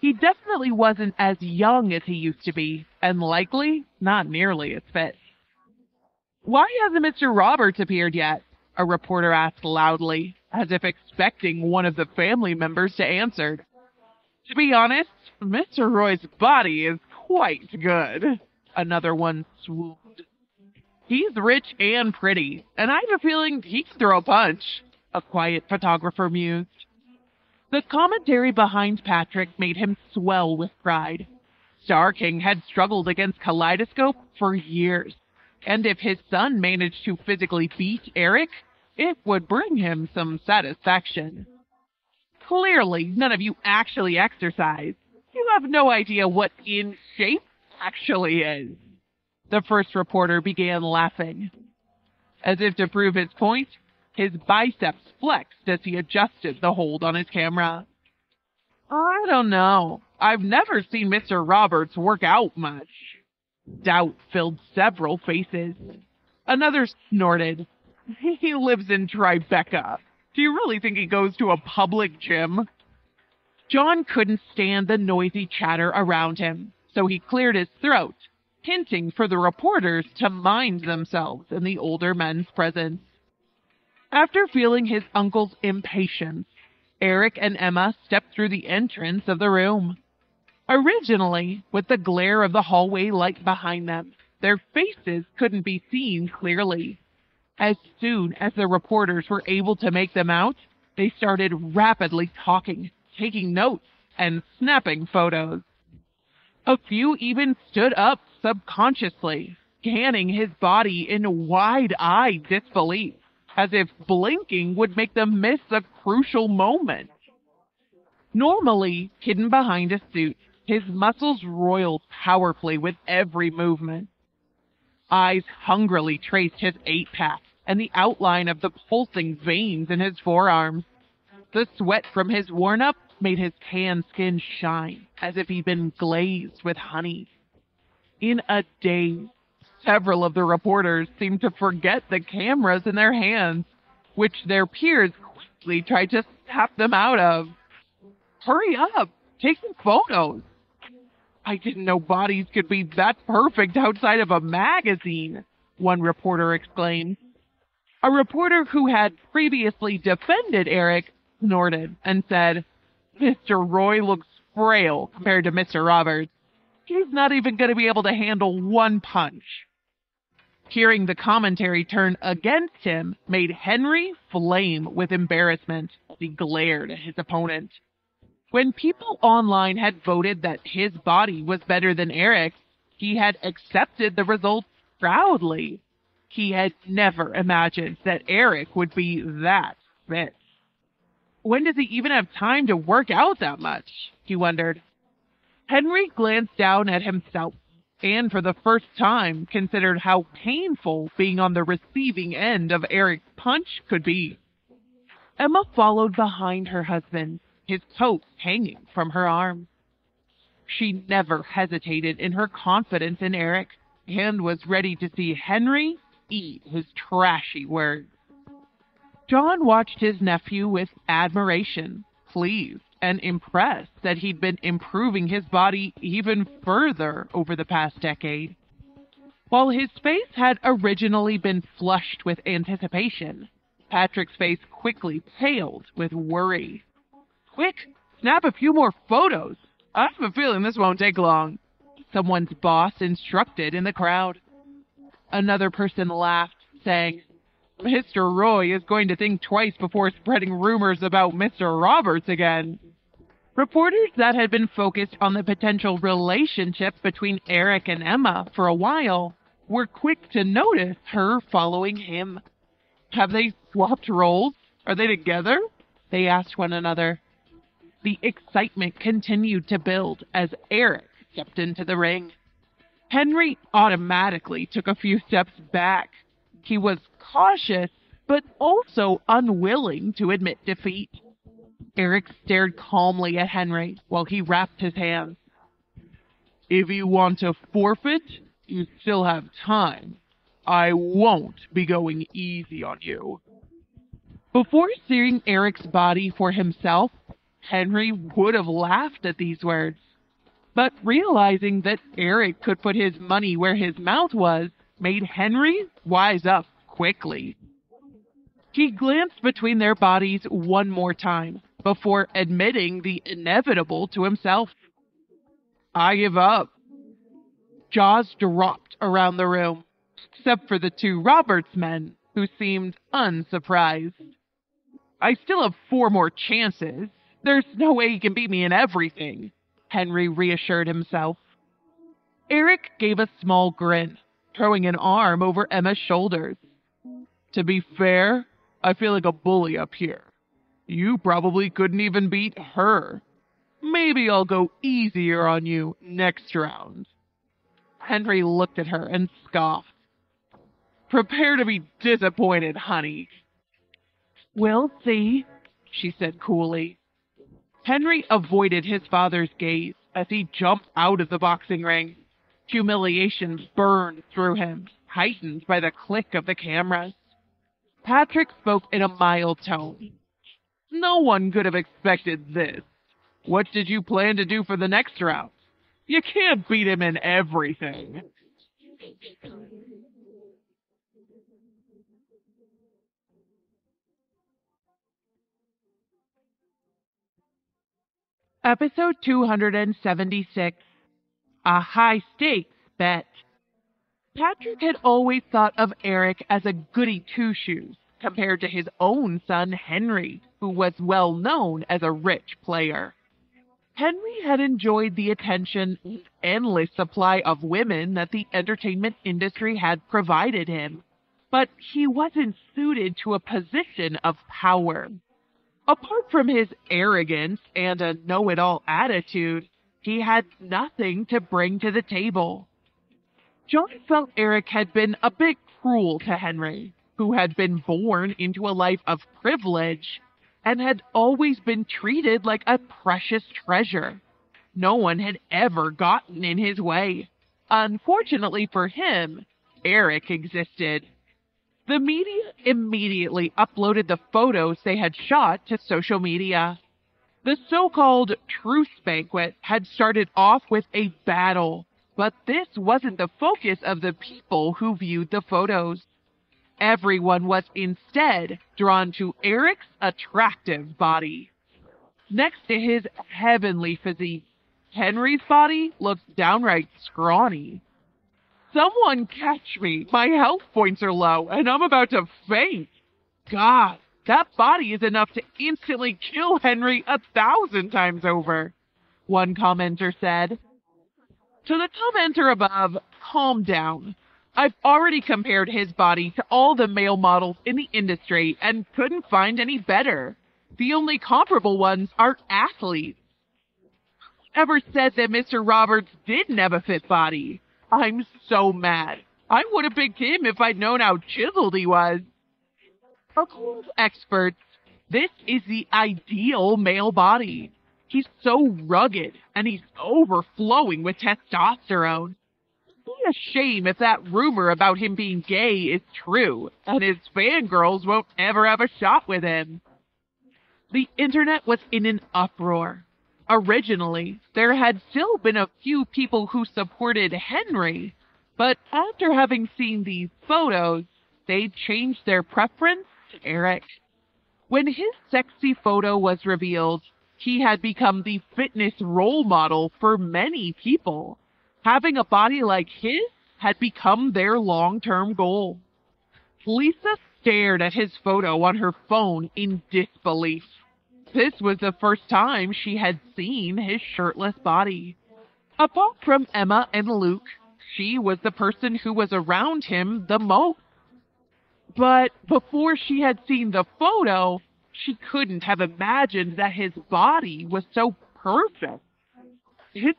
He definitely wasn't as young as he used to be, and likely not nearly as fit. Why hasn't Mr. Roberts appeared yet? A reporter asked loudly, as if expecting one of the family members to answer. To be honest, Mr. Roy's body is quite good. Another one swooned. He's rich and pretty, and I have a feeling he can throw a punch, a quiet photographer mused. The commentary behind Patrick made him swell with pride. Star King had struggled against Kaleidoscope for years, and if his son managed to physically beat Eric, it would bring him some satisfaction. Clearly, none of you actually exercise. You have no idea what in shape actually is. The first reporter began laughing. As if to prove his point, His biceps flexed as he adjusted the hold on his camera. I don't know. I've never seen Mr. Roberts work out much. Doubt filled several faces. Another snorted. He lives in Tribeca. Do you really think he goes to a public gym? John couldn't stand the noisy chatter around him, so he cleared his throat, hinting for the reporters to mind themselves in the older men's presence. After feeling his uncle's impatience, Eric and Emma stepped through the entrance of the room. Originally, with the glare of the hallway light behind them, their faces couldn't be seen clearly. As soon as the reporters were able to make them out, they started rapidly talking, taking notes, and snapping photos. A few even stood up subconsciously, scanning his body in wide eyed disbelief, as if blinking would make them miss a crucial moment. Normally hidden behind a suit, his muscles roiled powerfully with every movement. Eyes hungrily traced his eight pack and the outline of the pulsing veins in his forearms. The sweat from his worn up made his tan skin shine as if he'd been glazed with honey. In a day. several of the reporters seemed to forget the cameras in their hands, which their peers quickly tried to snap them out of. Hurry up! Take some photos! I didn't know bodies could be that perfect outside of a magazine, one reporter exclaimed. A reporter who had previously defended Eric snorted and said, Mr. Roy looks frail compared to Mr. Roberts. He's not even going to be able to handle one punch. Hearing the commentary turn against him made Henry flame with embarrassment. He glared at his opponent. When people online had voted that his body was better than Eric's, he had accepted the results proudly. He had never imagined that Eric would be that fit. When does he even have time to work out that much? He wondered. Henry glanced down at himself and for the first time considered how painful being on the receiving end of Eric's punch could be. Emma followed behind her husband, his coat hanging from her arm. She never hesitated in her confidence in Eric and was ready to see Henry eat his trashy words. John watched his nephew with admiration, pleased and impressed that he'd been improving his body even further over the past decade. While his face had originally been flushed with anticipation, Patrick's face quickly paled with worry. Quick, snap a few more photos. I have a feeling this won't take long. Someone's boss instructed in the crowd. Another person laughed, saying, Mr. Roy is going to think twice before spreading rumors about Mr. Roberts again. Reporters that had been focused on the potential relationship between Eric and Emma for a while were quick to notice her following him. Have they swapped roles? Are they together? They asked one another. The excitement continued to build as Eric stepped into the ring. Henry automatically took a few steps back. He was cautious, but also unwilling to admit defeat. Eric stared calmly at Henry while he wrapped his hands. If you want to forfeit, you still have time. I won't be going easy on you. Before seeing Eric's body for himself, Henry would have laughed at these words. But realizing that Eric could put his money where his mouth was made Henry wise up quickly. He glanced between their bodies one more time before admitting the inevitable to himself. I give up. Jaws dropped around the room, except for the two Roberts men, who seemed unsurprised. I still have four more chances, there's no way he can beat me in everything, Henry reassured himself. Eric gave a small grin, throwing an arm over Emma's shoulders. To be fair, I feel like a bully up here. You probably couldn't even beat her. Maybe I'll go easier on you next round. Henry looked at her and scoffed. Prepare to be disappointed, honey. We'll see, she said coolly. Henry avoided his father's gaze as he jumped out of the boxing ring. Humiliation burned through him, heightened by the click of the cameras. Patrick spoke in a mild tone. No one could have expected this. What did you plan to do for the next round? You can't beat him in everything. Episode 276 A High Stakes Bet. Patrick had always thought of Eric as a goody two shoes compared to his own son Henry, who was well known as a rich player. Henry had enjoyed the attention and endless supply of women that the entertainment industry had provided him, but he wasn't suited to a position of power. Apart from his arrogance and a know it all attitude, he had nothing to bring to the table. John felt Eric had been a bit cruel to Henry, who had been born into a life of privilege and had always been treated like a precious treasure. No one had ever gotten in his way. Unfortunately for him, Eric existed. The media immediately uploaded the photos they had shot to social media. The so called truce banquet had started off with a battle, but this wasn't the focus of the people who viewed the photos. Everyone was instead drawn to Eric's attractive body. Next to his heavenly physique, Henry's body looked downright scrawny. Someone catch me. My health points are low and I'm about to faint. God, that body is enough to instantly kill Henry a thousand times over, one commenter said. To the commenter above, calm down. I've already compared his body to all the male models in the industry and couldn't find any better. The only comparable ones are athletes. Ever said that Mr. Roberts didn't have a fit body? I'm so mad. I would have picked him if I'd known how chiseled he was. According to experts, this is the ideal male body. He's so rugged and he's overflowing with testosterone. It'd be a shame if that rumor about him being gay is true and his fangirls won't ever have a shot with him. The internet was in an uproar. Originally, there had still been a few people who supported Henry, but after having seen these photos, they changed their preference to Eric. When his sexy photo was revealed, he had become the fitness role model for many people. Having a body like his had become their long term goal. Lisa stared at his photo on her phone in disbelief. This was the first time she had seen his shirtless body. Apart from Emma and Luke, she was the person who was around him the most. But before she had seen the photo, she couldn't have imagined that his body was so perfect. It's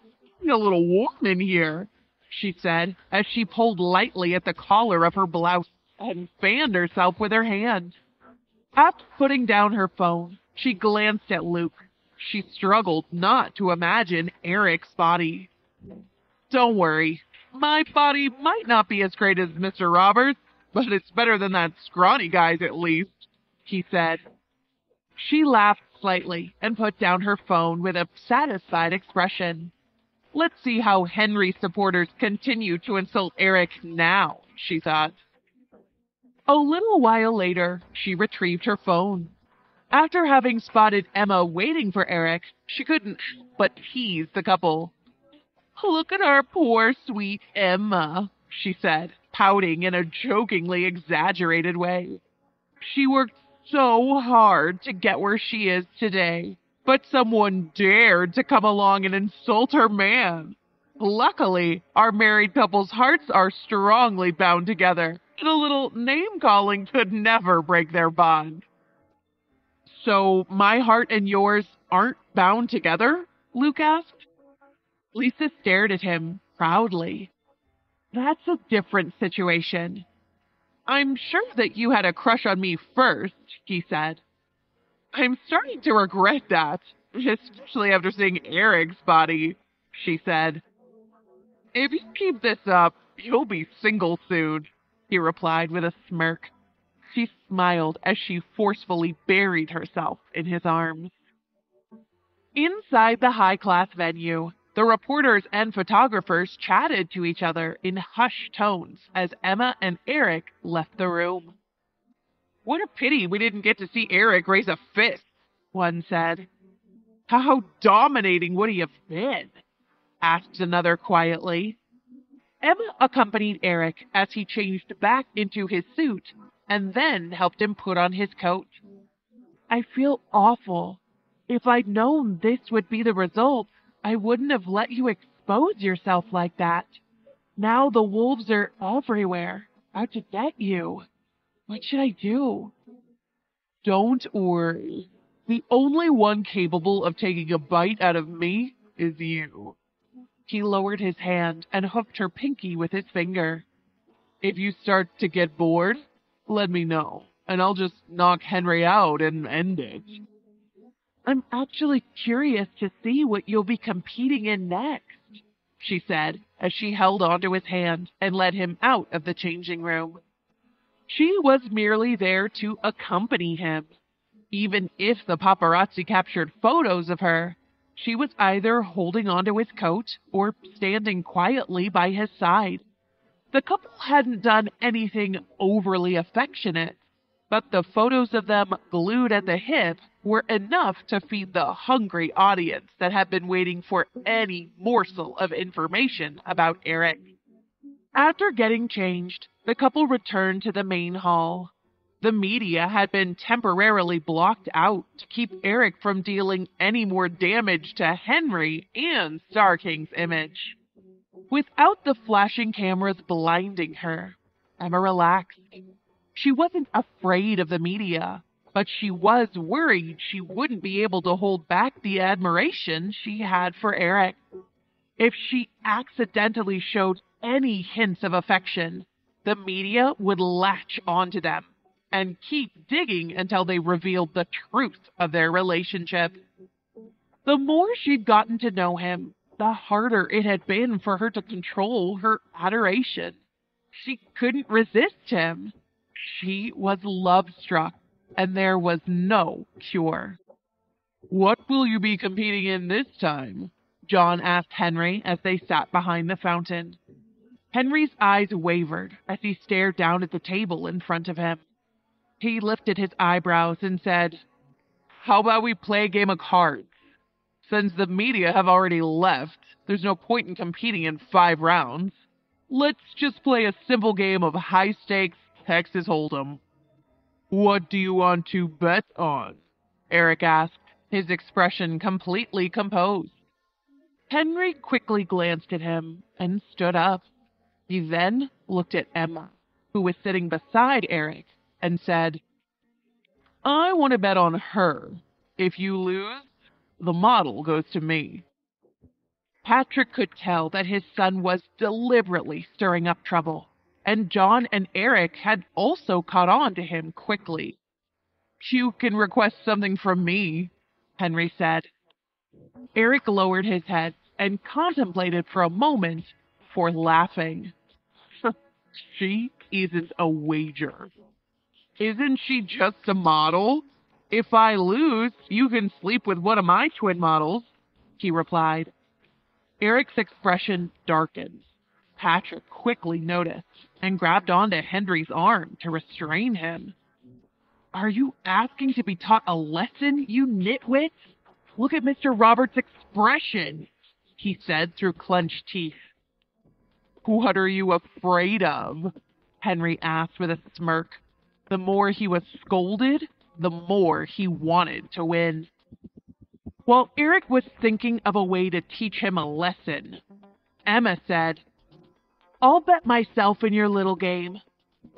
a little warm in here, she said as she pulled lightly at the collar of her blouse and fanned herself with her hand. After putting down her phone, she glanced at Luke. She struggled not to imagine Eric's body. Don't worry. My body might not be as great as Mr. Roberts, but it's better than that scrawny guy's at least, he said. She laughed slightly and put down her phone with a satisfied expression. Let's see how Henry supporters continue to insult Eric now, she thought. A little while later, she retrieved her phone. After having spotted Emma waiting for Eric, she couldn't but tease the couple. Look at our poor sweet Emma, she said, pouting in a jokingly exaggerated way. She worked so hard to get where she is today, but someone dared to come along and insult her man. Luckily, our married couple's hearts are strongly bound together, and a little name calling could never break their bond. So my heart and yours aren't bound together? Luke asked. Lisa stared at him proudly. That's a different situation. I'm sure that you had a crush on me first, he said, I'm starting to regret that, especially after seeing Eric's body, she said. If you keep this up, you'll be single soon, he replied with a smirk. She smiled as she forcefully buried herself in his arms. Inside the high class venue, the reporters and photographers chatted to each other in hushed tones as Emma and Eric left the room. What a pity we didn't get to see Eric raise a fist, one said. How dominating would he have been? asked another quietly. Emma accompanied Eric as he changed back into his suit and then helped him put on his coat. I feel awful. If I'd known this would be the result, I wouldn't have let you expose yourself like that. Now the wolves are everywhere, out to get you. What should I do? Don't worry. The only one capable of taking a bite out of me is you. He lowered his hand and hooked her pinky with his finger. If you start to get bored, let me know, and I'll just knock Henry out and end it. I'm actually curious to see what you'll be competing in next, she said as she held onto his hand and led him out of the changing room. She was merely there to accompany him. Even if the paparazzi captured photos of her, she was either holding onto his coat or standing quietly by his side. The couple hadn't done anything overly affectionate, but the photos of them glued at the hip were enough to feed the hungry audience that had been waiting for any morsel of information about Eric. After getting changed, the couple returned to the main hall. The media had been temporarily blocked out to keep Eric from dealing any more damage to Henry and Star King's image. Without the flashing cameras blinding her, Emma relaxed. She wasn't afraid of the media, but she was worried she wouldn't be able to hold back the admiration she had for Eric. If she accidentally showed any hints of affection, the media would latch onto them and keep digging until they revealed the truth of their relationship. The more she'd gotten to know him, the harder it had been for her to control her adoration. She couldn't resist him. She was love struck and there was no cure. What will you be competing in this time? John asked Henry as they sat behind the fountain. Henry's eyes wavered as he stared down at the table in front of him. He lifted his eyebrows and said, How about we play a game of cards? Since the media have already left, there's no point in competing in five rounds. Let's just play a simple game of high stakes Texas Hold'em. What do you want to bet on? Eric asked, his expression completely composed. Henry quickly glanced at him and stood up. He then looked at Emma, who was sitting beside Eric, and said, I want to bet on her. If you lose, the model goes to me. Patrick could tell that his son was deliberately stirring up trouble and John and Eric had also caught on to him quickly. You can request something from me, Henry said. Eric lowered his head and contemplated for a moment before laughing. she isn't a wager. Isn't she just a model? If I lose, you can sleep with one of my twin models, he replied. Eric's expression darkened. Patrick quickly noticed and grabbed onto Henry's arm to restrain him. Are you asking to be taught a lesson, you nitwit? Look at Mr. Roberts' expression, he said through clenched teeth. What are you afraid of? Henry asked with a smirk. The more he was scolded, the more he wanted to win. While Eric was thinking of a way to teach him a lesson, Emma said, I'll bet myself in your little game.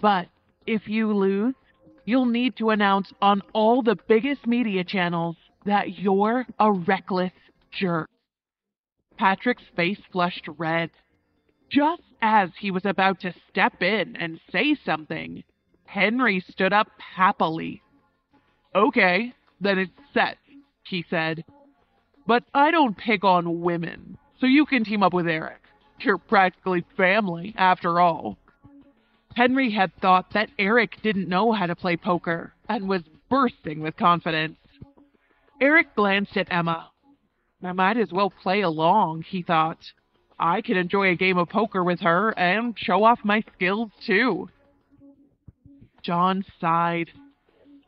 But if you lose, you'll need to announce on all the biggest media channels that you're a reckless jerk. Patrick's face flushed red. Just as he was about to step in and say something, Henry stood up happily. Okay, then it's set, he said. But I don't pick on women, so you can team up with Eric. You're practically family, after all. Henry had thought that Eric didn't know how to play poker and was bursting with confidence. Eric glanced at Emma. I might as well play along, he thought. I can enjoy a game of poker with her and show off my skills too. John sighed.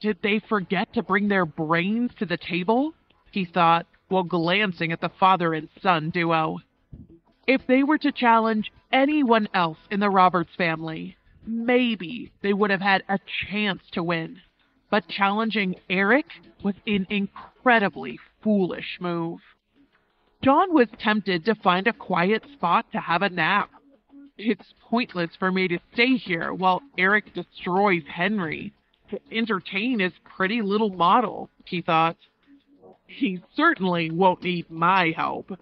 Did they forget to bring their brains to the table? He thought while glancing at the father and son duo. If they were to challenge anyone else in the Roberts family, maybe they would have had a chance to win. But challenging Eric was an incredibly foolish move. John was tempted to find a quiet spot to have a nap. It's pointless for me to stay here while Eric destroys Henry to entertain his pretty little model, he thought. He certainly won't need my help.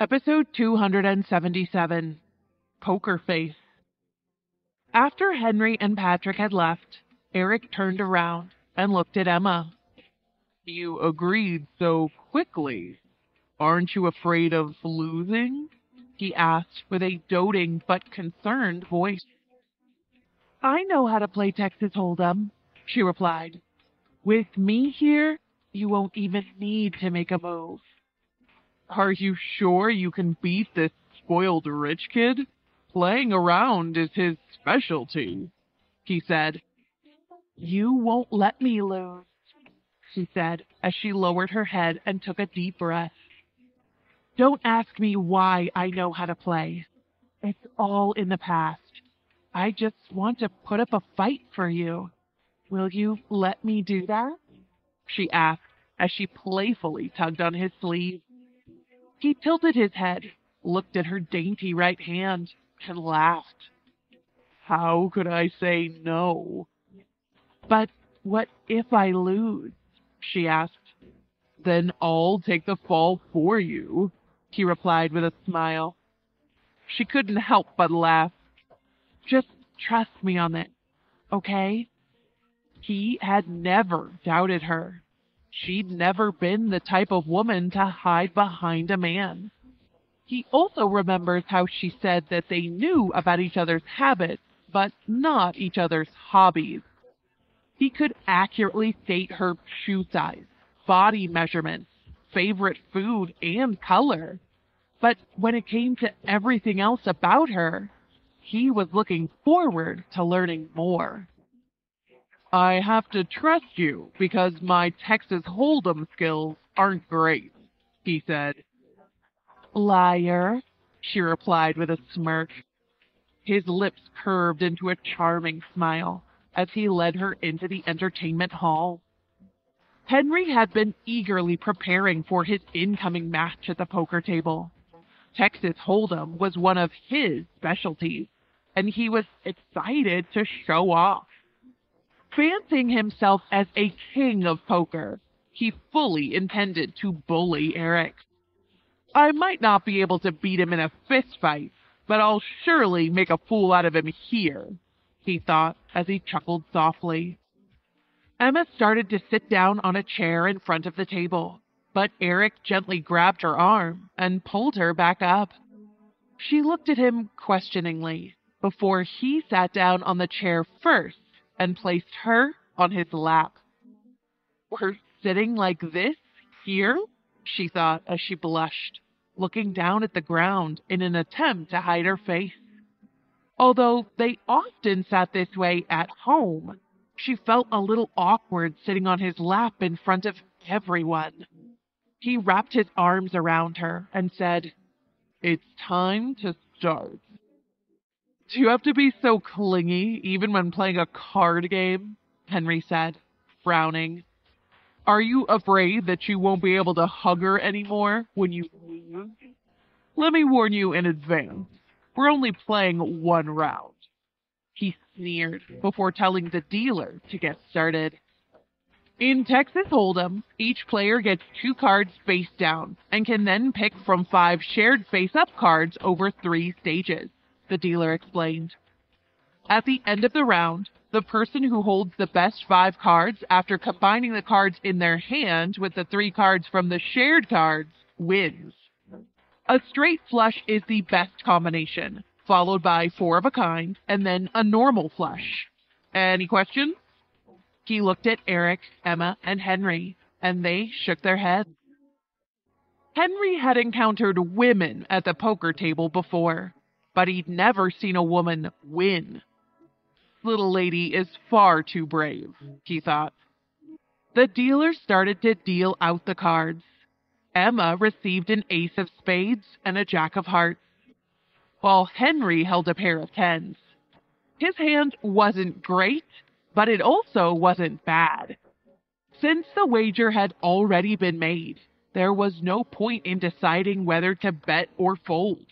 Episode 277 Poker Face. After Henry and Patrick had left, Eric turned around and looked at Emma. You agreed so quickly. Aren't you afraid of losing? he asked with a doting but concerned voice. I know how to play Texas Hold'em, she replied. With me here, you won't even need to make a move. Are you sure you can beat this spoiled rich kid? Playing around is his specialty, he said. You won't let me lose, she said as she lowered her head and took a deep breath. Don't ask me why I know how to play. It's all in the past. I just want to put up a fight for you. Will you let me do that? She asked as she playfully tugged on his sleeve. He tilted his head, looked at her dainty right hand, and laughed. How could I say no? But what if I lose? she asked. Then I'll take the fall for you, he replied with a smile. She couldn't help but laugh. Just trust me on it, okay? He had never doubted her. She'd never been the type of woman to hide behind a man. He also remembers how she said that they knew about each other's habits, but not each other's hobbies. He could accurately state her shoe size, body measurements, favorite food, and color. But when it came to everything else about her, he was looking forward to learning more. I have to trust you because my Texas Hold'em skills aren't great, he said. Liar, she replied with a smirk. His lips curved into a charming smile as he led her into the entertainment hall. Henry had been eagerly preparing for his incoming match at the poker table. Texas Hold'em was one of his specialties, and he was excited to show off. Fancying himself as a king of poker, he fully intended to bully Eric. I might not be able to beat him in a fist fight, but I'll surely make a fool out of him here, he thought as he chuckled softly. Emma started to sit down on a chair in front of the table, but Eric gently grabbed her arm and pulled her back up. She looked at him questioningly before he sat down on the chair first and placed her on his lap. We're sitting like this here? she thought as she blushed, looking down at the ground in an attempt to hide her face. Although they often sat this way at home, she felt a little awkward sitting on his lap in front of everyone. He wrapped his arms around her and said, It's time to start. Do you have to be so clingy even when playing a card game? Henry said, frowning. Are you afraid that you won't be able to hug her anymore when you leave? Let me warn you in advance. We're only playing one round. He sneered before telling the dealer to get started. In Texas Hold'em, each player gets two cards face down and can then pick from five shared face up cards over three stages, the dealer explained. At the end of the round, the person who holds the best five cards after combining the cards in their hand with the three cards from the shared cards wins. A straight flush is the best combination, followed by four of a kind and then a normal flush. Any questions? He looked at Eric, Emma, and Henry, and they shook their heads. Henry had encountered women at the poker table before, but he'd never seen a woman win. Little lady is far too brave, he thought. The dealer started to deal out the cards. Emma received an ace of spades and a jack of hearts, while Henry held a pair of tens. His hand wasn't great, but it also wasn't bad. Since the wager had already been made, there was no point in deciding whether to bet or fold,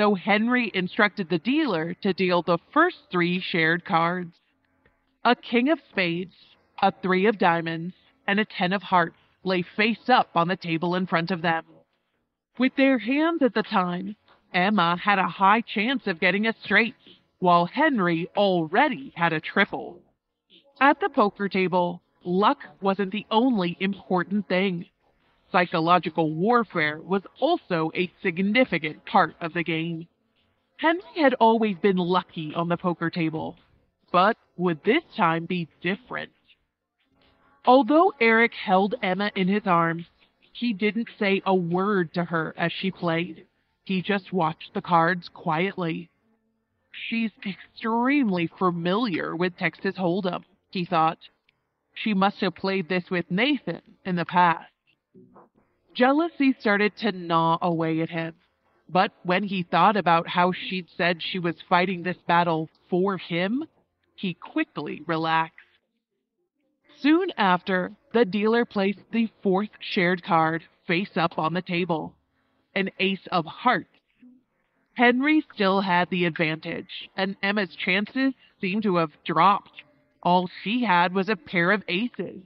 so Henry instructed the dealer to deal the first three shared cards. A king of spades, a three of diamonds, and a ten of hearts lay face up on the table in front of them. With their hands at the time, Emma had a high chance of getting a straight, while Henry already had a triple. At the poker table, luck wasn't the only important thing. Psychological warfare was also a significant part of the game. Henry had always been lucky on the poker table, but would this time be different? Although Eric held Emma in his arms, he didn't say a word to her as she played. He just watched the cards quietly. She's extremely familiar with Texas Hold'em he thought. She must have played this with Nathan in the past. Jealousy started to gnaw away at him. But when he thought about how she'd said she was fighting this battle for him, he quickly relaxed. Soon after, the dealer placed the fourth shared card face up on the table an ace of hearts. Henry still had the advantage, and Emma's chances seemed to have dropped all she had was a pair of aces.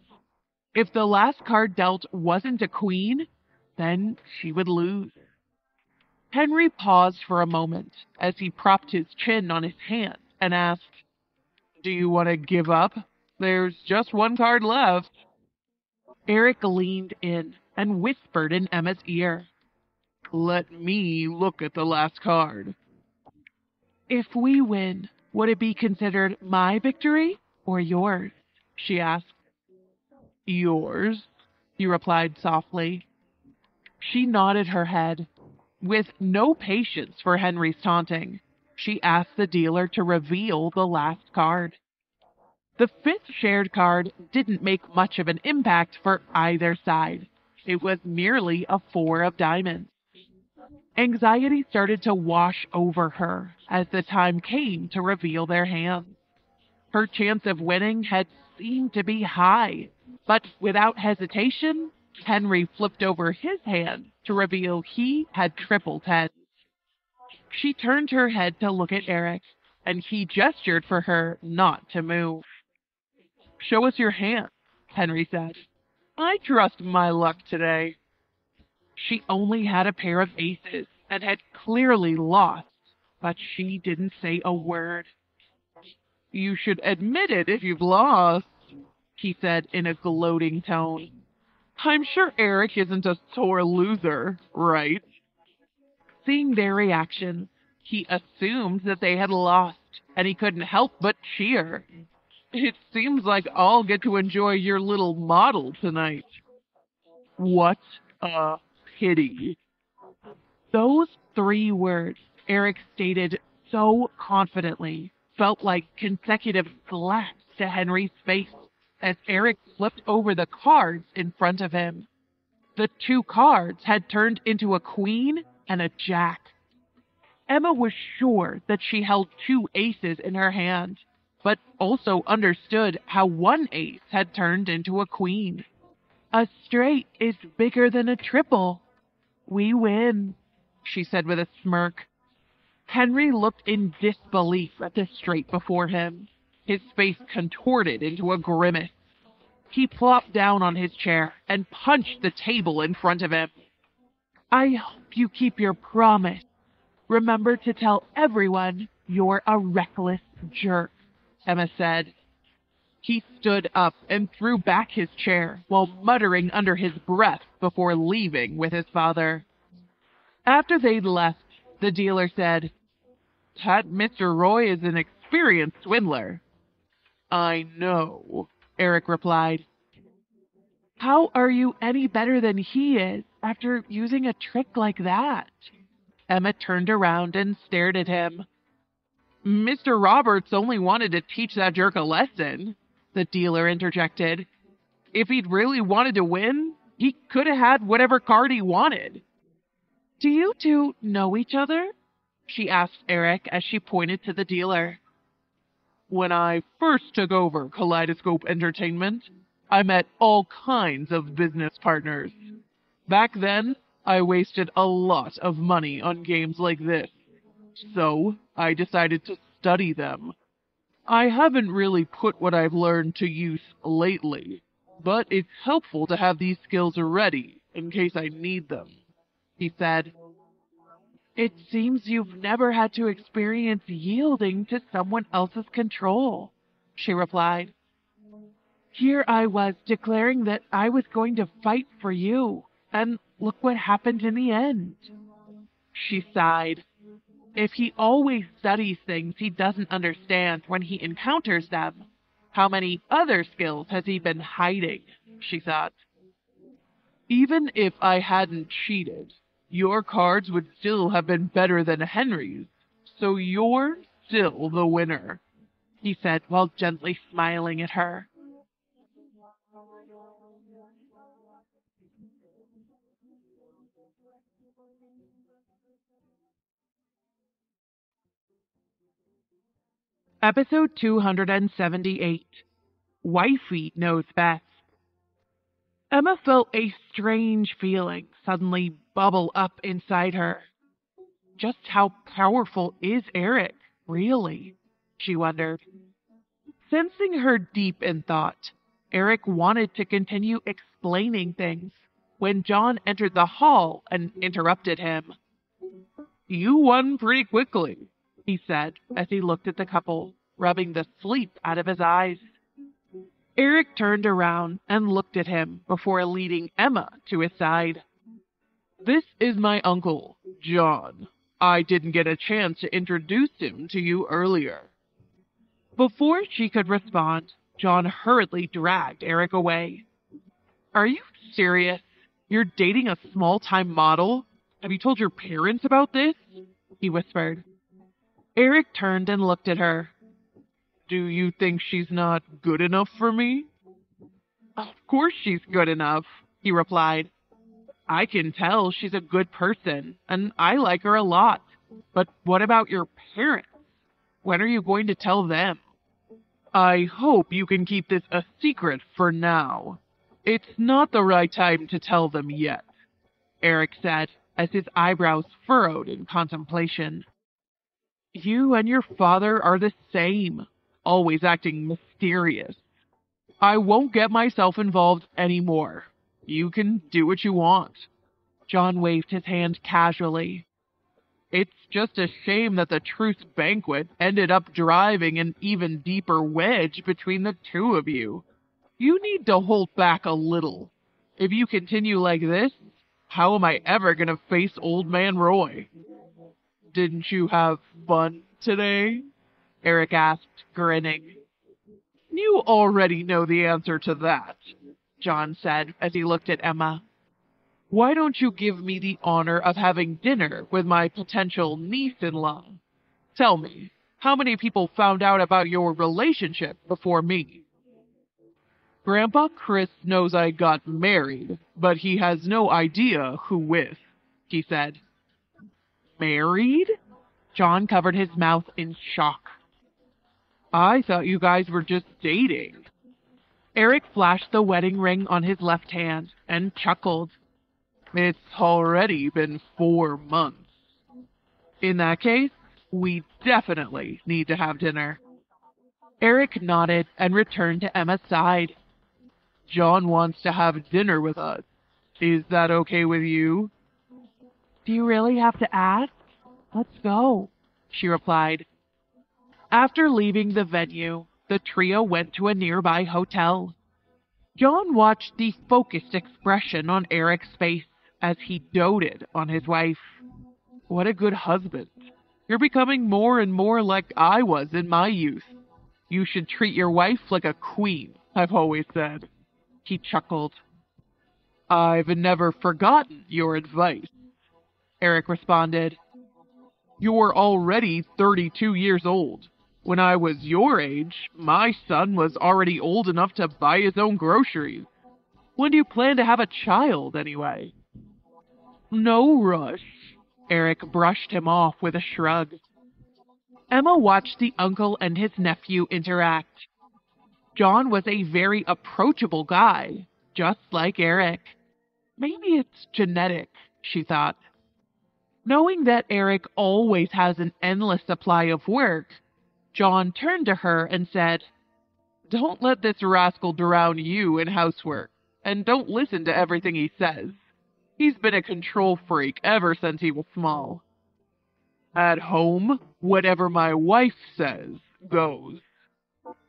If the last card dealt wasn't a queen, then she would lose. Henry paused for a moment as he propped his chin on his hand and asked, Do you want to give up? There's just one card left. Eric leaned in and whispered in Emma's ear, Let me look at the last card. If we win, would it be considered my victory or yours? she asked. Yours, he replied softly. She nodded her head. With no patience for Henry's taunting, she asked the dealer to reveal the last card. The fifth shared card didn't make much of an impact for either side. It was merely a four of diamonds. Anxiety started to wash over her as the time came to reveal their hands. Her chance of winning had seemed to be high, but without hesitation, Henry flipped over his hand to reveal he had triple tens. She turned her head to look at Eric, and he gestured for her not to move. Show us your hand, Henry said. I trust my luck today. She only had a pair of aces and had clearly lost, but she didn't say a word. You should admit it if you've lost, he said in a gloating tone. I'm sure Eric isn't a sore loser, right? Seeing their reaction, he assumed that they had lost, and he couldn't help but cheer. It seems like I'll get to enjoy your little model tonight. What a pity. Those three words Eric stated so confidently felt like consecutive slaps to Henry's face as Eric flipped over the cards in front of him. The two cards had turned into a queen and a jack. Emma was sure that she held two aces in her hand, but also understood how one ace had turned into a queen. A straight is bigger than a triple. We win, she said with a smirk. Henry looked in disbelief at the straight before him. His face contorted into a grimace. He plopped down on his chair and punched the table in front of him. I hope you keep your promise. Remember to tell everyone you're a reckless jerk, Emma said. He stood up and threw back his chair while muttering under his breath before leaving with his father. After they'd left, the dealer said, That Mr. Roy is an experienced swindler. I know, Eric replied. How are you any better than he is after using a trick like that? Emma turned around and stared at him. Mr. Roberts only wanted to teach that jerk a lesson, the dealer interjected. If he'd really wanted to win, he could have had whatever card he wanted. Do you two know each other? She asked Eric as she pointed to the dealer. When I first took over Kaleidoscope Entertainment, I met all kinds of business partners. Back then, I wasted a lot of money on games like this. So, I decided to study them. I haven't really put what I've learned to use lately, but it's helpful to have these skills ready in case I need them, he said. It seems you've never had to experience yielding to someone else's control, she replied. Here I was declaring that I was going to fight for you, and look what happened in the end. She sighed. If he always studies things he doesn't understand when he encounters them, how many other skills has he been hiding? she thought. Even if I hadn't cheated, your cards would still have been better than Henry's, so you're still the winner, he said while gently smiling at her. Episode 278 Wifey Knows Best. Emma felt a strange feeling suddenly bubble up inside her. Just how powerful is Eric, really? She wondered. Sensing her deep in thought, Eric wanted to continue explaining things when John entered the hall and interrupted him. You won pretty quickly, he said as he looked at the couple, rubbing the sleep out of his eyes. Eric turned around and looked at him before leading Emma to his side. This is my uncle, John. I didn't get a chance to introduce him to you earlier. Before she could respond, John hurriedly dragged Eric away. Are you serious? You're dating a small time model? Have you told your parents about this? He whispered. Eric turned and looked at her. Do you think she's not good enough for me? Of course she's good enough, he replied. I can tell she's a good person, and I like her a lot. But what about your parents? When are you going to tell them? I hope you can keep this a secret for now. It's not the right time to tell them yet, Eric said as his eyebrows furrowed in contemplation. You and your father are the same, always acting mysterious. I won't get myself involved anymore. You can do what you want. John waved his hand casually. It's just a shame that the truce banquet ended up driving an even deeper wedge between the two of you. You need to hold back a little. If you continue like this, how am I ever going to face Old Man Roy? Didn't you have fun today? Eric asked, grinning. You already know the answer to that, John said as he looked at Emma. Why don't you give me the honor of having dinner with my potential niece in law? Tell me, how many people found out about your relationship before me? Grandpa Chris knows I got married, but he has no idea who with, he said. Married? John covered his mouth in shock. I thought you guys were just dating. Eric flashed the wedding ring on his left hand and chuckled. It's already been four months. In that case, we definitely need to have dinner. Eric nodded and returned to Emma's side. John wants to have dinner with us. Is that okay with you? Do you really have to ask? Let's go, she replied. After leaving the venue, the trio went to a nearby hotel. John watched the focused expression on Eric's face as he doted on his wife. What a good husband. You're becoming more and more like I was in my youth. You should treat your wife like a queen, I've always said. He chuckled. I've never forgotten your advice, Eric responded. You're already 32 years old. When I was your age, my son was already old enough to buy his own groceries. When do you plan to have a child, anyway? No rush. Eric brushed him off with a shrug. Emma watched the uncle and his nephew interact. John was a very approachable guy, just like Eric. Maybe it's genetic, she thought. Knowing that Eric always has an endless supply of work, John turned to her and said, Don't let this rascal drown you in housework, and don't listen to everything he says. He's been a control freak ever since he was small. At home, whatever my wife says goes.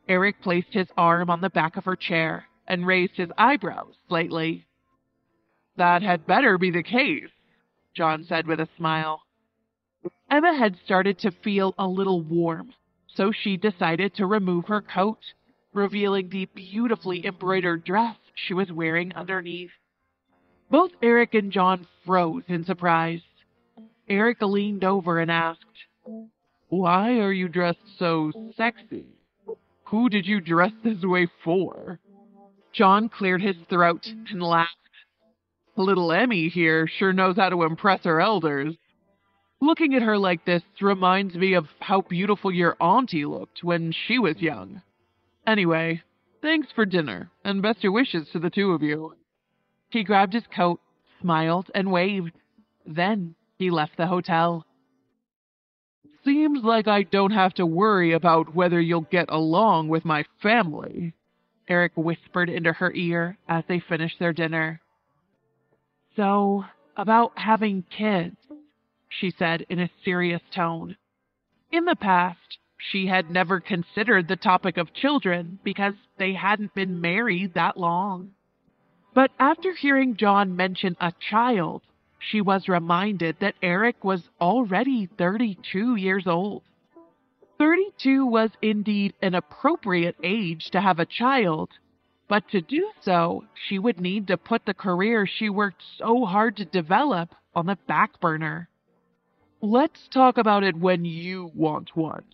Eric placed his arm on the back of her chair and raised his eyebrows slightly. That had better be the case, John said with a smile. Emma had started to feel a little warm, so she decided to remove her coat, revealing the beautifully embroidered dress she was wearing underneath. Both Eric and John froze in surprise. Eric leaned over and asked, Why are you dressed so sexy? Who did you dress this way for? John cleared his throat and laughed. Little Emmy here sure knows how to impress her elders. Looking at her like this reminds me of how beautiful your auntie looked when she was young. Anyway, thanks for dinner, and best of wishes to the two of you. He grabbed his coat, smiled, and waved. Then he left the hotel. Seems like I don't have to worry about whether you'll get along with my family, Eric whispered into her ear as they finished their dinner. So, about having kids, she said in a serious tone. In the past, she had never considered the topic of children because they hadn't been married that long. But after hearing John mention a child, she was reminded that Eric was already 32 years old. 32 was indeed an appropriate age to have a child, but to do so, she would need to put the career she worked so hard to develop on the back burner. Let's talk about it when you want one.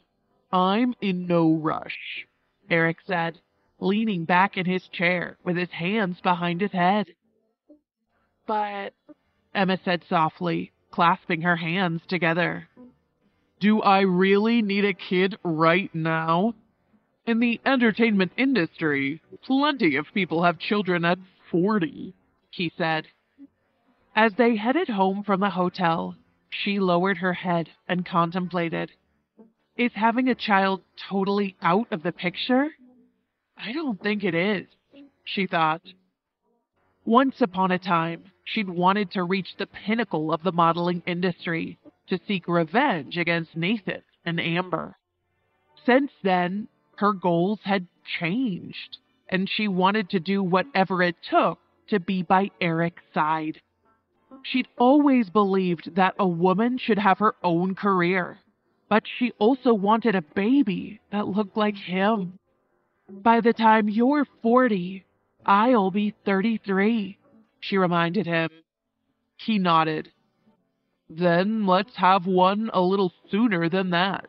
I'm in no rush, Eric said, leaning back in his chair with his hands behind his head. But, Emma said softly, clasping her hands together. Do I really need a kid right now? In the entertainment industry, plenty of people have children at 40, he said. As they headed home from the hotel, she lowered her head and contemplated. Is having a child totally out of the picture? I don't think it is, she thought. Once upon a time, she'd wanted to reach the pinnacle of the modeling industry to seek revenge against Nathan and Amber. Since then, her goals had changed, and she wanted to do whatever it took to be by Eric's side. She'd always believed that a woman should have her own career, but she also wanted a baby that looked like him. By the time you're 40, I'll be 33, she reminded him. He nodded. Then let's have one a little sooner than that.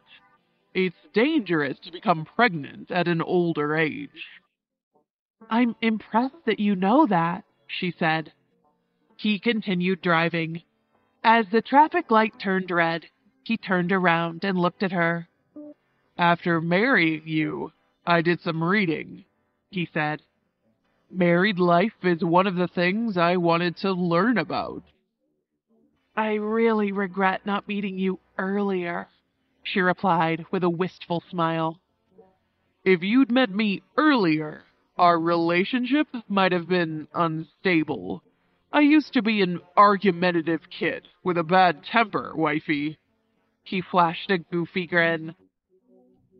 It's dangerous to become pregnant at an older age. I'm impressed that you know that, she said. He continued driving. As the traffic light turned red, he turned around and looked at her. After marrying you, I did some reading, he said. Married life is one of the things I wanted to learn about. I really regret not meeting you earlier, she replied with a wistful smile. If you'd met me earlier, Our relationship might have been unstable. I used to be an argumentative kid with a bad temper, wifey. He flashed a goofy grin.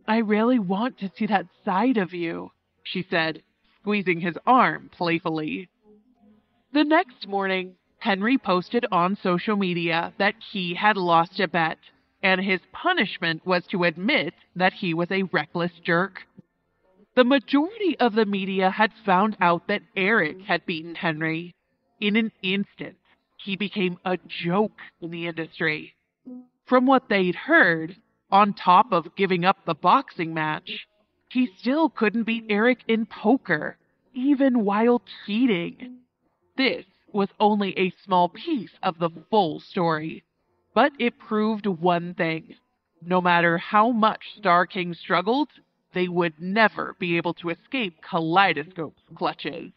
I really want to see that side of you, she said, squeezing his arm playfully. The next morning, Henry posted on social media that he had lost a bet, and his punishment was to admit that he was a reckless jerk. The majority of the media had found out that Eric had beaten Henry. In an instant, he became a joke in the industry. From what they'd heard, on top of giving up the boxing match, he still couldn't beat Eric in poker, even while cheating. This was only a small piece of the full story, but it proved one thing. No matter how much Star King struggled, they would never be able to escape Kaleidoscope's clutches.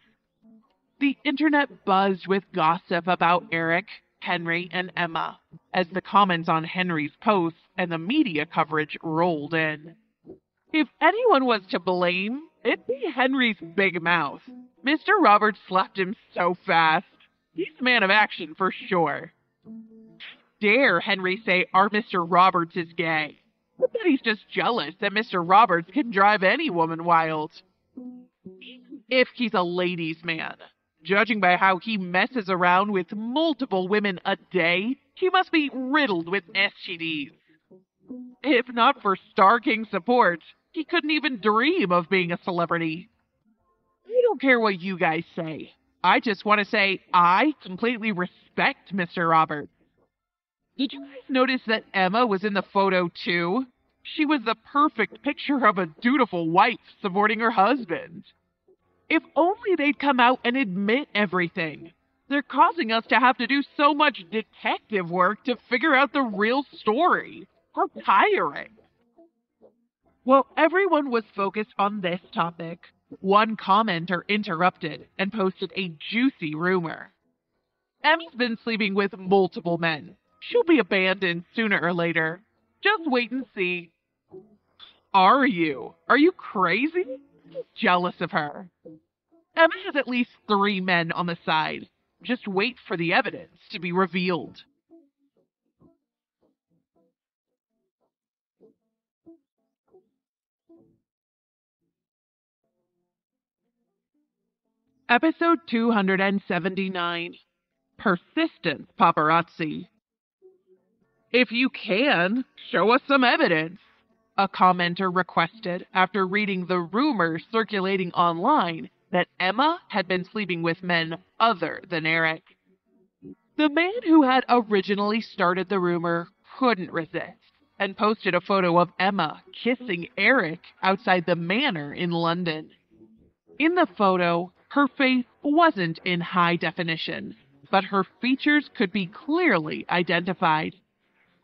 The internet buzzed with gossip about Eric, Henry, and Emma as the comments on Henry's posts and the media coverage rolled in. If anyone was to blame, it'd be Henry's big mouth. Mr. Roberts slapped him so fast. He's a man of action for sure. Dare Henry say our Mr. Roberts is gay? I bet he's just jealous that Mr. Roberts can drive any woman wild. If he's a ladies' man, judging by how he messes around with multiple women a day, he must be riddled with STDs. If not for Star King support, he couldn't even dream of being a celebrity. I don't care what you guys say. I just want to say I completely respect Mr. Roberts. Did you guys notice that Emma was in the photo too? She was the perfect picture of a dutiful wife supporting her husband. If only they'd come out and admit everything. They're causing us to have to do so much detective work to figure out the real story. How tiring. While everyone was focused on this topic, one commenter interrupted and posted a juicy rumor. Emmy's been sleeping with multiple men. She'll be abandoned sooner or later. Just wait and see. Are you? Are you crazy? Jealous of her. Emma has at least three men on the side. Just wait for the evidence to be revealed. Episode 279 Persistent Paparazzi. If you can, show us some evidence, a commenter requested after reading the rumors circulating online that Emma had been sleeping with men other than Eric. The man who had originally started the rumor couldn't resist and posted a photo of Emma kissing Eric outside the manor in London. In the photo, her face wasn't in high definition, but her features could be clearly identified.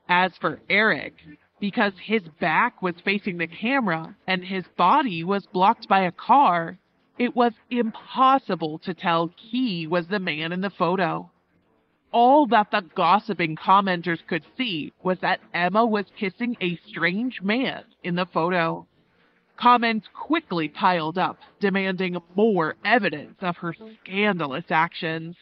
As for Eric, because his back was facing the camera and his body was blocked by a car, it was impossible to tell he was the man in the photo. All that the gossiping commenters could see was that Emma was kissing a strange man in the photo. Comments quickly piled up, demanding more evidence of her scandalous actions.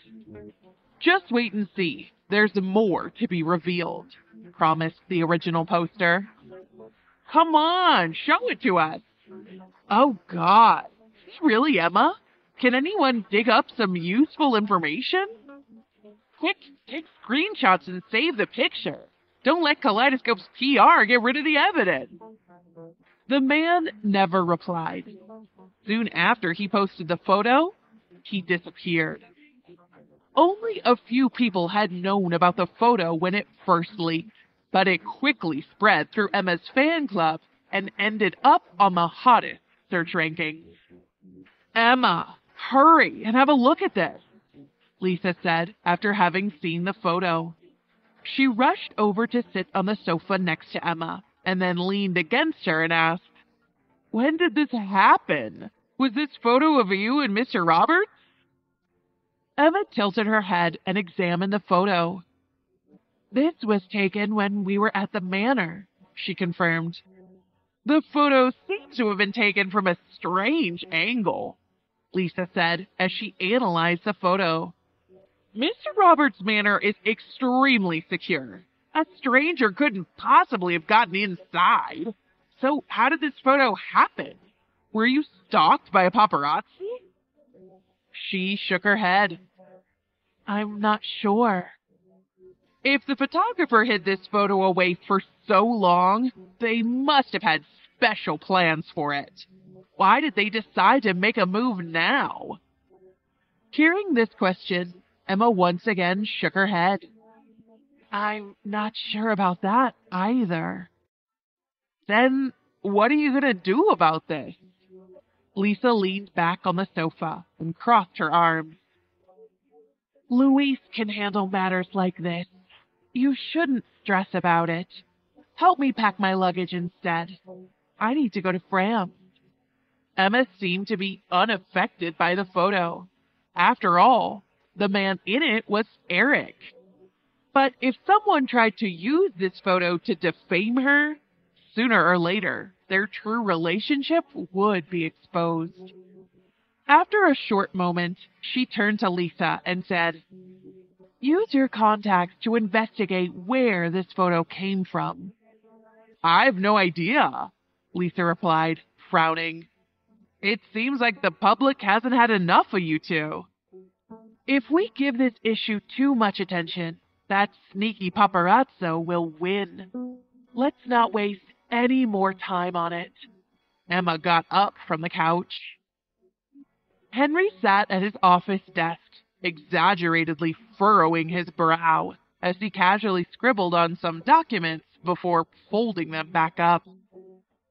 Just wait and see. There's more to be revealed, promised the original poster. Come on, show it to us. Oh, God really Emma? Can anyone dig up some useful information? Quick, take screenshots and save the picture. Don't let Kaleidoscope's PR get rid of the evidence. The man never replied. Soon after he posted the photo, he disappeared. Only a few people had known about the photo when it first leaked, but it quickly spread through Emma's fan club and ended up on the hottest search rankings. Emma, hurry and have a look at this, Lisa said after having seen the photo. She rushed over to sit on the sofa next to Emma and then leaned against her and asked, When did this happen? Was this photo of you and Mr. Roberts? Emma tilted her head and examined the photo. This was taken when we were at the manor, she confirmed. The photo seems to have been taken from a strange angle. Lisa said as she analyzed the photo. Mr. Roberts' manor is extremely secure. A stranger couldn't possibly have gotten inside. So, how did this photo happen? Were you stalked by a paparazzi? She shook her head. I'm not sure. If the photographer hid this photo away for so long, they must have had special plans for it. Why did they decide to make a move now? Hearing this question, Emma once again shook her head. I'm not sure about that either. Then what are you going to do about this? Lisa leaned back on the sofa and crossed her arms. Luis can handle matters like this. You shouldn't stress about it. Help me pack my luggage instead. I need to go to France. Emma seemed to be unaffected by the photo. After all, the man in it was Eric. But if someone tried to use this photo to defame her, sooner or later, their true relationship would be exposed. After a short moment, she turned to Lisa and said, Use your contacts to investigate where this photo came from. I've no idea, Lisa replied, frowning. It seems like the public hasn't had enough of you two. If we give this issue too much attention, that sneaky paparazzo will win. Let's not waste any more time on it. Emma got up from the couch. Henry sat at his office desk, exaggeratedly furrowing his brow as he casually scribbled on some documents before folding them back up.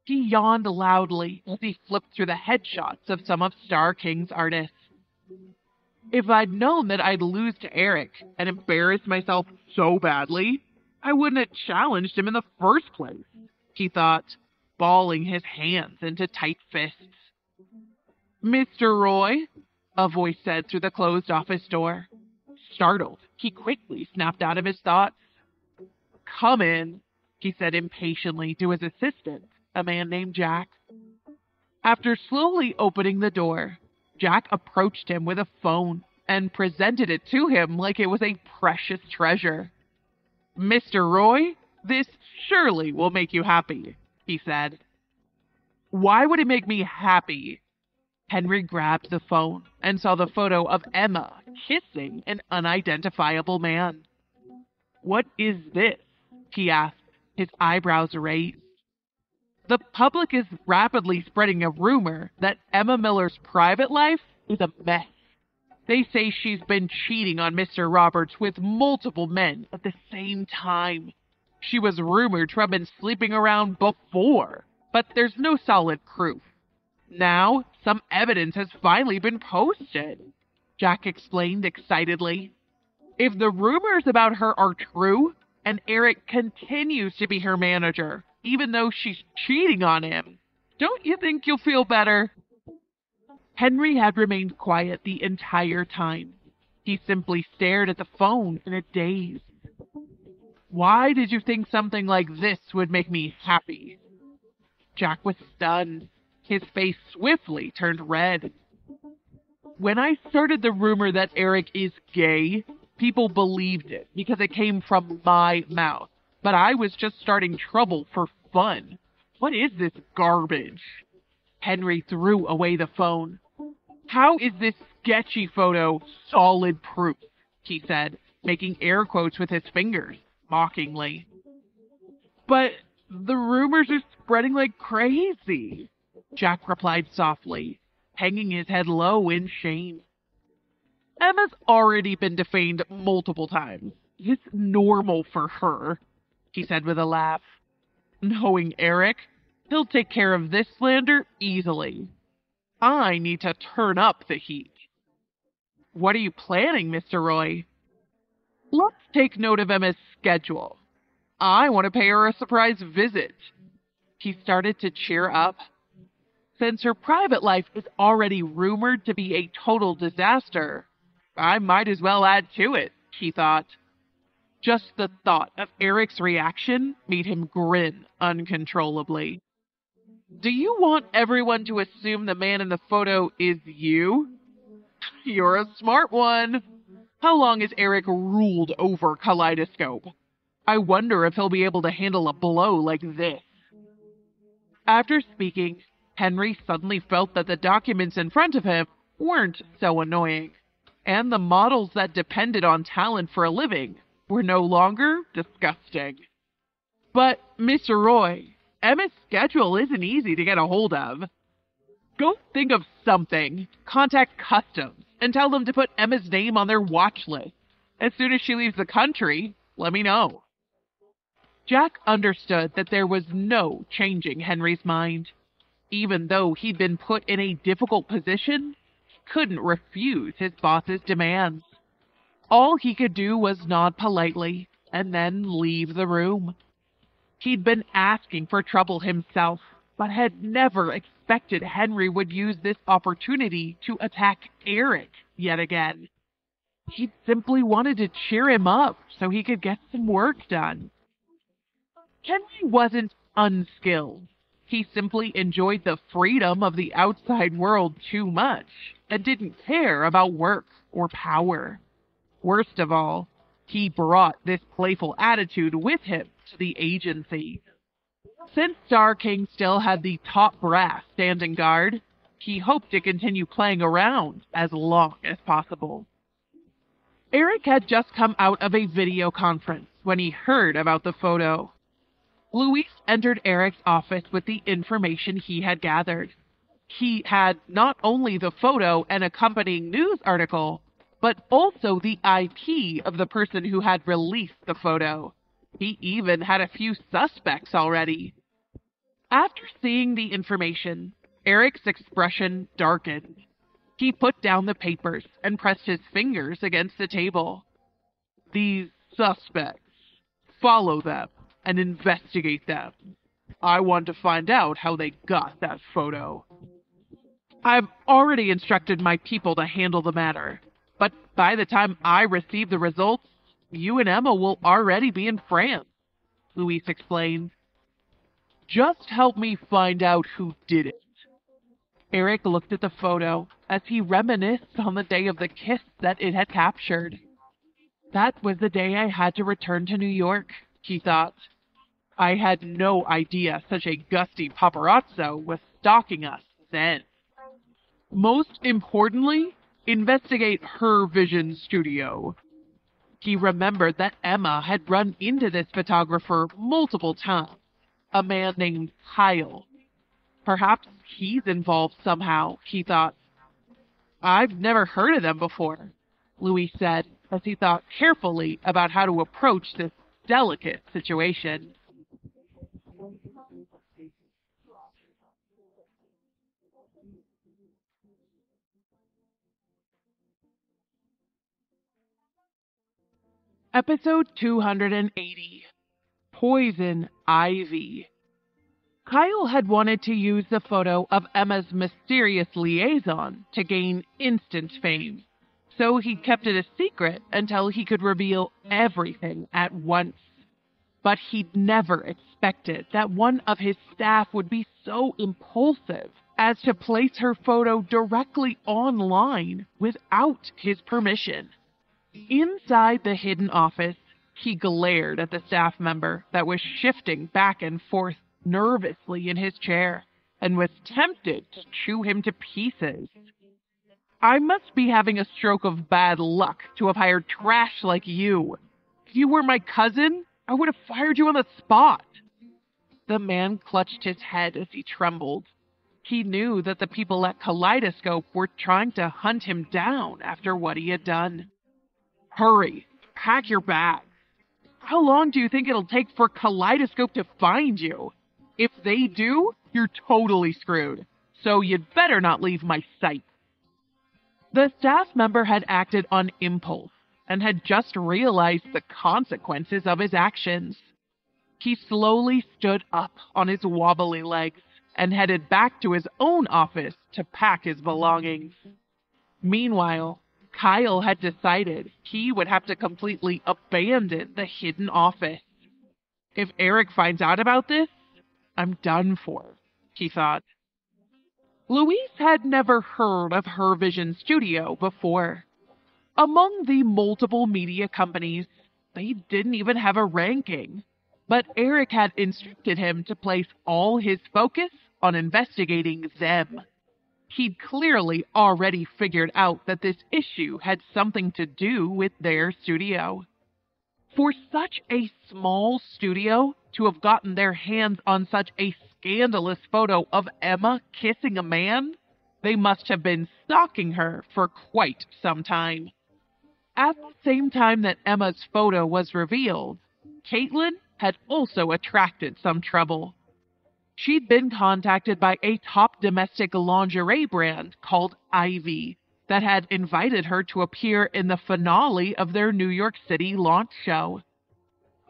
He yawned loudly as he flipped through the headshots of some of Star King's artists. If I'd known that I'd lose to Eric and embarrass myself so badly, I wouldn't have challenged him in the first place, he thought, balling his hands into tight fists. Mr. Roy, a voice said through the closed office door. Startled, he quickly snapped out of his thoughts. Come in, he said impatiently to his assistant, a man named Jack. After slowly opening the door, Jack approached him with a phone and presented it to him like it was a precious treasure. Mr. Roy, this surely will make you happy, he said. Why would it make me happy? Henry grabbed the phone and saw the photo of Emma kissing an unidentifiable man. What is this? he asked, his eyebrows raised. The public is rapidly spreading a rumor that Emma Miller's private life is a mess. They say she's been cheating on Mr. Roberts with multiple men at the same time. She was rumored to have been sleeping around before, but there's no solid proof. Now, some evidence has finally been posted, Jack explained excitedly. If the rumors about her are true, and Eric continues to be her manager, even though she's cheating on him. Don't you think you'll feel better? Henry had remained quiet the entire time. He simply stared at the phone in a daze. Why did you think something like this would make me happy? Jack was stunned. His face swiftly turned red. When I started the rumor that Eric is gay, people believed it because it came from my mouth but I was just starting trouble for fun. What is this garbage? Henry threw away the phone. How is this sketchy photo solid proof? He said, making air quotes with his fingers, mockingly. But the rumors are spreading like crazy, Jack replied softly, hanging his head low in shame. Emma's already been defamed multiple times. It's normal for her he said with a laugh. Knowing Eric, he'll take care of this slander easily. I need to turn up the heat. What are you planning, Mr. Roy? Let's take note of Emma's schedule. I want to pay her a surprise visit. He started to cheer up. Since her private life is already rumored to be a total disaster, I might as well add to it, she thought. Just the thought of Eric's reaction made him grin uncontrollably. Do you want everyone to assume the man in the photo is you? You're a smart one. How long has Eric ruled over Kaleidoscope? I wonder if he'll be able to handle a blow like this. After speaking, Henry suddenly felt that the documents in front of him weren't so annoying, and the models that depended on talent for a living were no longer disgusting. But, Mr. Roy, Emma's schedule isn't easy to get a hold of. Go think of something. Contact Customs and tell them to put Emma's name on their watch list. As soon as she leaves the country, let me know. Jack understood that there was no changing Henry's mind. Even though he'd been put in a difficult position, he couldn't refuse his boss's demands. All he could do was nod politely and then leave the room. He'd been asking for trouble himself, but had never expected Henry would use this opportunity to attack Eric yet again. He simply wanted to cheer him up so he could get some work done. Henry wasn't unskilled. He simply enjoyed the freedom of the outside world too much and didn't care about work or power. Worst of all, he brought this playful attitude with him to the agency. Since Star King still had the top brass standing guard, he hoped to continue playing around as long as possible. Eric had just come out of a video conference when he heard about the photo. Luis entered Eric's office with the information he had gathered. He had not only the photo and accompanying news article, but also the IP of the person who had released the photo. He even had a few suspects already. After seeing the information, Eric's expression darkened. He put down the papers and pressed his fingers against the table. These suspects. Follow them and investigate them. I want to find out how they got that photo. I've already instructed my people to handle the matter, but by the time I receive the results, you and Emma will already be in France, Luis explained. Just help me find out who did it. Eric looked at the photo as he reminisced on the day of the kiss that it had captured. That was the day I had to return to New York, he thought. I had no idea such a gusty paparazzo was stalking us then. Most importantly, investigate her vision studio. He remembered that Emma had run into this photographer multiple times, a man named Kyle. Perhaps he's involved somehow, he thought. I've never heard of them before, Luis said as he thought carefully about how to approach this delicate situation. Episode 280 Poison Ivy. Kyle had wanted to use the photo of Emma's mysterious liaison to gain instant fame, so he kept it a secret until he could reveal everything at once. But he'd never expected that one of his staff would be so impulsive as to place her photo directly online without his permission. Inside the hidden office, he glared at the staff member that was shifting back and forth nervously in his chair and was tempted to chew him to pieces. I must be having a stroke of bad luck to have hired trash like you. If you were my cousin, I would have fired you on the spot. The man clutched his head as he trembled. He knew that the people at Kaleidoscope were trying to hunt him down after what he had done. Hurry, pack your bags. How long do you think it'll take for Kaleidoscope to find you? If they do, you're totally screwed. So you'd better not leave my sight. The staff member had acted on impulse and had just realized the consequences of his actions. He slowly stood up on his wobbly legs and headed back to his own office to pack his belongings. Meanwhile, Kyle had decided he would have to completely abandon the hidden office. If Eric finds out about this, I'm done for, he thought. Luis had never heard of Her Vision Studio before. Among the multiple media companies, they didn't even have a ranking. But Eric had instructed him to place all his focus on investigating them. He'd clearly already figured out that this issue had something to do with their studio. For such a small studio to have gotten their hands on such a scandalous photo of Emma kissing a man, they must have been stalking her for quite some time. At the same time that Emma's photo was revealed, Caitlin had also attracted some trouble. She'd been contacted by a top domestic lingerie brand called Ivy that had invited her to appear in the finale of their New York City launch show.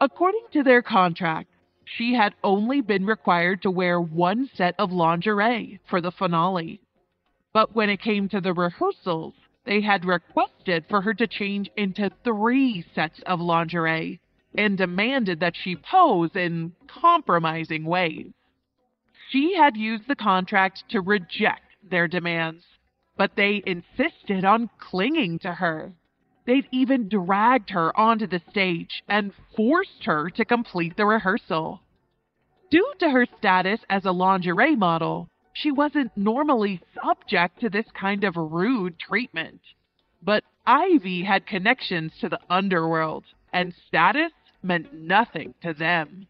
According to their contract, she had only been required to wear one set of lingerie for the finale. But when it came to the rehearsals, they had requested for her to change into three sets of lingerie and demanded that she pose in compromising ways. She had used the contract to reject their demands, but they insisted on clinging to her. They'd even dragged her onto the stage and forced her to complete the rehearsal. Due to her status as a lingerie model, she wasn't normally subject to this kind of rude treatment. But Ivy had connections to the underworld, and status meant nothing to them.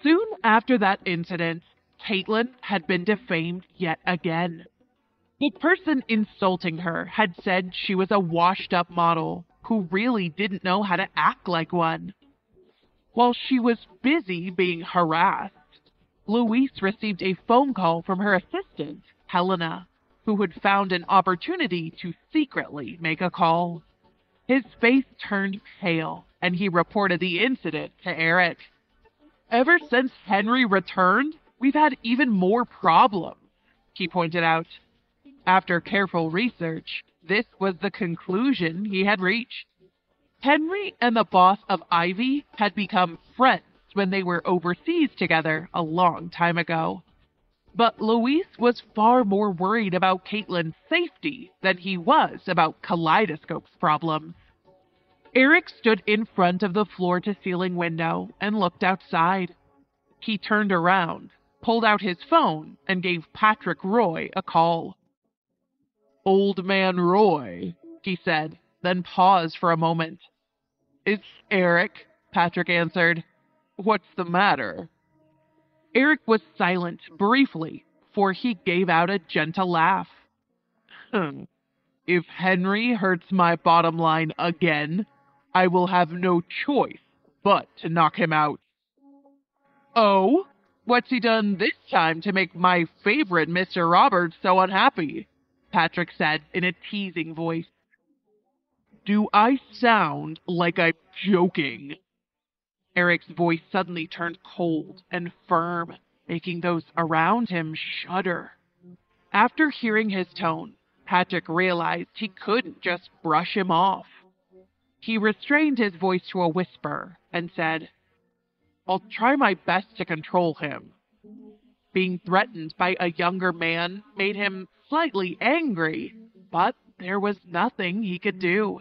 Soon after that incident, Caitlin had been defamed yet again. The person insulting her had said she was a washed up model who really didn't know how to act like one. While she was busy being harassed, Luis received a phone call from her assistant, Helena, who had found an opportunity to secretly make a call. His face turned pale and he reported the incident to Eric. Ever since Henry returned, we've had even more problems, he pointed out. After careful research, this was the conclusion he had reached. Henry and the boss of Ivy had become friends when they were overseas together a long time ago. But Luis was far more worried about Caitlin's safety than he was about Kaleidoscope's problems. Eric stood in front of the floor to ceiling window and looked outside. He turned around, pulled out his phone, and gave Patrick Roy a call. Old man Roy, he said, then paused for a moment. It's Eric, Patrick answered. What's the matter? Eric was silent briefly, for he gave out a gentle laugh. If Henry hurts my bottom line again, I will have no choice but to knock him out. Oh, what's he done this time to make my favorite Mr. Roberts so unhappy? Patrick said in a teasing voice. Do I sound like I'm joking? Eric's voice suddenly turned cold and firm, making those around him shudder. After hearing his tone, Patrick realized he couldn't just brush him off. He restrained his voice to a whisper and said, I'll try my best to control him. Being threatened by a younger man made him slightly angry, but there was nothing he could do.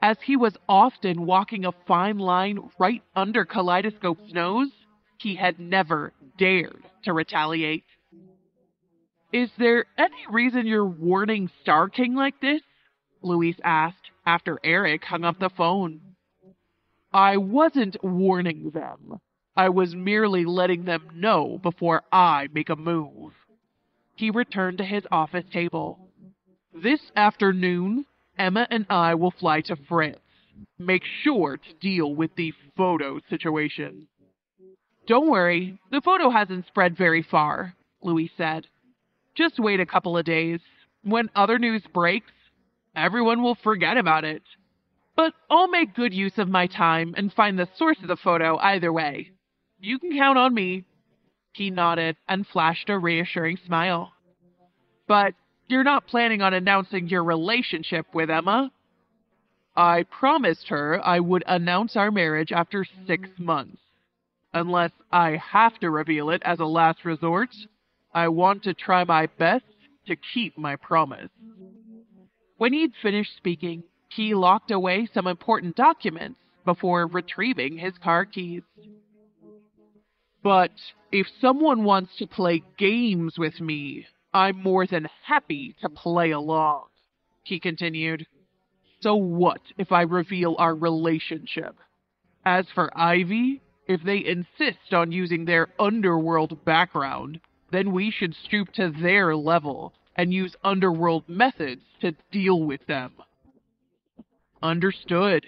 As he was often walking a fine line right under Kaleidoscope's nose, he had never dared to retaliate. Is there any reason you're warning Star King like this? Luis asked after Eric hung up the phone. I wasn't warning them. I was merely letting them know before I make a move. He returned to his office table. This afternoon, Emma and I will fly to France. Make sure to deal with the photo situation. Don't worry, the photo hasn't spread very far, Luis said. Just wait a couple of days. When other news breaks, everyone will forget about it. But I'll make good use of my time and find the source of the photo either way. You can count on me. He nodded and flashed a reassuring smile. But you're not planning on announcing your relationship with Emma? I promised her I would announce our marriage after six months. Unless I have to reveal it as a last resort, I want to try my best to keep my promise. When he'd finished speaking, he locked away some important documents before retrieving his car keys. But if someone wants to play games with me, I'm more than happy to play along, he continued. So what if I reveal our relationship? As for Ivy, if they insist on using their underworld background, then we should stoop to their level and use underworld methods to deal with them. Understood.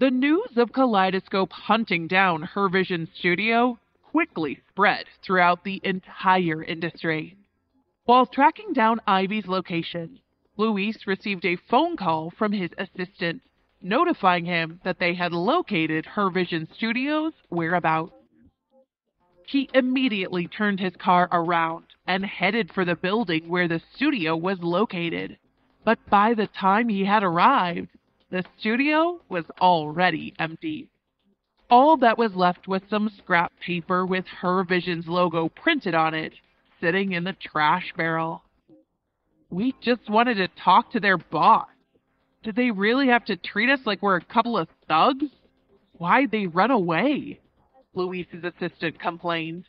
The news of Kaleidoscope hunting down Her Vision Studio quickly spread throughout the entire industry. While tracking down Ivy's location, Luis received a phone call from his assistant notifying him that they had located Her Vision Studios' whereabouts. He immediately turned his car around and headed for the building where the studio was located. But by the time he had arrived, the studio was already empty. All that was left was some scrap paper with Her Vision's logo printed on it, sitting in the trash barrel. We just wanted to talk to their boss. Did they really have to treat us like we're a couple of thugs? Why'd they run away? Luis's assistant complained.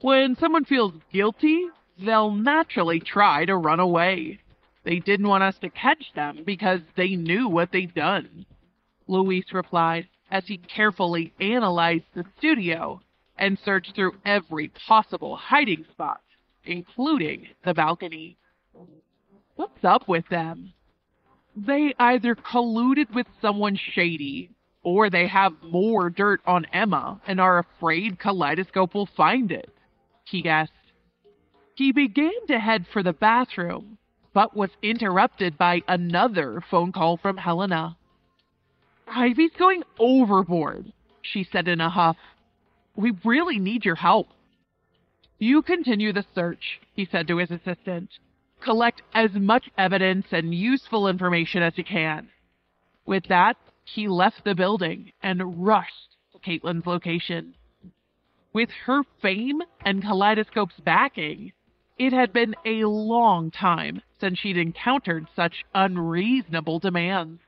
When someone feels guilty, they'll naturally try to run away. They didn't want us to catch them because they knew what they'd done. Luis replied as he carefully analyzed the studio and searched through every possible hiding spot, including the balcony. What's up with them? they either colluded with someone shady or they have more dirt on Emma and are afraid Kaleidoscope will find it, he guessed. He began to head for the bathroom, but was interrupted by another phone call from Helena. Ivy's going overboard, she said in a huff. We really need your help. You continue the search, he said to his assistant collect as much evidence and useful information as you can. With that, he left the building and rushed to Caitlin's location. With her fame and Kaleidoscope's backing, it had been a long time since she'd encountered such unreasonable demands.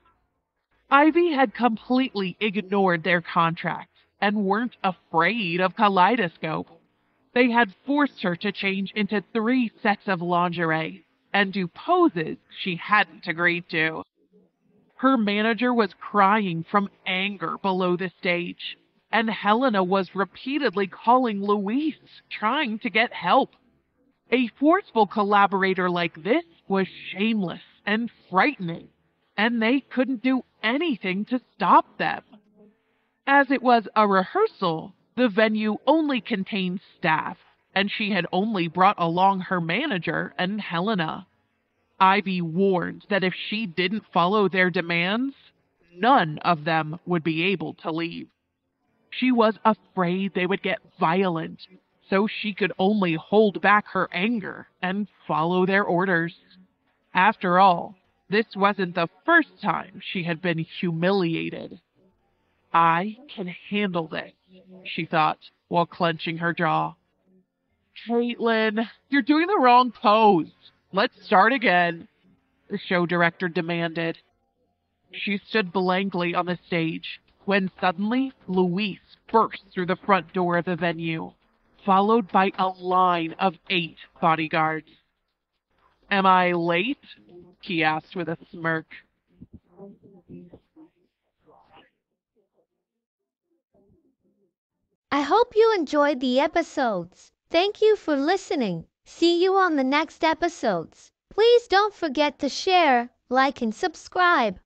Ivy had completely ignored their contract and weren't afraid of Kaleidoscope. They had forced her to change into three sets of lingerie and do poses she hadn't agreed to. Her manager was crying from anger below the stage, and Helena was repeatedly calling Luis, trying to get help. A forceful collaborator like this was shameless and frightening, and they couldn't do anything to stop them. As it was a rehearsal, the venue only contained staff, and she had only brought along her manager and Helena. Ivy warned that if she didn't follow their demands, none of them would be able to leave. She was afraid they would get violent, so she could only hold back her anger and follow their orders. After all, this wasn't the first time she had been humiliated. I can handle this, she thought while clenching her jaw. Caitlin, you're doing the wrong pose. Let's start again, the show director demanded. She stood blankly on the stage when suddenly Luis burst through the front door of the venue, followed by a line of eight bodyguards. Am I late? he asked with a smirk. I hope you enjoyed the episodes. Thank you for listening. See you on the next episodes. Please don't forget to share, like and subscribe.